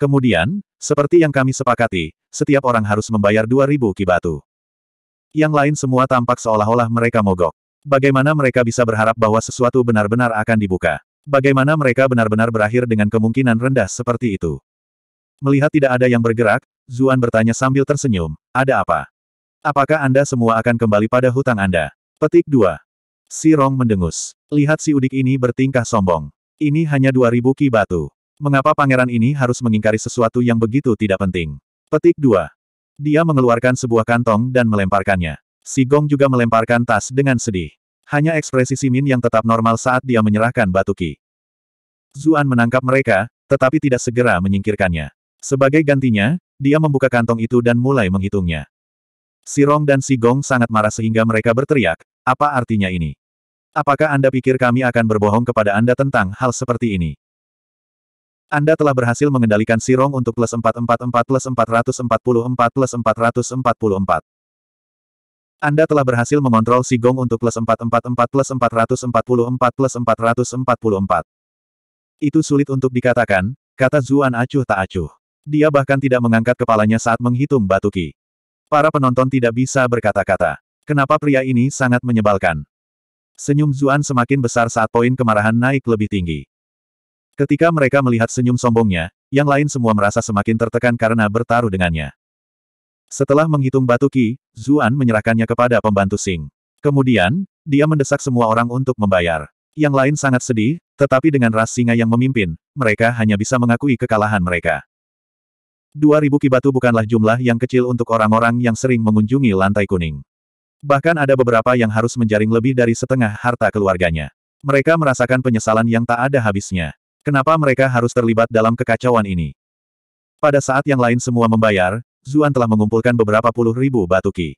Kemudian, seperti yang kami sepakati, setiap orang harus membayar 2000 ki batu. Yang lain semua tampak seolah-olah mereka mogok. Bagaimana mereka bisa berharap bahwa sesuatu benar-benar akan dibuka? Bagaimana mereka benar-benar berakhir dengan kemungkinan rendah seperti itu? Melihat tidak ada yang bergerak, Zuan bertanya sambil tersenyum, ada apa? Apakah Anda semua akan kembali pada hutang Anda? Petik 2. Si Rong mendengus. Lihat si udik ini bertingkah sombong. Ini hanya 2000 ki batu. Mengapa pangeran ini harus mengingkari sesuatu yang begitu tidak penting? Petik 2. Dia mengeluarkan sebuah kantong dan melemparkannya. Si Gong juga melemparkan tas dengan sedih. Hanya ekspresi Simin yang tetap normal saat dia menyerahkan batu ki. Zuan menangkap mereka, tetapi tidak segera menyingkirkannya. Sebagai gantinya, dia membuka kantong itu dan mulai menghitungnya. Si Rong dan Si Gong sangat marah sehingga mereka berteriak, apa artinya ini? Apakah Anda pikir kami akan berbohong kepada Anda tentang hal seperti ini? Anda telah berhasil mengendalikan Si Rong untuk plus 444 plus 444 plus 444. Anda telah berhasil mengontrol si Gong untuk plus 444 plus 444 plus 444. Itu sulit untuk dikatakan, kata Zuan acuh tak acuh. Dia bahkan tidak mengangkat kepalanya saat menghitung batu ki. Para penonton tidak bisa berkata-kata. Kenapa pria ini sangat menyebalkan? Senyum Zuan semakin besar saat poin kemarahan naik lebih tinggi. Ketika mereka melihat senyum sombongnya, yang lain semua merasa semakin tertekan karena bertaruh dengannya. Setelah menghitung batu ki, Zuan menyerahkannya kepada pembantu Sing. Kemudian, dia mendesak semua orang untuk membayar. Yang lain sangat sedih, tetapi dengan ras singa yang memimpin, mereka hanya bisa mengakui kekalahan mereka. 2000 ki batu bukanlah jumlah yang kecil untuk orang-orang yang sering mengunjungi lantai kuning. Bahkan ada beberapa yang harus menjaring lebih dari setengah harta keluarganya. Mereka merasakan penyesalan yang tak ada habisnya. Kenapa mereka harus terlibat dalam kekacauan ini? Pada saat yang lain semua membayar, Zuan telah mengumpulkan beberapa puluh ribu batu ki.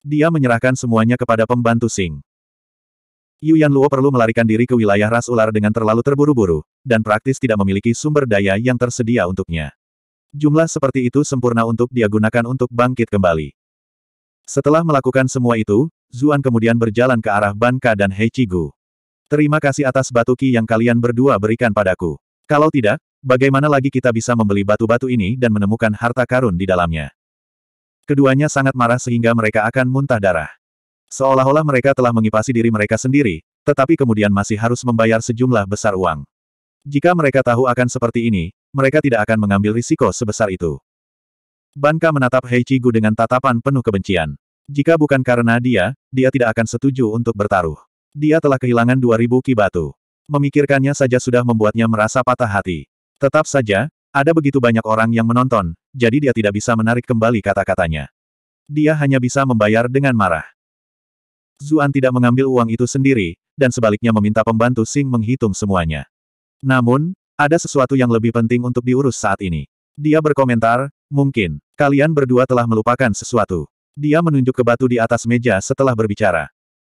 Dia menyerahkan semuanya kepada pembantu Sing. Yu Yanluo perlu melarikan diri ke wilayah ras ular dengan terlalu terburu-buru, dan praktis tidak memiliki sumber daya yang tersedia untuknya. Jumlah seperti itu sempurna untuk dia gunakan untuk bangkit kembali. Setelah melakukan semua itu, Zuan kemudian berjalan ke arah Banka dan Heichigu. Terima kasih atas batu ki yang kalian berdua berikan padaku. Kalau tidak, Bagaimana lagi kita bisa membeli batu-batu ini dan menemukan harta karun di dalamnya? Keduanya sangat marah sehingga mereka akan muntah darah. Seolah-olah mereka telah mengipasi diri mereka sendiri, tetapi kemudian masih harus membayar sejumlah besar uang. Jika mereka tahu akan seperti ini, mereka tidak akan mengambil risiko sebesar itu. Banka menatap Hei Gu dengan tatapan penuh kebencian. Jika bukan karena dia, dia tidak akan setuju untuk bertaruh. Dia telah kehilangan 2000 ki batu. Memikirkannya saja sudah membuatnya merasa patah hati. Tetap saja, ada begitu banyak orang yang menonton, jadi dia tidak bisa menarik kembali kata-katanya. Dia hanya bisa membayar dengan marah. Zuan tidak mengambil uang itu sendiri, dan sebaliknya meminta pembantu Sing menghitung semuanya. Namun, ada sesuatu yang lebih penting untuk diurus saat ini. Dia berkomentar, mungkin, kalian berdua telah melupakan sesuatu. Dia menunjuk ke batu di atas meja setelah berbicara.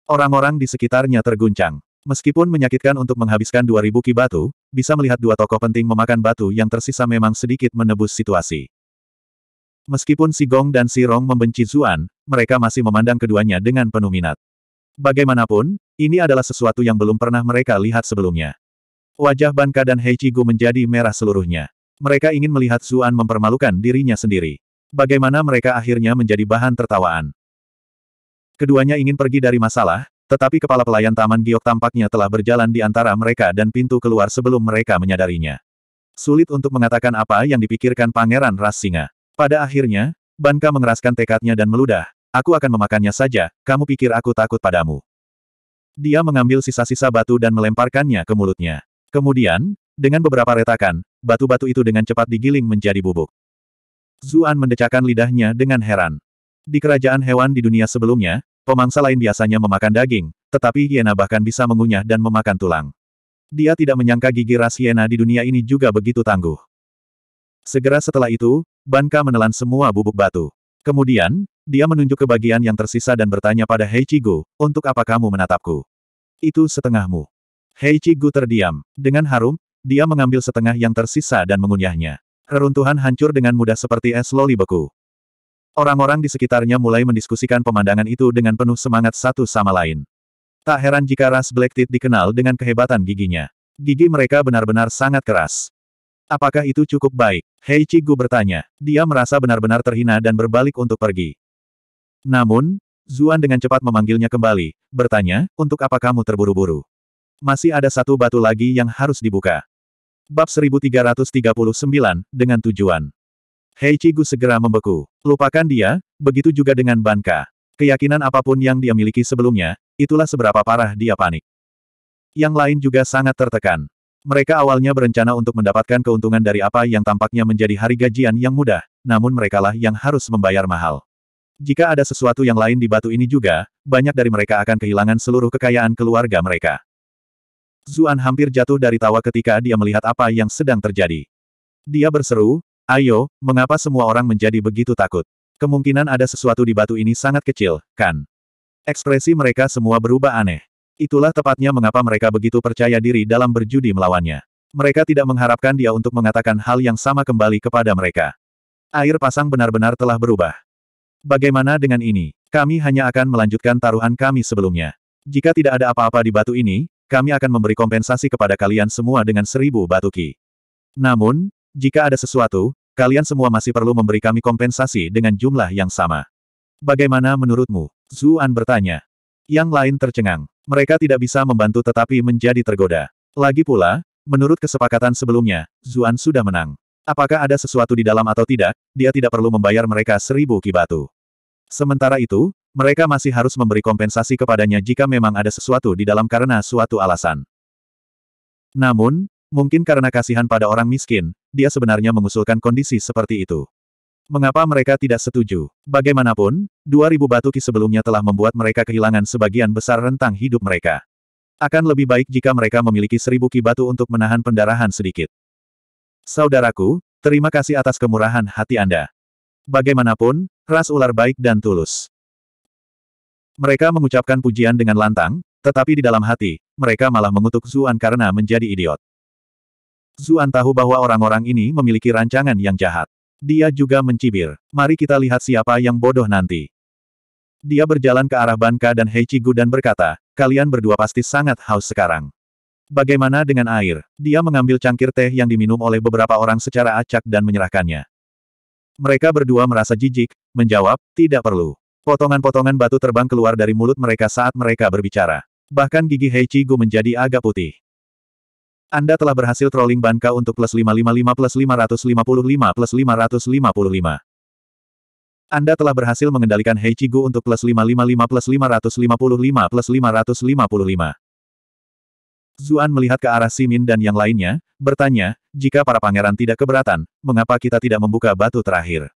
Orang-orang di sekitarnya terguncang. Meskipun menyakitkan untuk menghabiskan 2000 ki batu, bisa melihat dua tokoh penting memakan batu yang tersisa memang sedikit menebus situasi. Meskipun Si Gong dan Si Rong membenci Zuan, mereka masih memandang keduanya dengan penuh minat. Bagaimanapun, ini adalah sesuatu yang belum pernah mereka lihat sebelumnya. Wajah Banka dan Hei Gu menjadi merah seluruhnya. Mereka ingin melihat Zuan mempermalukan dirinya sendiri. Bagaimana mereka akhirnya menjadi bahan tertawaan. Keduanya ingin pergi dari masalah, tetapi kepala pelayan Taman Giok tampaknya telah berjalan di antara mereka dan pintu keluar sebelum mereka menyadarinya. Sulit untuk mengatakan apa yang dipikirkan Pangeran Ras Singa. Pada akhirnya, Banka mengeraskan tekadnya dan meludah, aku akan memakannya saja, kamu pikir aku takut padamu. Dia mengambil sisa-sisa batu dan melemparkannya ke mulutnya. Kemudian, dengan beberapa retakan, batu-batu itu dengan cepat digiling menjadi bubuk. Zuan mendecakkan lidahnya dengan heran. Di kerajaan hewan di dunia sebelumnya, Pemangsa lain biasanya memakan daging, tetapi hiena bahkan bisa mengunyah dan memakan tulang. Dia tidak menyangka gigi ras hiena di dunia ini juga begitu tangguh. Segera setelah itu, Banka menelan semua bubuk batu. Kemudian, dia menunjuk ke bagian yang tersisa dan bertanya pada Hei Chigu, untuk apa kamu menatapku? Itu setengahmu. Hei Chigu terdiam. Dengan harum, dia mengambil setengah yang tersisa dan mengunyahnya. Reruntuhan hancur dengan mudah seperti es loli beku. Orang-orang di sekitarnya mulai mendiskusikan pemandangan itu dengan penuh semangat satu sama lain. Tak heran jika ras Black Teeth dikenal dengan kehebatan giginya. Gigi mereka benar-benar sangat keras. Apakah itu cukup baik? Hei Chigu bertanya. Dia merasa benar-benar terhina dan berbalik untuk pergi. Namun, Zuan dengan cepat memanggilnya kembali, bertanya, untuk apa kamu terburu-buru? Masih ada satu batu lagi yang harus dibuka. Bab 1339, dengan tujuan. Hei Cigu segera membeku. Lupakan dia, begitu juga dengan Banka. Keyakinan apa pun yang dia miliki sebelumnya, itulah seberapa parah dia panik. Yang lain juga sangat tertekan. Mereka awalnya berencana untuk mendapatkan keuntungan dari apa yang tampaknya menjadi hari gajian yang mudah, namun merekalah yang harus membayar mahal. Jika ada sesuatu yang lain di batu ini juga, banyak dari mereka akan kehilangan seluruh kekayaan keluarga mereka. Zuan hampir jatuh dari tawa ketika dia melihat apa yang sedang terjadi. Dia berseru, Ayo, mengapa semua orang menjadi begitu takut? Kemungkinan ada sesuatu di batu ini sangat kecil, kan? Ekspresi mereka semua berubah aneh. Itulah tepatnya mengapa mereka begitu percaya diri dalam berjudi melawannya. Mereka tidak mengharapkan dia untuk mengatakan hal yang sama kembali kepada mereka. Air pasang benar-benar telah berubah. Bagaimana dengan ini? Kami hanya akan melanjutkan taruhan kami sebelumnya. Jika tidak ada apa-apa di batu ini, kami akan memberi kompensasi kepada kalian semua dengan seribu batu ki. Namun, jika ada sesuatu, Kalian semua masih perlu memberi kami kompensasi dengan jumlah yang sama. Bagaimana menurutmu? Zuan bertanya. Yang lain tercengang. Mereka tidak bisa membantu tetapi menjadi tergoda. Lagi pula, menurut kesepakatan sebelumnya, Zuan sudah menang. Apakah ada sesuatu di dalam atau tidak, dia tidak perlu membayar mereka seribu kibatu. Sementara itu, mereka masih harus memberi kompensasi kepadanya jika memang ada sesuatu di dalam karena suatu alasan. Namun, Mungkin karena kasihan pada orang miskin, dia sebenarnya mengusulkan kondisi seperti itu. Mengapa mereka tidak setuju? Bagaimanapun, 2000 batu ki sebelumnya telah membuat mereka kehilangan sebagian besar rentang hidup mereka. Akan lebih baik jika mereka memiliki seribu ki batu untuk menahan pendarahan sedikit. Saudaraku, terima kasih atas kemurahan hati Anda. Bagaimanapun, ras ular baik dan tulus. Mereka mengucapkan pujian dengan lantang, tetapi di dalam hati, mereka malah mengutuk Zuan karena menjadi idiot. Zuan tahu bahwa orang-orang ini memiliki rancangan yang jahat. Dia juga mencibir. Mari kita lihat siapa yang bodoh nanti. Dia berjalan ke arah Banka dan Heichigu dan berkata, kalian berdua pasti sangat haus sekarang. Bagaimana dengan air? Dia mengambil cangkir teh yang diminum oleh beberapa orang secara acak dan menyerahkannya. Mereka berdua merasa jijik, menjawab, tidak perlu. Potongan-potongan batu terbang keluar dari mulut mereka saat mereka berbicara. Bahkan gigi Heichigu menjadi agak putih. Anda telah berhasil trolling Banka untuk plus 555 plus 555 plus 555. Anda telah berhasil mengendalikan Heichigu untuk plus 555 plus 555 plus 555. Zuan melihat ke arah Simin dan yang lainnya, bertanya, jika para pangeran tidak keberatan, mengapa kita tidak membuka batu terakhir?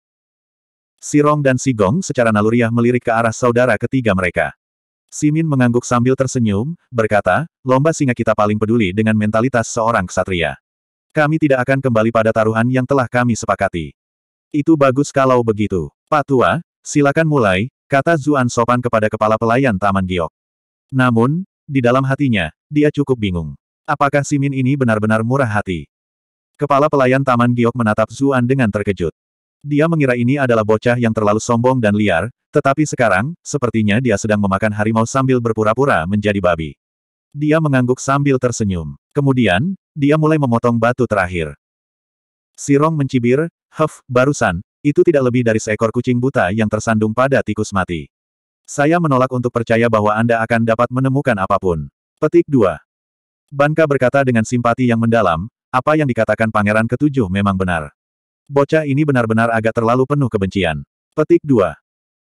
Sirong dan Sigong secara naluriah melirik ke arah saudara ketiga mereka. Simin mengangguk sambil tersenyum, berkata, lomba singa kita paling peduli dengan mentalitas seorang ksatria. Kami tidak akan kembali pada taruhan yang telah kami sepakati. Itu bagus kalau begitu. Pak Tua, silakan mulai, kata Zuan sopan kepada kepala pelayan Taman Giok. Namun, di dalam hatinya, dia cukup bingung. Apakah Simin ini benar-benar murah hati? Kepala pelayan Taman Giok menatap Zuan dengan terkejut. Dia mengira ini adalah bocah yang terlalu sombong dan liar, tetapi sekarang, sepertinya dia sedang memakan harimau sambil berpura-pura menjadi babi. Dia mengangguk sambil tersenyum. Kemudian, dia mulai memotong batu terakhir. Sirong mencibir, Huff, barusan, itu tidak lebih dari seekor kucing buta yang tersandung pada tikus mati. Saya menolak untuk percaya bahwa Anda akan dapat menemukan apa pun. Petik 2. Banka berkata dengan simpati yang mendalam, apa yang dikatakan pangeran ketujuh memang benar. Bocah ini benar-benar agak terlalu penuh kebencian. Petik 2.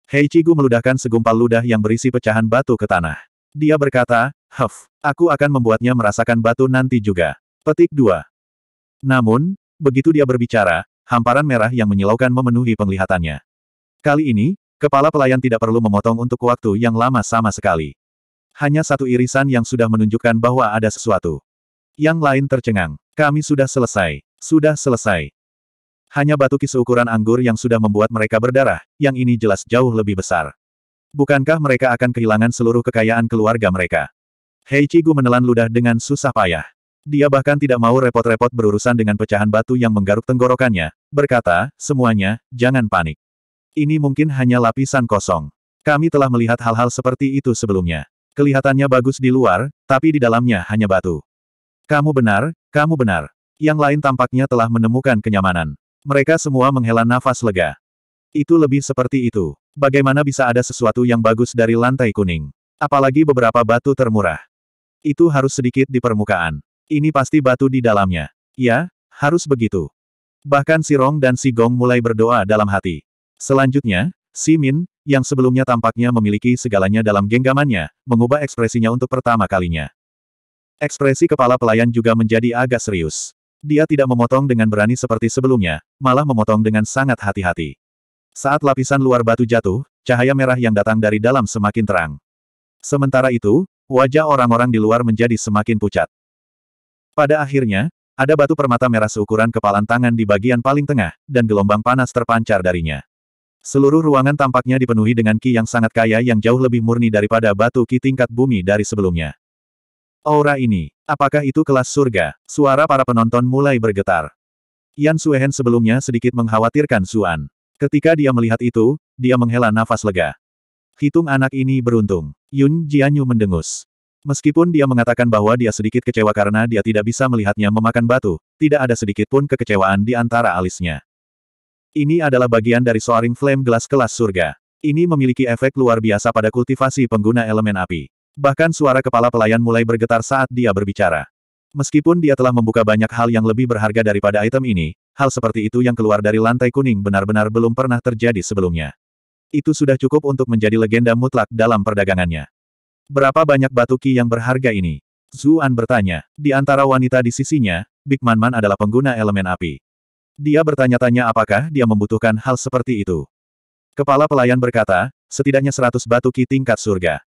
Heichigu meludahkan segumpal ludah yang berisi pecahan batu ke tanah. Dia berkata, Huff, aku akan membuatnya merasakan batu nanti juga. Petik 2. Namun, begitu dia berbicara, hamparan merah yang menyilaukan memenuhi penglihatannya. Kali ini, kepala pelayan tidak perlu memotong untuk waktu yang lama sama sekali. Hanya satu irisan yang sudah menunjukkan bahwa ada sesuatu. Yang lain tercengang. Kami sudah selesai. Sudah selesai. Hanya batu kis ukuran anggur yang sudah membuat mereka berdarah, yang ini jelas jauh lebih besar. Bukankah mereka akan kehilangan seluruh kekayaan keluarga mereka? Heichigu menelan ludah dengan susah payah. Dia bahkan tidak mau repot-repot berurusan dengan pecahan batu yang menggaruk tenggorokannya, berkata, semuanya, jangan panik. Ini mungkin hanya lapisan kosong. Kami telah melihat hal-hal seperti itu sebelumnya. Kelihatannya bagus di luar, tapi di dalamnya hanya batu. Kamu benar, kamu benar. Yang lain tampaknya telah menemukan kenyamanan. Mereka semua menghela nafas lega. Itu lebih seperti itu. Bagaimana bisa ada sesuatu yang bagus dari lantai kuning? Apalagi beberapa batu termurah. Itu harus sedikit di permukaan. Ini pasti batu di dalamnya. Ya, harus begitu. Bahkan si Rong dan si Gong mulai berdoa dalam hati. Selanjutnya, Si Min, yang sebelumnya tampaknya memiliki segalanya dalam genggamannya, mengubah ekspresinya untuk pertama kalinya. Ekspresi kepala pelayan juga menjadi agak serius. Dia tidak memotong dengan berani seperti sebelumnya, malah memotong dengan sangat hati-hati. Saat lapisan luar batu jatuh, cahaya merah yang datang dari dalam semakin terang. Sementara itu, wajah orang-orang di luar menjadi semakin pucat. Pada akhirnya, ada batu permata merah seukuran kepalan tangan di bagian paling tengah, dan gelombang panas terpancar darinya. Seluruh ruangan tampaknya dipenuhi dengan ki yang sangat kaya yang jauh lebih murni daripada batu ki tingkat bumi dari sebelumnya. Aura ini, apakah itu kelas surga? Suara para penonton mulai bergetar. Yan Suehen sebelumnya sedikit mengkhawatirkan Suan. Ketika dia melihat itu, dia menghela nafas lega. Hitung anak ini beruntung. Yun Jianyu mendengus. Meskipun dia mengatakan bahwa dia sedikit kecewa karena dia tidak bisa melihatnya memakan batu, tidak ada sedikit pun kekecewaan di antara alisnya. Ini adalah bagian dari Soaring Flame Glass kelas surga. Ini memiliki efek luar biasa pada kultivasi pengguna elemen api. Bahkan suara kepala pelayan mulai bergetar saat dia berbicara. Meskipun dia telah membuka banyak hal yang lebih berharga daripada item ini, hal seperti itu yang keluar dari lantai kuning benar-benar belum pernah terjadi sebelumnya. Itu sudah cukup untuk menjadi legenda mutlak dalam perdagangannya. Berapa banyak batu ki yang berharga ini? Zuan bertanya. Di antara wanita di sisinya, Big Man Man adalah pengguna elemen api. Dia bertanya-tanya apakah dia membutuhkan hal seperti itu. Kepala pelayan berkata, setidaknya seratus batu ki tingkat surga.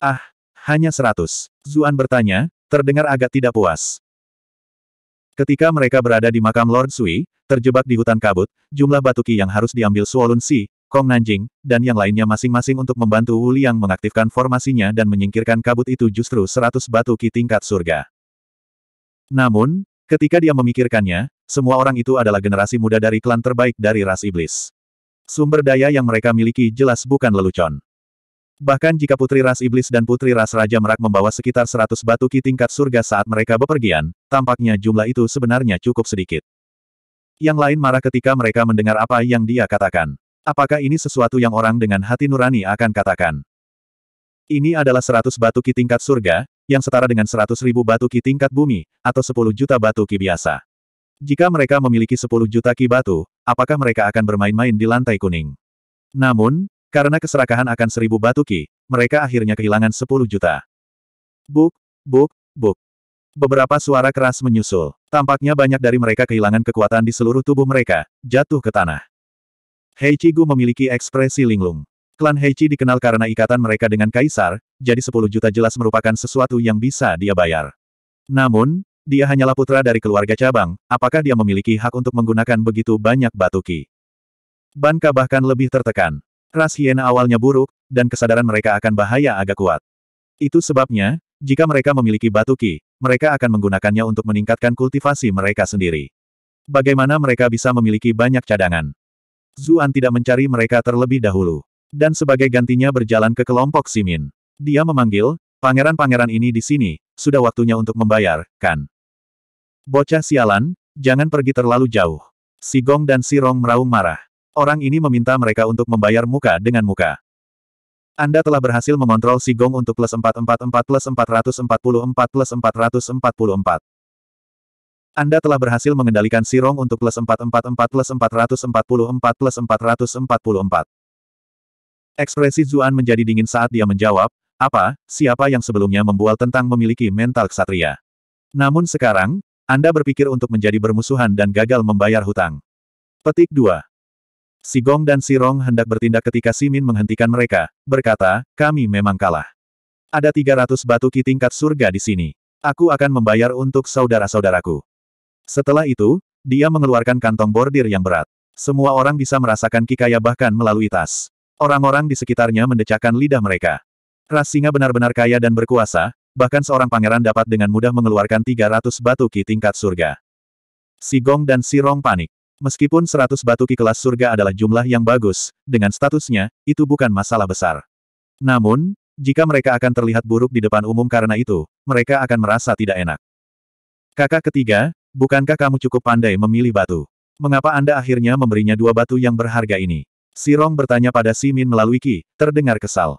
Ah, hanya seratus. Zuan bertanya, terdengar agak tidak puas. Ketika mereka berada di makam Lord Sui, terjebak di hutan kabut, jumlah batu ki yang harus diambil Suolun Si, Kong Nanjing, dan yang lainnya masing-masing untuk membantu Wu Liang mengaktifkan formasinya dan menyingkirkan kabut itu justru seratus batu ki tingkat surga. Namun, ketika dia memikirkannya, semua orang itu adalah generasi muda dari klan terbaik dari ras iblis. Sumber daya yang mereka miliki jelas bukan lelucon. Bahkan jika putri ras iblis dan putri ras raja merak membawa sekitar 100 batu ki tingkat surga saat mereka bepergian, tampaknya jumlah itu sebenarnya cukup sedikit. Yang lain marah ketika mereka mendengar apa yang dia katakan. Apakah ini sesuatu yang orang dengan hati nurani akan katakan? Ini adalah 100 batu ki tingkat surga, yang setara dengan 100 ribu batu ki tingkat bumi, atau 10 juta batu ki biasa. Jika mereka memiliki 10 juta ki batu, apakah mereka akan bermain-main di lantai kuning? Namun, karena keserakahan akan seribu batu ki, mereka akhirnya kehilangan 10 juta. Buk, buk, buk. Beberapa suara keras menyusul. Tampaknya banyak dari mereka kehilangan kekuatan di seluruh tubuh mereka, jatuh ke tanah. Heichi Gu memiliki ekspresi linglung. Klan Heichi dikenal karena ikatan mereka dengan kaisar, jadi 10 juta jelas merupakan sesuatu yang bisa dia bayar. Namun, dia hanyalah putra dari keluarga cabang, apakah dia memiliki hak untuk menggunakan begitu banyak batu ki? Banka bahkan lebih tertekan. Ras hiena awalnya buruk, dan kesadaran mereka akan bahaya agak kuat. Itu sebabnya, jika mereka memiliki batu ki, mereka akan menggunakannya untuk meningkatkan kultivasi mereka sendiri. Bagaimana mereka bisa memiliki banyak cadangan? Zuan tidak mencari mereka terlebih dahulu. Dan sebagai gantinya berjalan ke kelompok Simin. Dia memanggil, pangeran-pangeran ini di sini, sudah waktunya untuk membayar, kan? Bocah sialan, jangan pergi terlalu jauh. Si Gong dan si Rong meraung marah. Orang ini meminta mereka untuk membayar muka dengan muka. Anda telah berhasil mengontrol Si Gong untuk plus 444 plus 444 plus 444. Anda telah berhasil mengendalikan Si Rong untuk plus 444 plus 444 plus 444. Ekspresi Zuan menjadi dingin saat dia menjawab, apa, siapa yang sebelumnya membual tentang memiliki mental ksatria. Namun sekarang, Anda berpikir untuk menjadi bermusuhan dan gagal membayar hutang. Petik 2. Si Gong dan Si Rong hendak bertindak ketika Si Min menghentikan mereka, berkata, kami memang kalah. Ada 300 batu ki tingkat surga di sini. Aku akan membayar untuk saudara-saudaraku. Setelah itu, dia mengeluarkan kantong bordir yang berat. Semua orang bisa merasakan kikaya bahkan melalui tas. Orang-orang di sekitarnya mendecakkan lidah mereka. Ras singa benar-benar kaya dan berkuasa, bahkan seorang pangeran dapat dengan mudah mengeluarkan 300 batu ki tingkat surga. Si Gong dan Si Rong panik. Meskipun 100 batu ki kelas surga adalah jumlah yang bagus, dengan statusnya, itu bukan masalah besar. Namun, jika mereka akan terlihat buruk di depan umum karena itu, mereka akan merasa tidak enak. Kakak ketiga, bukankah kamu cukup pandai memilih batu? Mengapa Anda akhirnya memberinya dua batu yang berharga ini? Sirong bertanya pada Simin melalui Ki, terdengar kesal.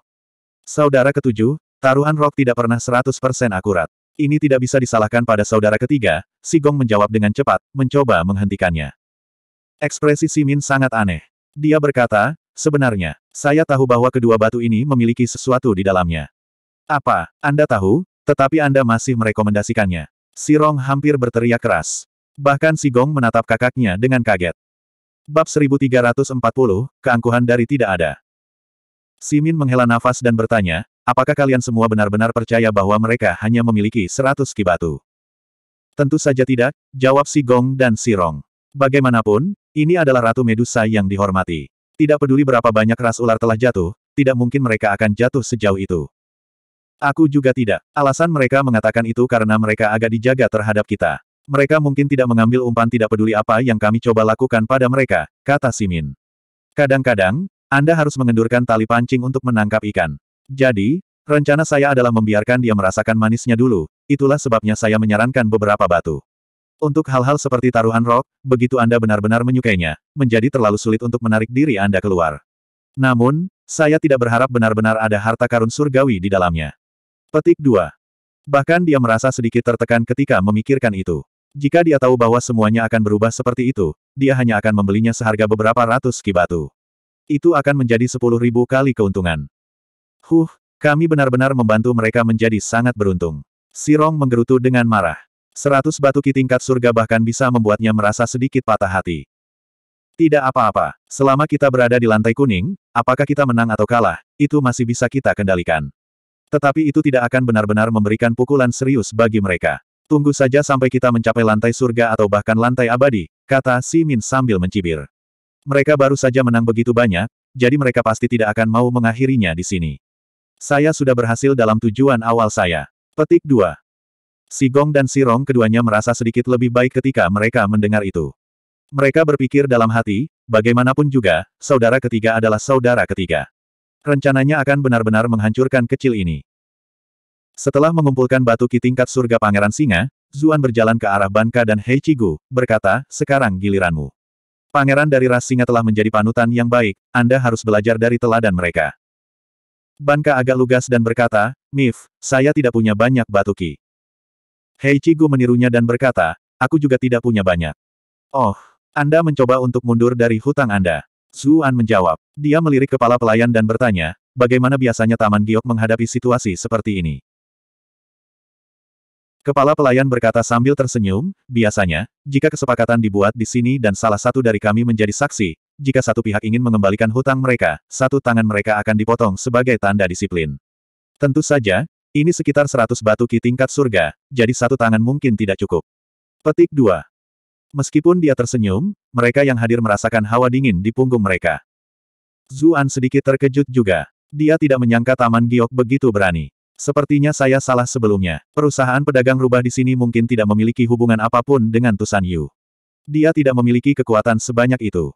Saudara ketujuh, taruhan rok tidak pernah 100% akurat. Ini tidak bisa disalahkan pada saudara ketiga, Sigong menjawab dengan cepat, mencoba menghentikannya. Ekspresi Simin sangat aneh. Dia berkata, sebenarnya, saya tahu bahwa kedua batu ini memiliki sesuatu di dalamnya. Apa, Anda tahu, tetapi Anda masih merekomendasikannya. Sirong hampir berteriak keras. Bahkan Si Gong menatap kakaknya dengan kaget. Bab 1340, keangkuhan dari tidak ada. Simin menghela nafas dan bertanya, apakah kalian semua benar-benar percaya bahwa mereka hanya memiliki 100 ki batu? Tentu saja tidak, jawab Si Gong dan Si Rong. Bagaimanapun, ini adalah Ratu Medusa yang dihormati. Tidak peduli berapa banyak ras ular telah jatuh, tidak mungkin mereka akan jatuh sejauh itu. Aku juga tidak. Alasan mereka mengatakan itu karena mereka agak dijaga terhadap kita. Mereka mungkin tidak mengambil umpan tidak peduli apa yang kami coba lakukan pada mereka, kata Simin. Kadang-kadang, Anda harus mengendurkan tali pancing untuk menangkap ikan. Jadi, rencana saya adalah membiarkan dia merasakan manisnya dulu, itulah sebabnya saya menyarankan beberapa batu. Untuk hal-hal seperti taruhan rok, begitu Anda benar-benar menyukainya, menjadi terlalu sulit untuk menarik diri Anda keluar. Namun, saya tidak berharap benar-benar ada harta karun surgawi di dalamnya. Petik 2. Bahkan dia merasa sedikit tertekan ketika memikirkan itu. Jika dia tahu bahwa semuanya akan berubah seperti itu, dia hanya akan membelinya seharga beberapa ratus ki batu. Itu akan menjadi sepuluh ribu kali keuntungan. Huh, kami benar-benar membantu mereka menjadi sangat beruntung. Sirong menggerutu dengan marah. Seratus batu ki tingkat surga bahkan bisa membuatnya merasa sedikit patah hati. Tidak apa-apa, selama kita berada di lantai kuning, apakah kita menang atau kalah, itu masih bisa kita kendalikan. Tetapi itu tidak akan benar-benar memberikan pukulan serius bagi mereka. Tunggu saja sampai kita mencapai lantai surga atau bahkan lantai abadi, kata Simin sambil mencibir. Mereka baru saja menang begitu banyak, jadi mereka pasti tidak akan mau mengakhirinya di sini. Saya sudah berhasil dalam tujuan awal saya. Petik 2. Si Gong dan Si Rong keduanya merasa sedikit lebih baik ketika mereka mendengar itu. Mereka berpikir dalam hati, bagaimanapun juga, saudara ketiga adalah saudara ketiga. Rencananya akan benar-benar menghancurkan kecil ini. Setelah mengumpulkan batu ki tingkat surga Pangeran Singa, Zuan berjalan ke arah Banka dan Hei Chigu, berkata, sekarang giliranmu. Pangeran dari ras singa telah menjadi panutan yang baik, Anda harus belajar dari teladan mereka. Banka agak lugas dan berkata, Mif, saya tidak punya banyak batu ki. Hei Cigu menirunya dan berkata, aku juga tidak punya banyak. Oh, Anda mencoba untuk mundur dari hutang Anda. Zuan menjawab. Dia melirik kepala pelayan dan bertanya, bagaimana biasanya Taman Giok menghadapi situasi seperti ini. Kepala pelayan berkata sambil tersenyum, biasanya, jika kesepakatan dibuat di sini dan salah satu dari kami menjadi saksi, jika satu pihak ingin mengembalikan hutang mereka, satu tangan mereka akan dipotong sebagai tanda disiplin. Tentu saja, ini sekitar 100 batu ki tingkat surga, jadi satu tangan mungkin tidak cukup. Petik 2. Meskipun dia tersenyum, mereka yang hadir merasakan hawa dingin di punggung mereka. Zuan sedikit terkejut juga. Dia tidak menyangka Taman Giok begitu berani. Sepertinya saya salah sebelumnya. Perusahaan pedagang rubah di sini mungkin tidak memiliki hubungan apa pun dengan Tusan Yu. Dia tidak memiliki kekuatan sebanyak itu.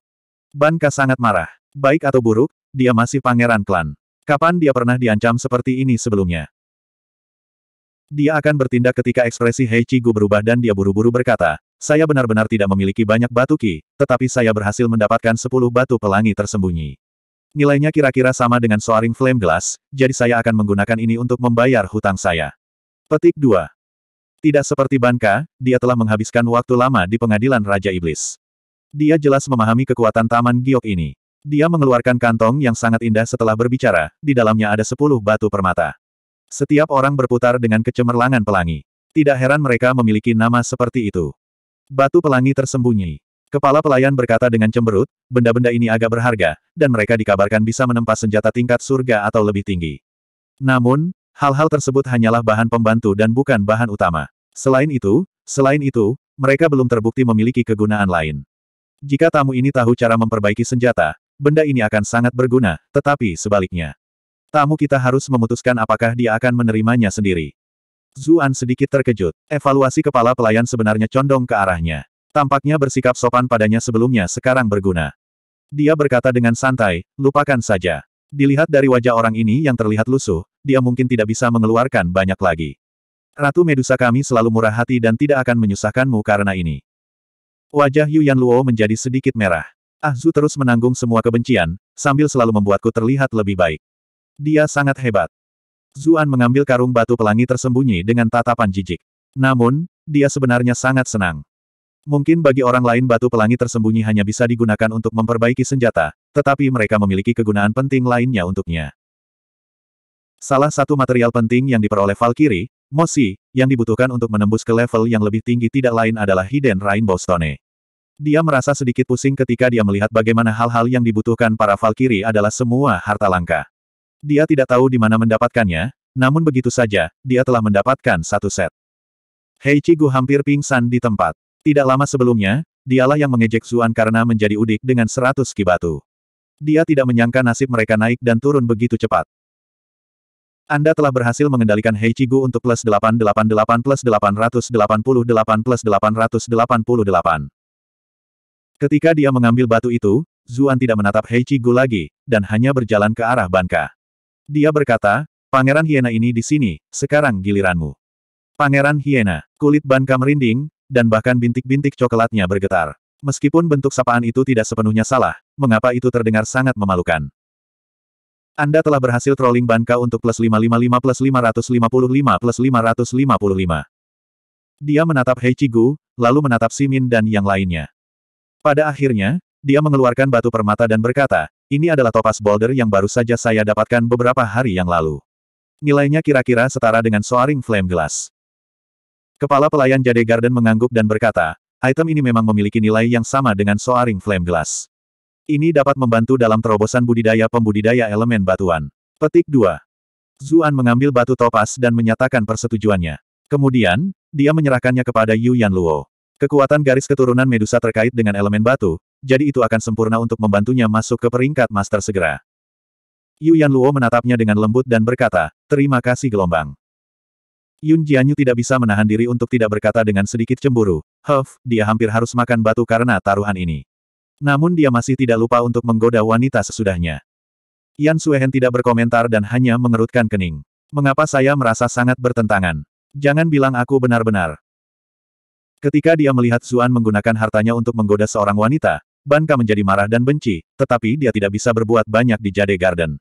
Banka sangat marah. Baik atau buruk, dia masih pangeran klan. Kapan dia pernah diancam seperti ini sebelumnya? Dia akan bertindak ketika ekspresi Hei Chigu berubah dan dia buru-buru berkata, saya benar-benar tidak memiliki banyak batu ki, tetapi saya berhasil mendapatkan sepuluh batu pelangi tersembunyi. Nilainya kira-kira sama dengan Soaring Flame Glass, jadi saya akan menggunakan ini untuk membayar hutang saya. Petik 2. Tidak seperti Banka, dia telah menghabiskan waktu lama di pengadilan Raja Iblis. Dia jelas memahami kekuatan Taman Giok ini. Dia mengeluarkan kantong yang sangat indah setelah berbicara, di dalamnya ada sepuluh batu permata. Setiap orang berputar dengan kecemerlangan pelangi. Tidak heran mereka memiliki nama seperti itu. Batu pelangi tersembunyi. Kepala pelayan berkata dengan cemberut, benda-benda ini agak berharga, dan mereka dikabarkan bisa menempa senjata tingkat surga atau lebih tinggi. Namun, hal-hal tersebut hanyalah bahan pembantu dan bukan bahan utama. Selain itu, selain itu, mereka belum terbukti memiliki kegunaan lain. Jika tamu ini tahu cara memperbaiki senjata, benda ini akan sangat berguna, tetapi sebaliknya. Tamu kita harus memutuskan apakah dia akan menerimanya sendiri. Zuan sedikit terkejut. Evaluasi kepala pelayan sebenarnya condong ke arahnya. Tampaknya bersikap sopan padanya sebelumnya sekarang berguna. Dia berkata dengan santai, lupakan saja. Dilihat dari wajah orang ini yang terlihat lusuh, dia mungkin tidak bisa mengeluarkan banyak lagi. Ratu Medusa kami selalu murah hati dan tidak akan menyusahkanmu karena ini. Wajah Yu Yan Luo menjadi sedikit merah. Ah Zu terus menanggung semua kebencian, sambil selalu membuatku terlihat lebih baik. Dia sangat hebat. Zuan mengambil karung batu pelangi tersembunyi dengan tatapan jijik. Namun, dia sebenarnya sangat senang. Mungkin bagi orang lain batu pelangi tersembunyi hanya bisa digunakan untuk memperbaiki senjata, tetapi mereka memiliki kegunaan penting lainnya untuknya. Salah satu material penting yang diperoleh Valkyrie, Mosi, yang dibutuhkan untuk menembus ke level yang lebih tinggi tidak lain adalah Hidden Rainbow Stone. Dia merasa sedikit pusing ketika dia melihat bagaimana hal-hal yang dibutuhkan para Valkyrie adalah semua harta langka. Dia tidak tahu di mana mendapatkannya, namun begitu saja, dia telah mendapatkan satu set. Heichigu hampir pingsan di tempat. Tidak lama sebelumnya, dialah yang mengejek Zuan karena menjadi udik dengan seratus ki batu. Dia tidak menyangka nasib mereka naik dan turun begitu cepat. Anda telah berhasil mengendalikan Heichigu untuk plus 888 plus 888 plus 888. Ketika dia mengambil batu itu, Zuan tidak menatap Heichigu lagi, dan hanya berjalan ke arah Banka. Dia berkata, Pangeran Hiena ini di sini, sekarang giliranmu. Pangeran Hiena, kulit Banka merinding, dan bahkan bintik-bintik coklatnya bergetar. Meskipun bentuk sapaan itu tidak sepenuhnya salah, mengapa itu terdengar sangat memalukan. Anda telah berhasil trolling Banka untuk plus 555 plus 555 plus 555. Dia menatap Heichigu, lalu menatap Simin dan yang lainnya. Pada akhirnya, dia mengeluarkan batu permata dan berkata, ini adalah topas boulder yang baru saja saya dapatkan beberapa hari yang lalu. Nilainya kira-kira setara dengan soaring flame glass. Kepala pelayan Jade Garden mengangguk dan berkata, item ini memang memiliki nilai yang sama dengan Soaring Flame Glass. Ini dapat membantu dalam terobosan budidaya pembudidaya elemen batuan. Petik 2. Zuan mengambil batu topas dan menyatakan persetujuannya. Kemudian, dia menyerahkannya kepada Yu Yan Luo. Kekuatan garis keturunan Medusa terkait dengan elemen batu, jadi itu akan sempurna untuk membantunya masuk ke peringkat master segera. Yu Yan Luo menatapnya dengan lembut dan berkata, terima kasih gelombang. Yun Jianyu tidak bisa menahan diri untuk tidak berkata dengan sedikit cemburu, Huff, dia hampir harus makan batu karena taruhan ini. Namun dia masih tidak lupa untuk menggoda wanita sesudahnya. Yan Suehen tidak berkomentar dan hanya mengerutkan kening. Mengapa saya merasa sangat bertentangan? Jangan bilang aku benar-benar. Ketika dia melihat Zuan menggunakan hartanya untuk menggoda seorang wanita, Banka menjadi marah dan benci, tetapi dia tidak bisa berbuat banyak di Jade Garden.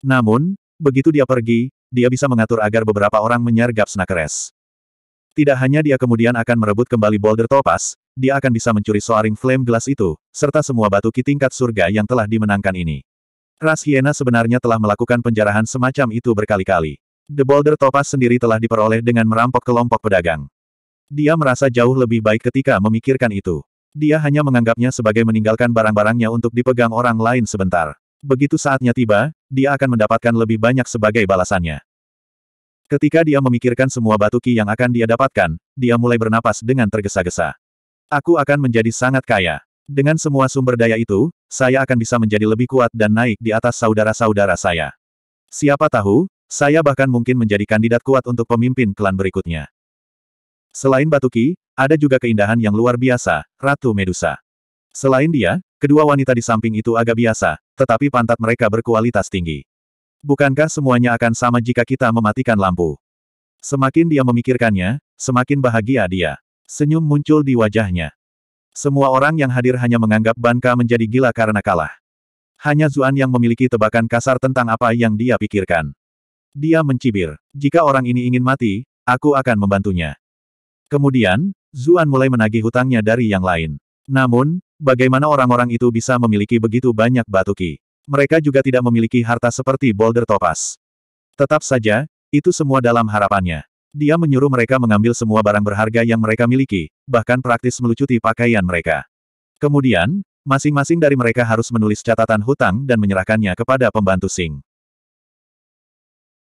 Namun, begitu dia pergi, dia bisa mengatur agar beberapa orang menyergap Snakeres. Tidak hanya dia kemudian akan merebut kembali boulder topas, dia akan bisa mencuri soaring flame glass itu, serta semua batu ki tingkat surga yang telah dimenangkan ini. Ras Hiena sebenarnya telah melakukan penjarahan semacam itu berkali-kali. The Boulder Topas sendiri telah diperoleh dengan merampok kelompok pedagang. Dia merasa jauh lebih baik ketika memikirkan itu. Dia hanya menganggapnya sebagai meninggalkan barang-barangnya untuk dipegang orang lain sebentar. Begitu saatnya tiba, dia akan mendapatkan lebih banyak sebagai balasannya. Ketika dia memikirkan semua batu ki yang akan dia dapatkan, dia mulai bernapas dengan tergesa-gesa. Aku akan menjadi sangat kaya. Dengan semua sumber daya itu, saya akan bisa menjadi lebih kuat dan naik di atas saudara-saudara saya. Siapa tahu, saya bahkan mungkin menjadi kandidat kuat untuk pemimpin klan berikutnya. Selain batu ki, ada juga keindahan yang luar biasa, Ratu Medusa. Selain dia, kedua wanita di samping itu agak biasa, tetapi pantat mereka berkualitas tinggi. Bukankah semuanya akan sama jika kita mematikan lampu? Semakin dia memikirkannya, semakin bahagia dia. Senyum muncul di wajahnya. Semua orang yang hadir hanya menganggap Banka menjadi gila karena kalah. Hanya Zuan yang memiliki tebakan kasar tentang apa yang dia pikirkan. Dia mencibir. Jika orang ini ingin mati, aku akan membantunya. Kemudian, Zuan mulai menagih hutangnya dari yang lain. Namun, bagaimana orang-orang itu bisa memiliki begitu banyak batu ki? Mereka juga tidak memiliki harta seperti boulder topas. Tetap saja, itu semua dalam harapannya. Dia menyuruh mereka mengambil semua barang berharga yang mereka miliki, bahkan praktis melucuti pakaian mereka. Kemudian, Masing-masing dari mereka harus menulis catatan hutang dan menyerahkannya kepada pembantu Sing.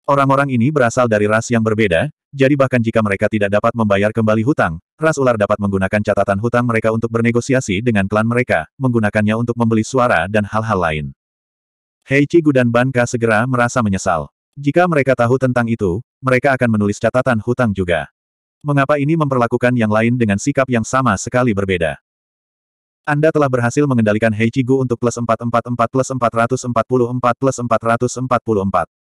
Orang-orang ini berasal dari ras yang berbeda, jadi bahkan jika mereka tidak dapat membayar kembali hutang, ras ular dapat menggunakan catatan hutang mereka untuk bernegosiasi dengan klan mereka, menggunakannya untuk membeli suara dan hal-hal lain. Hei Cigu dan Banka segera merasa menyesal. Jika mereka tahu tentang itu, mereka akan menulis catatan hutang juga. Mengapa ini memperlakukan yang lain dengan sikap yang sama sekali berbeda? Anda telah berhasil mengendalikan Heichigu untuk plus 444 plus 444 plus 444.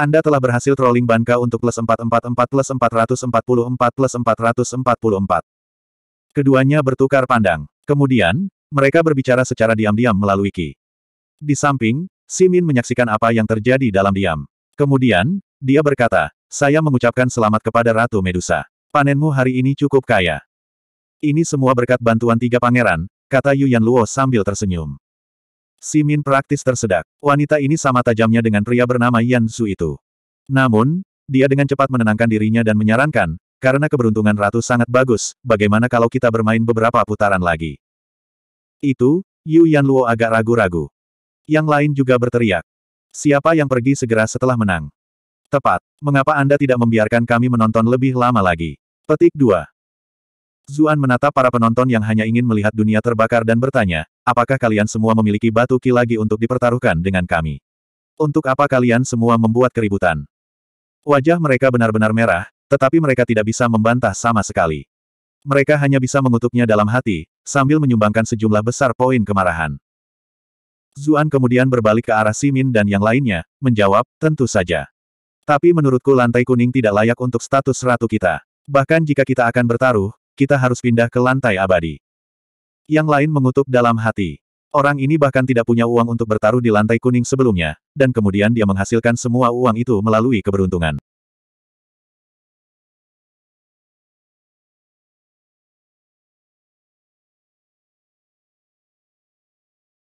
Anda telah berhasil trolling Banka untuk plus 444 plus 444 plus 444. Keduanya bertukar pandang. Kemudian, mereka berbicara secara diam-diam melalui Ki. Di samping, Simin menyaksikan apa yang terjadi dalam diam. Kemudian, dia berkata, saya mengucapkan selamat kepada Ratu Medusa. Panenmu hari ini cukup kaya. Ini semua berkat bantuan tiga pangeran, kata Yu Yan Luo sambil tersenyum. Si Min praktis tersedak. Wanita ini sama tajamnya dengan pria bernama Yan Su itu. Namun, dia dengan cepat menenangkan dirinya dan menyarankan, karena keberuntungan ratu sangat bagus, bagaimana kalau kita bermain beberapa putaran lagi? Itu, Yu Yan Luo agak ragu-ragu. Yang lain juga berteriak. Siapa yang pergi segera setelah menang? Tepat. Mengapa Anda tidak membiarkan kami menonton lebih lama lagi? Petik 2. Zuan menatap para penonton yang hanya ingin melihat dunia terbakar dan bertanya, apakah kalian semua memiliki batu ki lagi untuk dipertaruhkan dengan kami? Untuk apa kalian semua membuat keributan? Wajah mereka benar-benar merah, tetapi mereka tidak bisa membantah sama sekali. Mereka hanya bisa mengutuknya dalam hati, sambil menyumbangkan sejumlah besar poin kemarahan. Zuan kemudian berbalik ke arah Simin dan yang lainnya, menjawab, tentu saja. Tapi menurutku lantai kuning tidak layak untuk status ratu kita. Bahkan jika kita akan bertaruh, kita harus pindah ke lantai abadi. Yang lain mengutuk dalam hati. Orang ini bahkan tidak punya uang untuk bertaruh di lantai kuning sebelumnya, dan kemudian dia menghasilkan semua uang itu melalui keberuntungan.